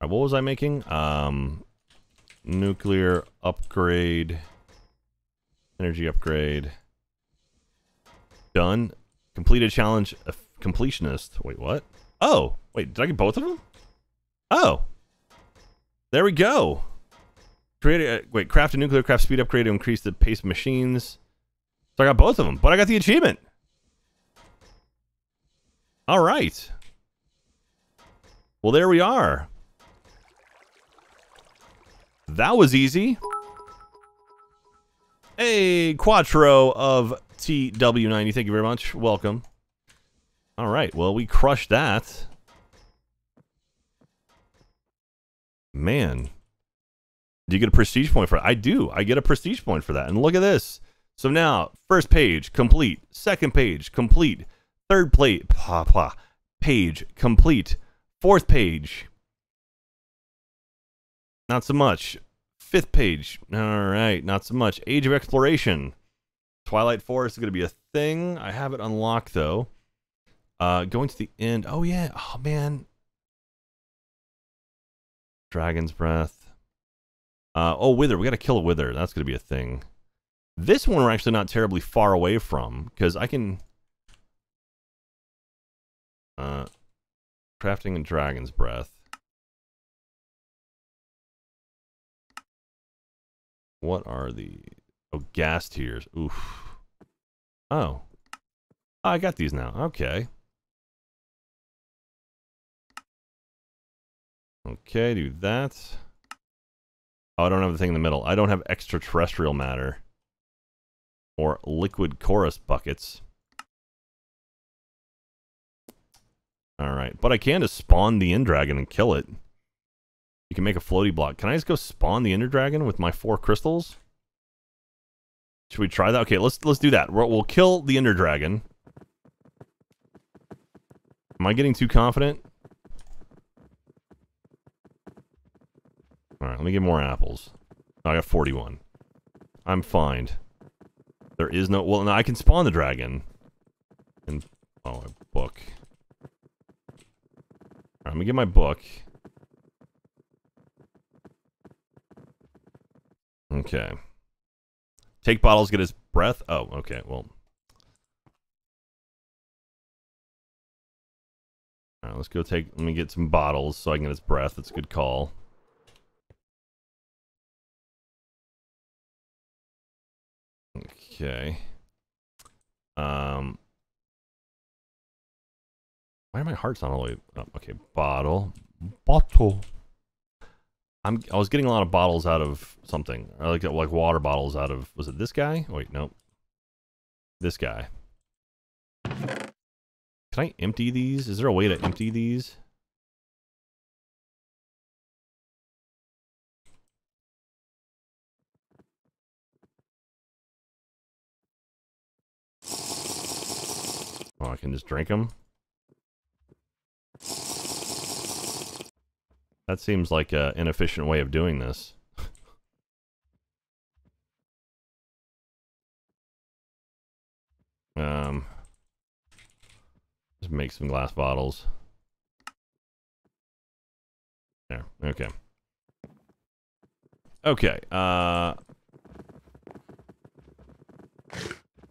right, what was I making? Um, nuclear upgrade. Energy upgrade. Done. Completed challenge. Completionist. Wait, what? Oh, wait, did I get both of them? Oh. There we go. Create a, wait, craft a nuclear craft speed upgrade to increase the pace of machines. So I got both of them, but I got the achievement. All right. Well, there we are. That was easy. Hey, Quattro of TW90. Thank you very much. Welcome. All right, well, we crushed that. Man. Do you get a prestige point for it? I do. I get a prestige point for that. And look at this. So now, first page, complete. Second page, complete. Third plate, pa, pa, page, complete. Fourth page, not so much. Fifth page, all right, not so much. Age of Exploration. Twilight Forest is going to be a thing. I have it unlocked, though. Uh, going to the end. Oh, yeah. Oh, man. Dragon's Breath. Uh, oh, Wither. We got to kill a Wither. That's going to be a thing. This one we're actually not terribly far away from, because I can... Uh, crafting and Dragon's Breath. What are the... Oh, ghast tears. Oof. Oh. I got these now. Okay. Okay, do that. Oh, I don't have the thing in the middle. I don't have extraterrestrial matter. Or liquid chorus buckets. Alright, but I can just spawn the End Dragon and kill it. You can make a floaty block. Can I just go spawn the Ender Dragon with my four crystals? Should we try that? Okay, let's let's do that. We'll, we'll kill the Ender Dragon. Am I getting too confident? Alright, let me get more apples. I got 41. I'm fine. There is no... Well, no, I can spawn the dragon. And... Oh, a book. Alright, let me get my book. Okay. Take bottles, get his breath. Oh, okay, well... Alright, let's go take... Let me get some bottles so I can get his breath. That's a good call. Okay. Um. Why are my hearts not all the way up? Okay, bottle. Bottle. I'm. I was getting a lot of bottles out of something. I like like water bottles out of. Was it this guy? Wait, nope. This guy. Can I empty these? Is there a way to empty these? Oh, I can just drink them? That seems like an inefficient way of doing this. (laughs) um, just make some glass bottles. There, okay. Okay, uh...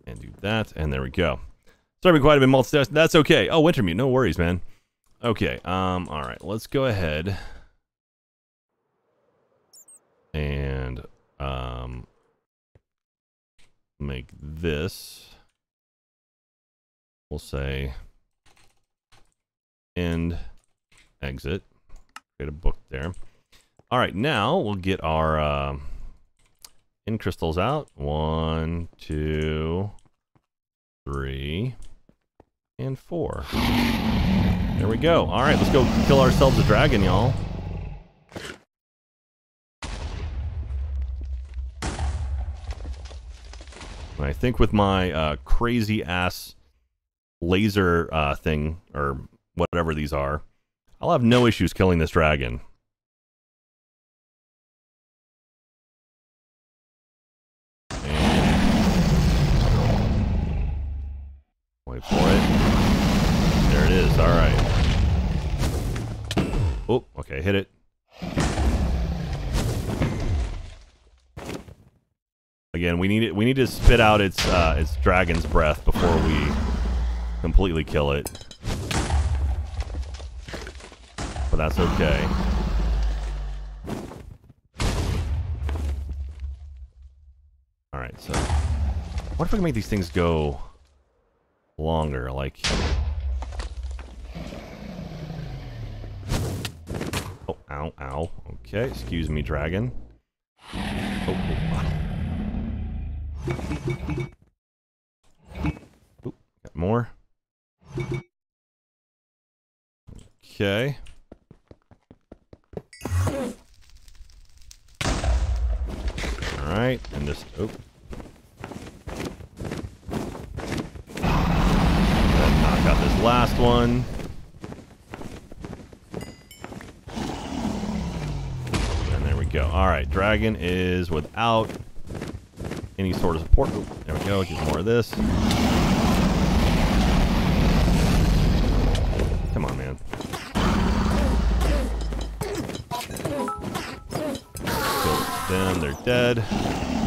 And do that, and there we go. Sorry, we quite a bit multitask. That's okay. Oh, Wintermute, no worries, man. Okay, um, all right, let's go ahead and um make this. We'll say end exit. Create a book there. All right, now we'll get our uh, end crystals out. One, two, three and four. There we go. All right, let's go kill ourselves a dragon, y'all. I think with my uh, crazy ass laser uh, thing, or whatever these are, I'll have no issues killing this dragon. Wait for it. Is. All right. Oh, okay. Hit it. Again, we need it. We need to spit out its uh, its dragon's breath before we completely kill it. But that's okay. All right. So, what if I can make these things go? longer, like... Oh, ow, ow. Okay, excuse me, dragon. Oh, oh. Oop, got more. Okay. Alright, and just... Oh, Got this last one. And there we go. Alright, dragon is without any sort of support. There we go, get more of this. Come on, man. Kill them, they're dead.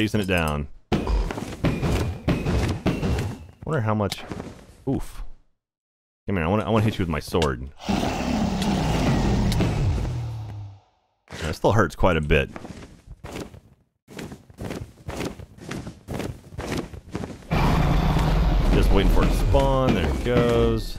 Chasing it down. Wonder how much. Oof. Come here. I want. I want to hit you with my sword. That still hurts quite a bit. Just waiting for it to spawn. There it goes.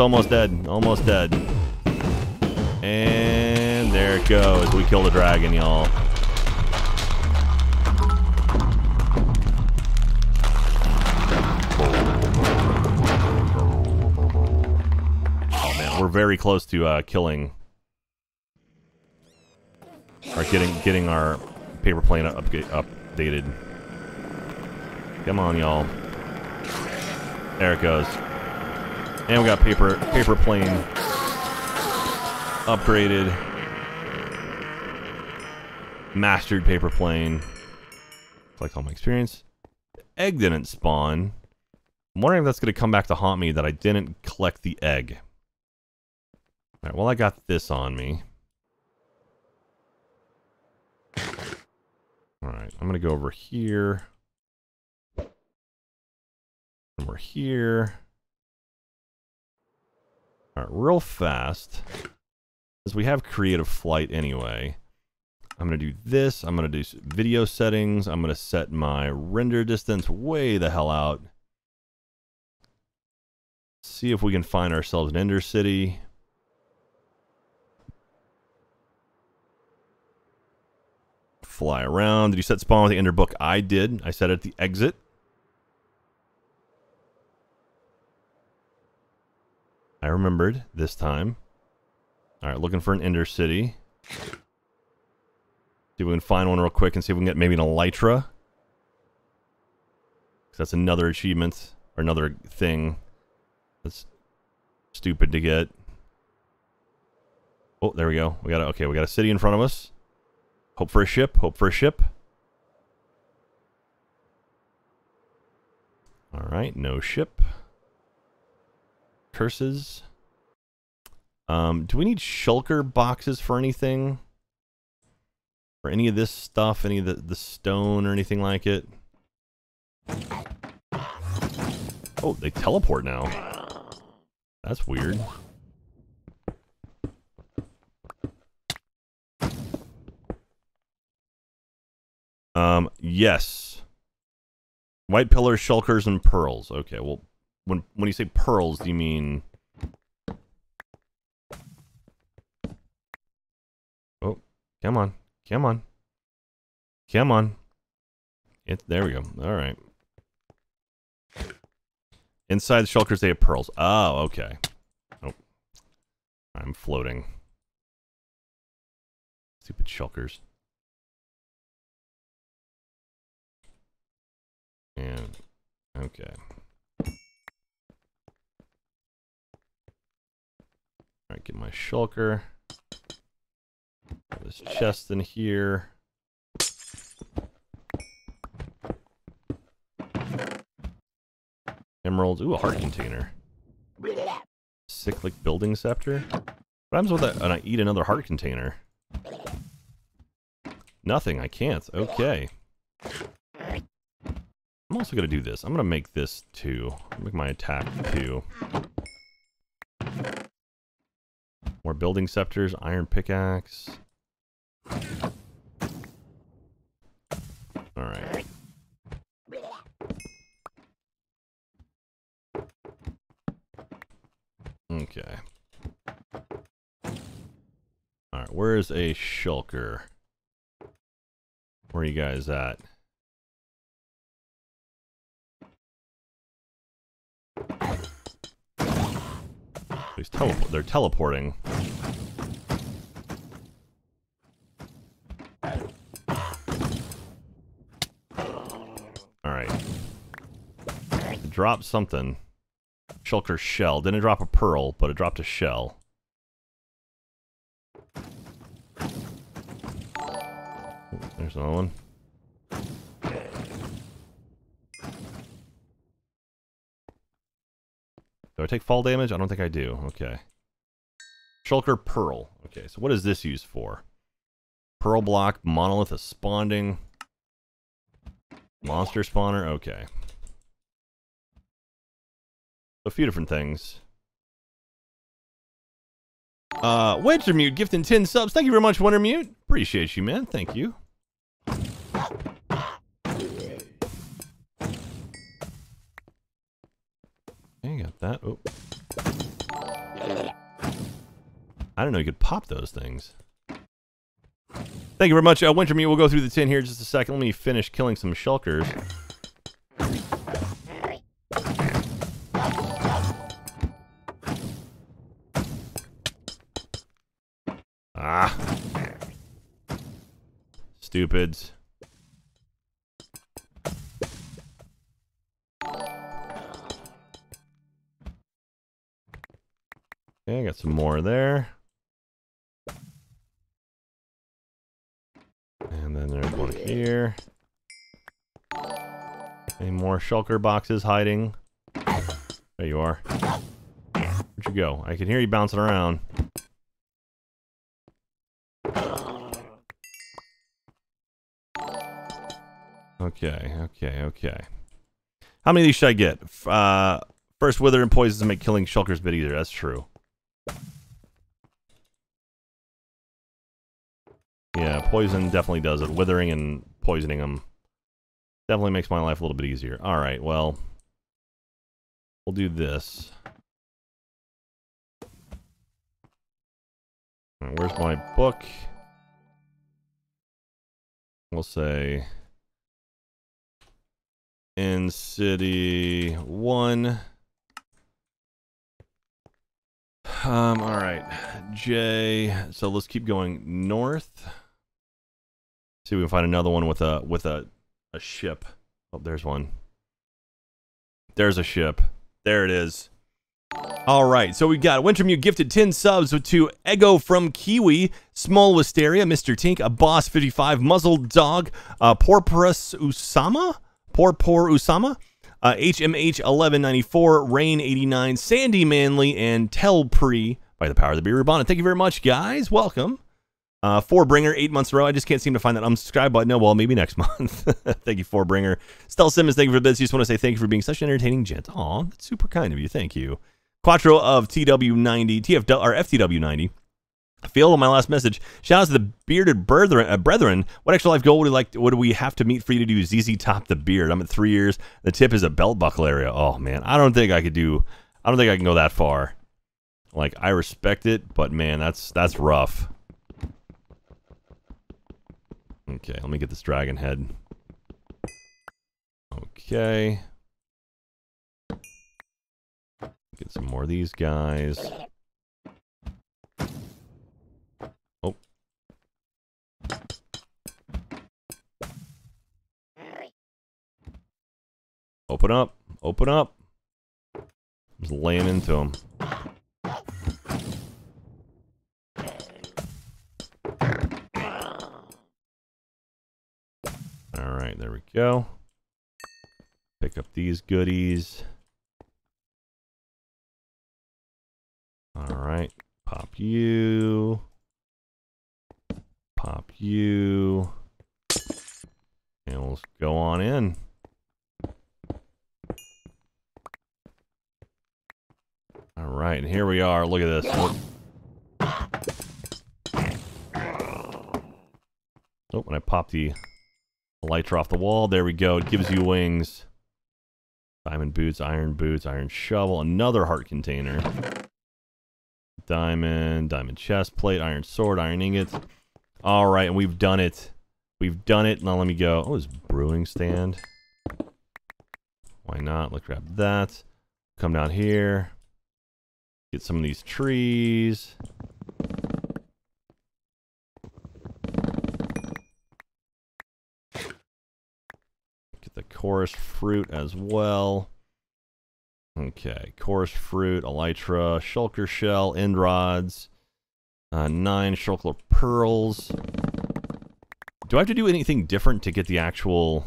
Almost dead. Almost dead. And there it goes. We killed a dragon, y'all. Oh man, we're very close to uh, killing or getting getting our paper plane up, updated. Come on, y'all. There it goes. And we got paper paper plane upgraded. Mastered paper plane. Collect all my experience. The egg didn't spawn. I'm wondering if that's going to come back to haunt me that I didn't collect the egg. Alright, well I got this on me. Alright, I'm going to go over here. And we're here. Alright, real fast. Because we have creative flight anyway. I'm going to do this. I'm going to do video settings. I'm going to set my render distance way the hell out. See if we can find ourselves an Ender City. Fly around. Did you set spawn with the Ender Book? I did. I set it at the exit. I remembered this time. Alright, looking for an Ender City. See if we can find one real quick and see if we can get maybe an Elytra. that's another achievement, or another thing that's stupid to get. Oh, there we go. We got a, okay, we got a city in front of us. Hope for a ship, hope for a ship. Alright, no ship. Curses. Um, do we need shulker boxes for anything? For any of this stuff, any of the, the stone or anything like it? Oh, they teleport now. That's weird. Um, yes. White pillars, shulkers, and pearls. Okay, well, when when you say pearls, do you mean... Oh, come on. Come on. Come on. It, there we go. All right. Inside the shulkers, they have pearls. Oh, okay. Oh. I'm floating. Stupid shulkers. And, okay. Alright, get my shulker. Got this chest in here. Emeralds. Ooh, a heart container. Cyclic building scepter. What happens with that when I eat another heart container? Nothing. I can't. Okay. I'm also going to do this. I'm going to make this two. Make my attack two. More building scepters, iron pickaxe. Alright. Okay. Alright, where's a shulker? Where are you guys at? He's teleport. They're teleporting. Alright. Drop something. Shulker's shell. Didn't drop a pearl, but it dropped a shell. There's another one. Do I take fall damage? I don't think I do. Okay. Shulker Pearl. Okay, so what is this used for? Pearl block, monolith of spawning. Monster spawner? Okay. A few different things. Uh, Wintermute gifting 10 subs. Thank you very much, Wintermute. Appreciate you, man. Thank you. That. Oh. I don't know you could pop those things. Thank you very much, uh, Wintermute. We'll go through the tin here in just a second. Let me finish killing some shulkers. Ah. Stupids. Some more there. And then there's one here. Any more shulker boxes hiding? There you are. Where'd you go? I can hear you bouncing around. Okay, okay, okay. How many of these should I get? Uh, first, wither and poisons make killing shulkers a bit easier. That's true. Yeah, poison definitely does it. Withering and poisoning them definitely makes my life a little bit easier. All right, well, we'll do this. Right, where's my book? We'll say in city one. Um, all right, J. So let's keep going north. See if we can find another one with a with a a ship. Oh, there's one. There's a ship. There it is. All right, so we've got Wintermute gifted 10 subs to Ego from Kiwi, Small Wisteria, Mr. Tink, a Boss 55, Muzzled Dog, uh, Porporus Usama, Porpor Usama, uh, HMH 1194, Rain 89, Sandy Manley, and Telpre by the power of the Beer Bonnet. Thank you very much, guys. Welcome. Uh, Fourbringer, eight months in a row. I just can't seem to find that unsubscribe button. No, well, maybe next (laughs) month. (laughs) thank you, Fourbringer. Stell Simmons, thank you for this. Just want to say thank you for being such an entertaining gent. Aw, that's super kind of you. Thank you. Quattro of TW90, TF or FTW90. Failed on my last message. Shout out to the bearded brethren. Uh, brethren. What extra life goal would we like? Do we have to meet for you to do? ZZ top the beard. I'm at three years. The tip is a belt buckle area. Oh man, I don't think I could do. I don't think I can go that far. Like I respect it, but man, that's that's rough. Okay, let me get this dragon head. Okay. Get some more of these guys. Oh. Open up. Open up. I'm just laying into him. Alright, there we go. Pick up these goodies. Alright, pop you. Pop you. And we'll go on in. Alright, and here we are. Look at this. Oh, when I pop the Elytra off the wall, there we go. It gives you wings. Diamond boots, iron boots, iron shovel, another heart container. Diamond, diamond chest plate, iron sword, iron ingots. All right, and we've done it. We've done it. Now let me go. Oh, this brewing stand. Why not? Let's grab that. Come down here. Get some of these trees. The chorus fruit as well. Okay, chorus fruit, elytra, shulker shell, end rods, uh, nine shulker pearls, Do I have to do anything different to get the actual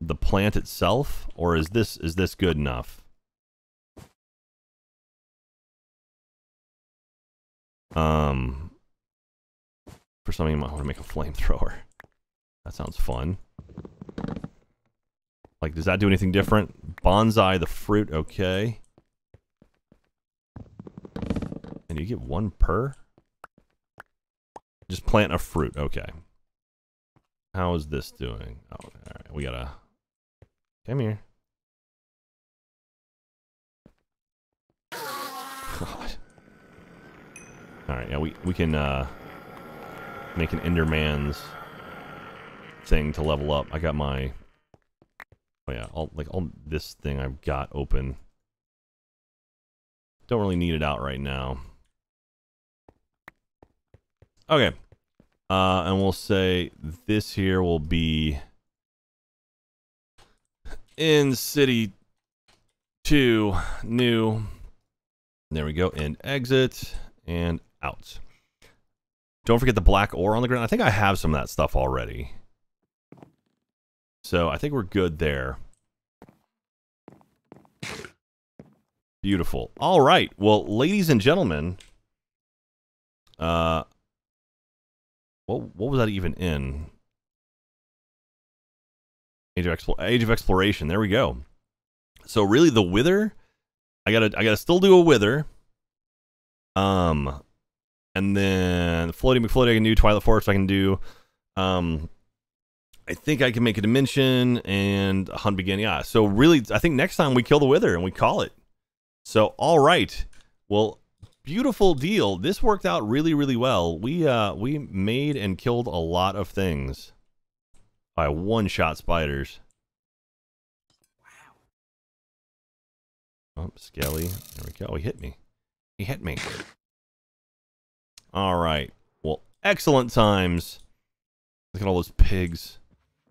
the plant itself, or is this is this good enough? Um, for some something, I might want to make a flamethrower. That sounds fun. Like, does that do anything different? Bonsai, the fruit, okay. And you get one per? Just plant a fruit, okay. How is this doing? Oh, alright, we gotta... Come here. (laughs) God. Alright, yeah, we, we can, uh... Make an Enderman's thing to level up. I got my... Oh yeah, all, like, all this thing I've got open. Don't really need it out right now. Okay. Uh, and we'll say this here will be in city 2 new there we go and exit and out don't forget the black ore on the ground i think i have some of that stuff already so i think we're good there beautiful all right well ladies and gentlemen uh what what was that even in Age of, Expl- Age of Exploration. There we go. So really, the Wither, I gotta I gotta still do a Wither. Um, and then Floating McFloating, I can do Twilight Forest. I can do. Um, I think I can make a dimension and a hunt begin. Yeah. So really, I think next time we kill the Wither and we call it. So all right. Well, beautiful deal. This worked out really really well. We uh we made and killed a lot of things by one shot spiders. Wow. Oh, Skelly. There we go. He hit me. He hit me. All right. Well, excellent times. Look at all those pigs.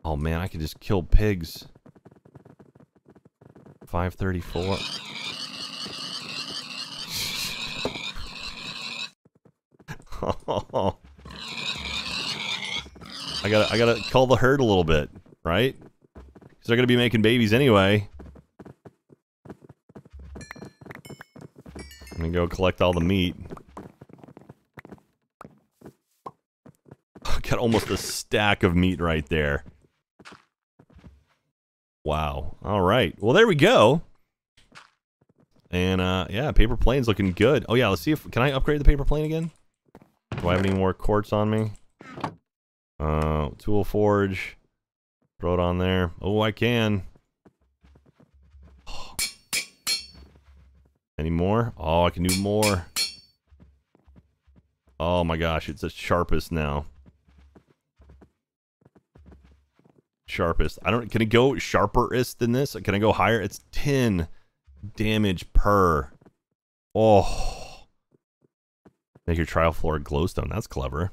Oh man, I could just kill pigs. 534. oh. (laughs) I gotta I gotta call the herd a little bit, right? Because they're gonna be making babies anyway. I'm gonna go collect all the meat. (laughs) Got almost a stack of meat right there. Wow. All right. Well, there we go. And uh, yeah, paper plane's looking good. Oh yeah, let's see if can I upgrade the paper plane again? Do I have any more quartz on me? Uh, tool forge. Throw it on there. Oh, I can. (gasps) Any more? Oh, I can do more. Oh my gosh, it's a sharpest now. Sharpest. I don't. Can it go sharperest than this? Can I go higher? It's 10 damage per. Oh. Make your trial floor glowstone. That's clever.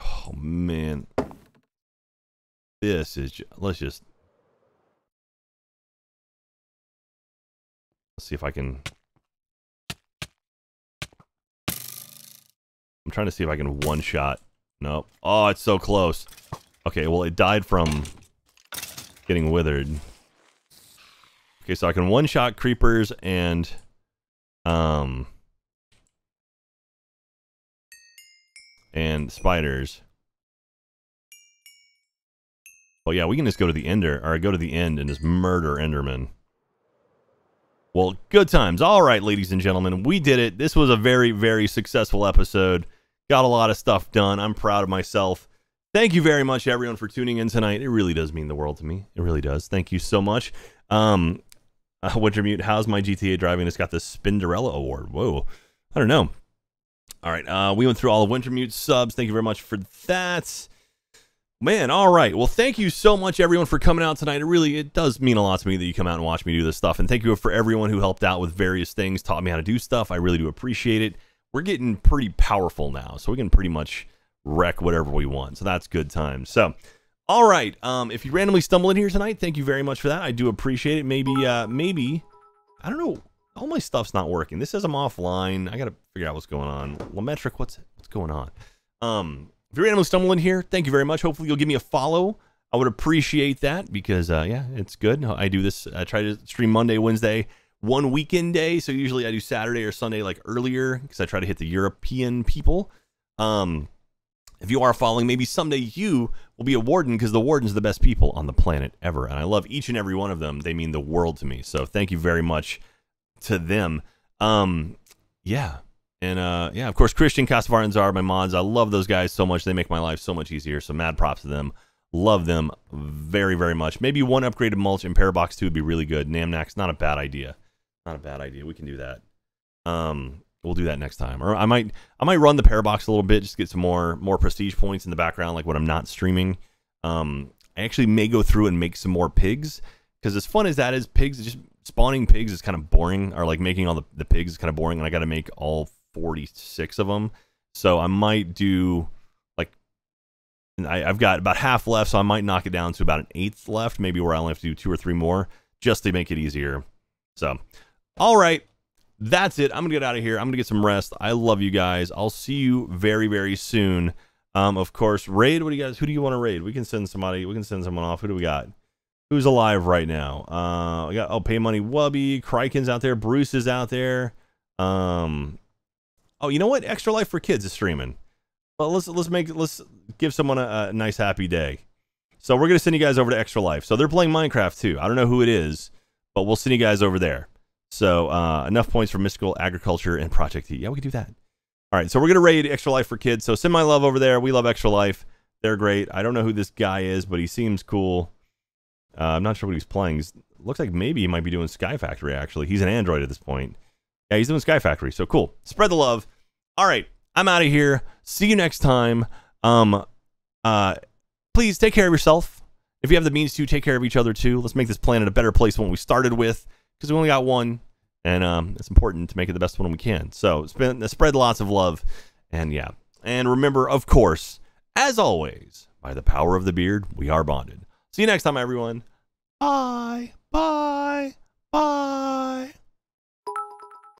Oh man, this is. Just, let's just. Let's see if I can. I'm trying to see if I can one shot. Nope. Oh, it's so close. Okay, well, it died from getting withered. Okay, so I can one shot creepers and um and spiders. But yeah, we can just go to the ender or go to the end and just murder Enderman. Well, good times. All right, ladies and gentlemen, we did it. This was a very, very successful episode. Got a lot of stuff done. I'm proud of myself. Thank you very much, everyone, for tuning in tonight. It really does mean the world to me. It really does. Thank you so much. Um, uh, Wintermute, how's my GTA driving? It's got the Spinderella Award. Whoa. I don't know. All right. Uh, we went through all of Wintermute subs. Thank you very much for that. Man, all right. Well, thank you so much, everyone, for coming out tonight. It really it does mean a lot to me that you come out and watch me do this stuff. And thank you for everyone who helped out with various things, taught me how to do stuff. I really do appreciate it. We're getting pretty powerful now, so we can pretty much wreck whatever we want. So that's good times. So, all right. Um, if you randomly stumble in here tonight, thank you very much for that. I do appreciate it. Maybe, uh, maybe, I don't know. All my stuff's not working. This says I'm offline. I gotta figure out what's going on. Lametric, what's What's going on? Um, if you're randomly stumbling here, thank you very much. Hopefully, you'll give me a follow. I would appreciate that because, uh, yeah, it's good. I do this. I try to stream Monday, Wednesday, one weekend day. So usually I do Saturday or Sunday like earlier because I try to hit the European people. Um, if you are following, maybe someday you will be a warden because the warden's the best people on the planet ever. And I love each and every one of them. They mean the world to me. So thank you very much to them. Um, yeah. And uh, yeah, of course, Christian, Casavar, and Zar, my mods. I love those guys so much. They make my life so much easier. So mad props to them. Love them very, very much. Maybe one upgraded mulch in Parabox 2 would be really good. Namnak's not a bad idea. Not a bad idea. We can do that. Um, we'll do that next time. Or I might I might run the Parabox a little bit just get some more more prestige points in the background, like when I'm not streaming. Um, I actually may go through and make some more pigs because as fun as that is, pigs just spawning pigs is kind of boring, or like making all the, the pigs is kind of boring, and I got to make all 46 of them. So I might do like I, I've got about half left, so I might knock it down to about an eighth left, maybe where I only have to do two or three more just to make it easier. So, all right, that's it. I'm gonna get out of here. I'm gonna get some rest. I love you guys. I'll see you very, very soon. Um, of course, raid. What do you guys? Who do you want to raid? We can send somebody. We can send someone off. Who do we got? Who's alive right now? Uh, we got oh, pay money. Wubby, Kryken's out there. Bruce is out there. Um, oh, you know what? Extra life for kids is streaming. Well, let's let's make let's give someone a, a nice happy day. So we're gonna send you guys over to Extra Life. So they're playing Minecraft too. I don't know who it is, but we'll send you guys over there. So uh, enough points for mystical agriculture and Project E. Yeah, we can do that. All right, so we're gonna raid Extra Life for kids. So send my love over there. We love Extra Life. They're great. I don't know who this guy is, but he seems cool. Uh, I'm not sure what he's playing. He's, looks like maybe he might be doing Sky Factory. Actually, he's an android at this point. Yeah, he's doing Sky Factory. So cool. Spread the love. All right, I'm out of here. See you next time. Um, uh, please take care of yourself. If you have the means to, take care of each other too. Let's make this planet a better place than what we started with because we only got one, and um, it's important to make it the best one we can. So spread, spread lots of love, and yeah, and remember, of course, as always, by the power of the beard, we are bonded. See you next time, everyone. Bye, bye, bye.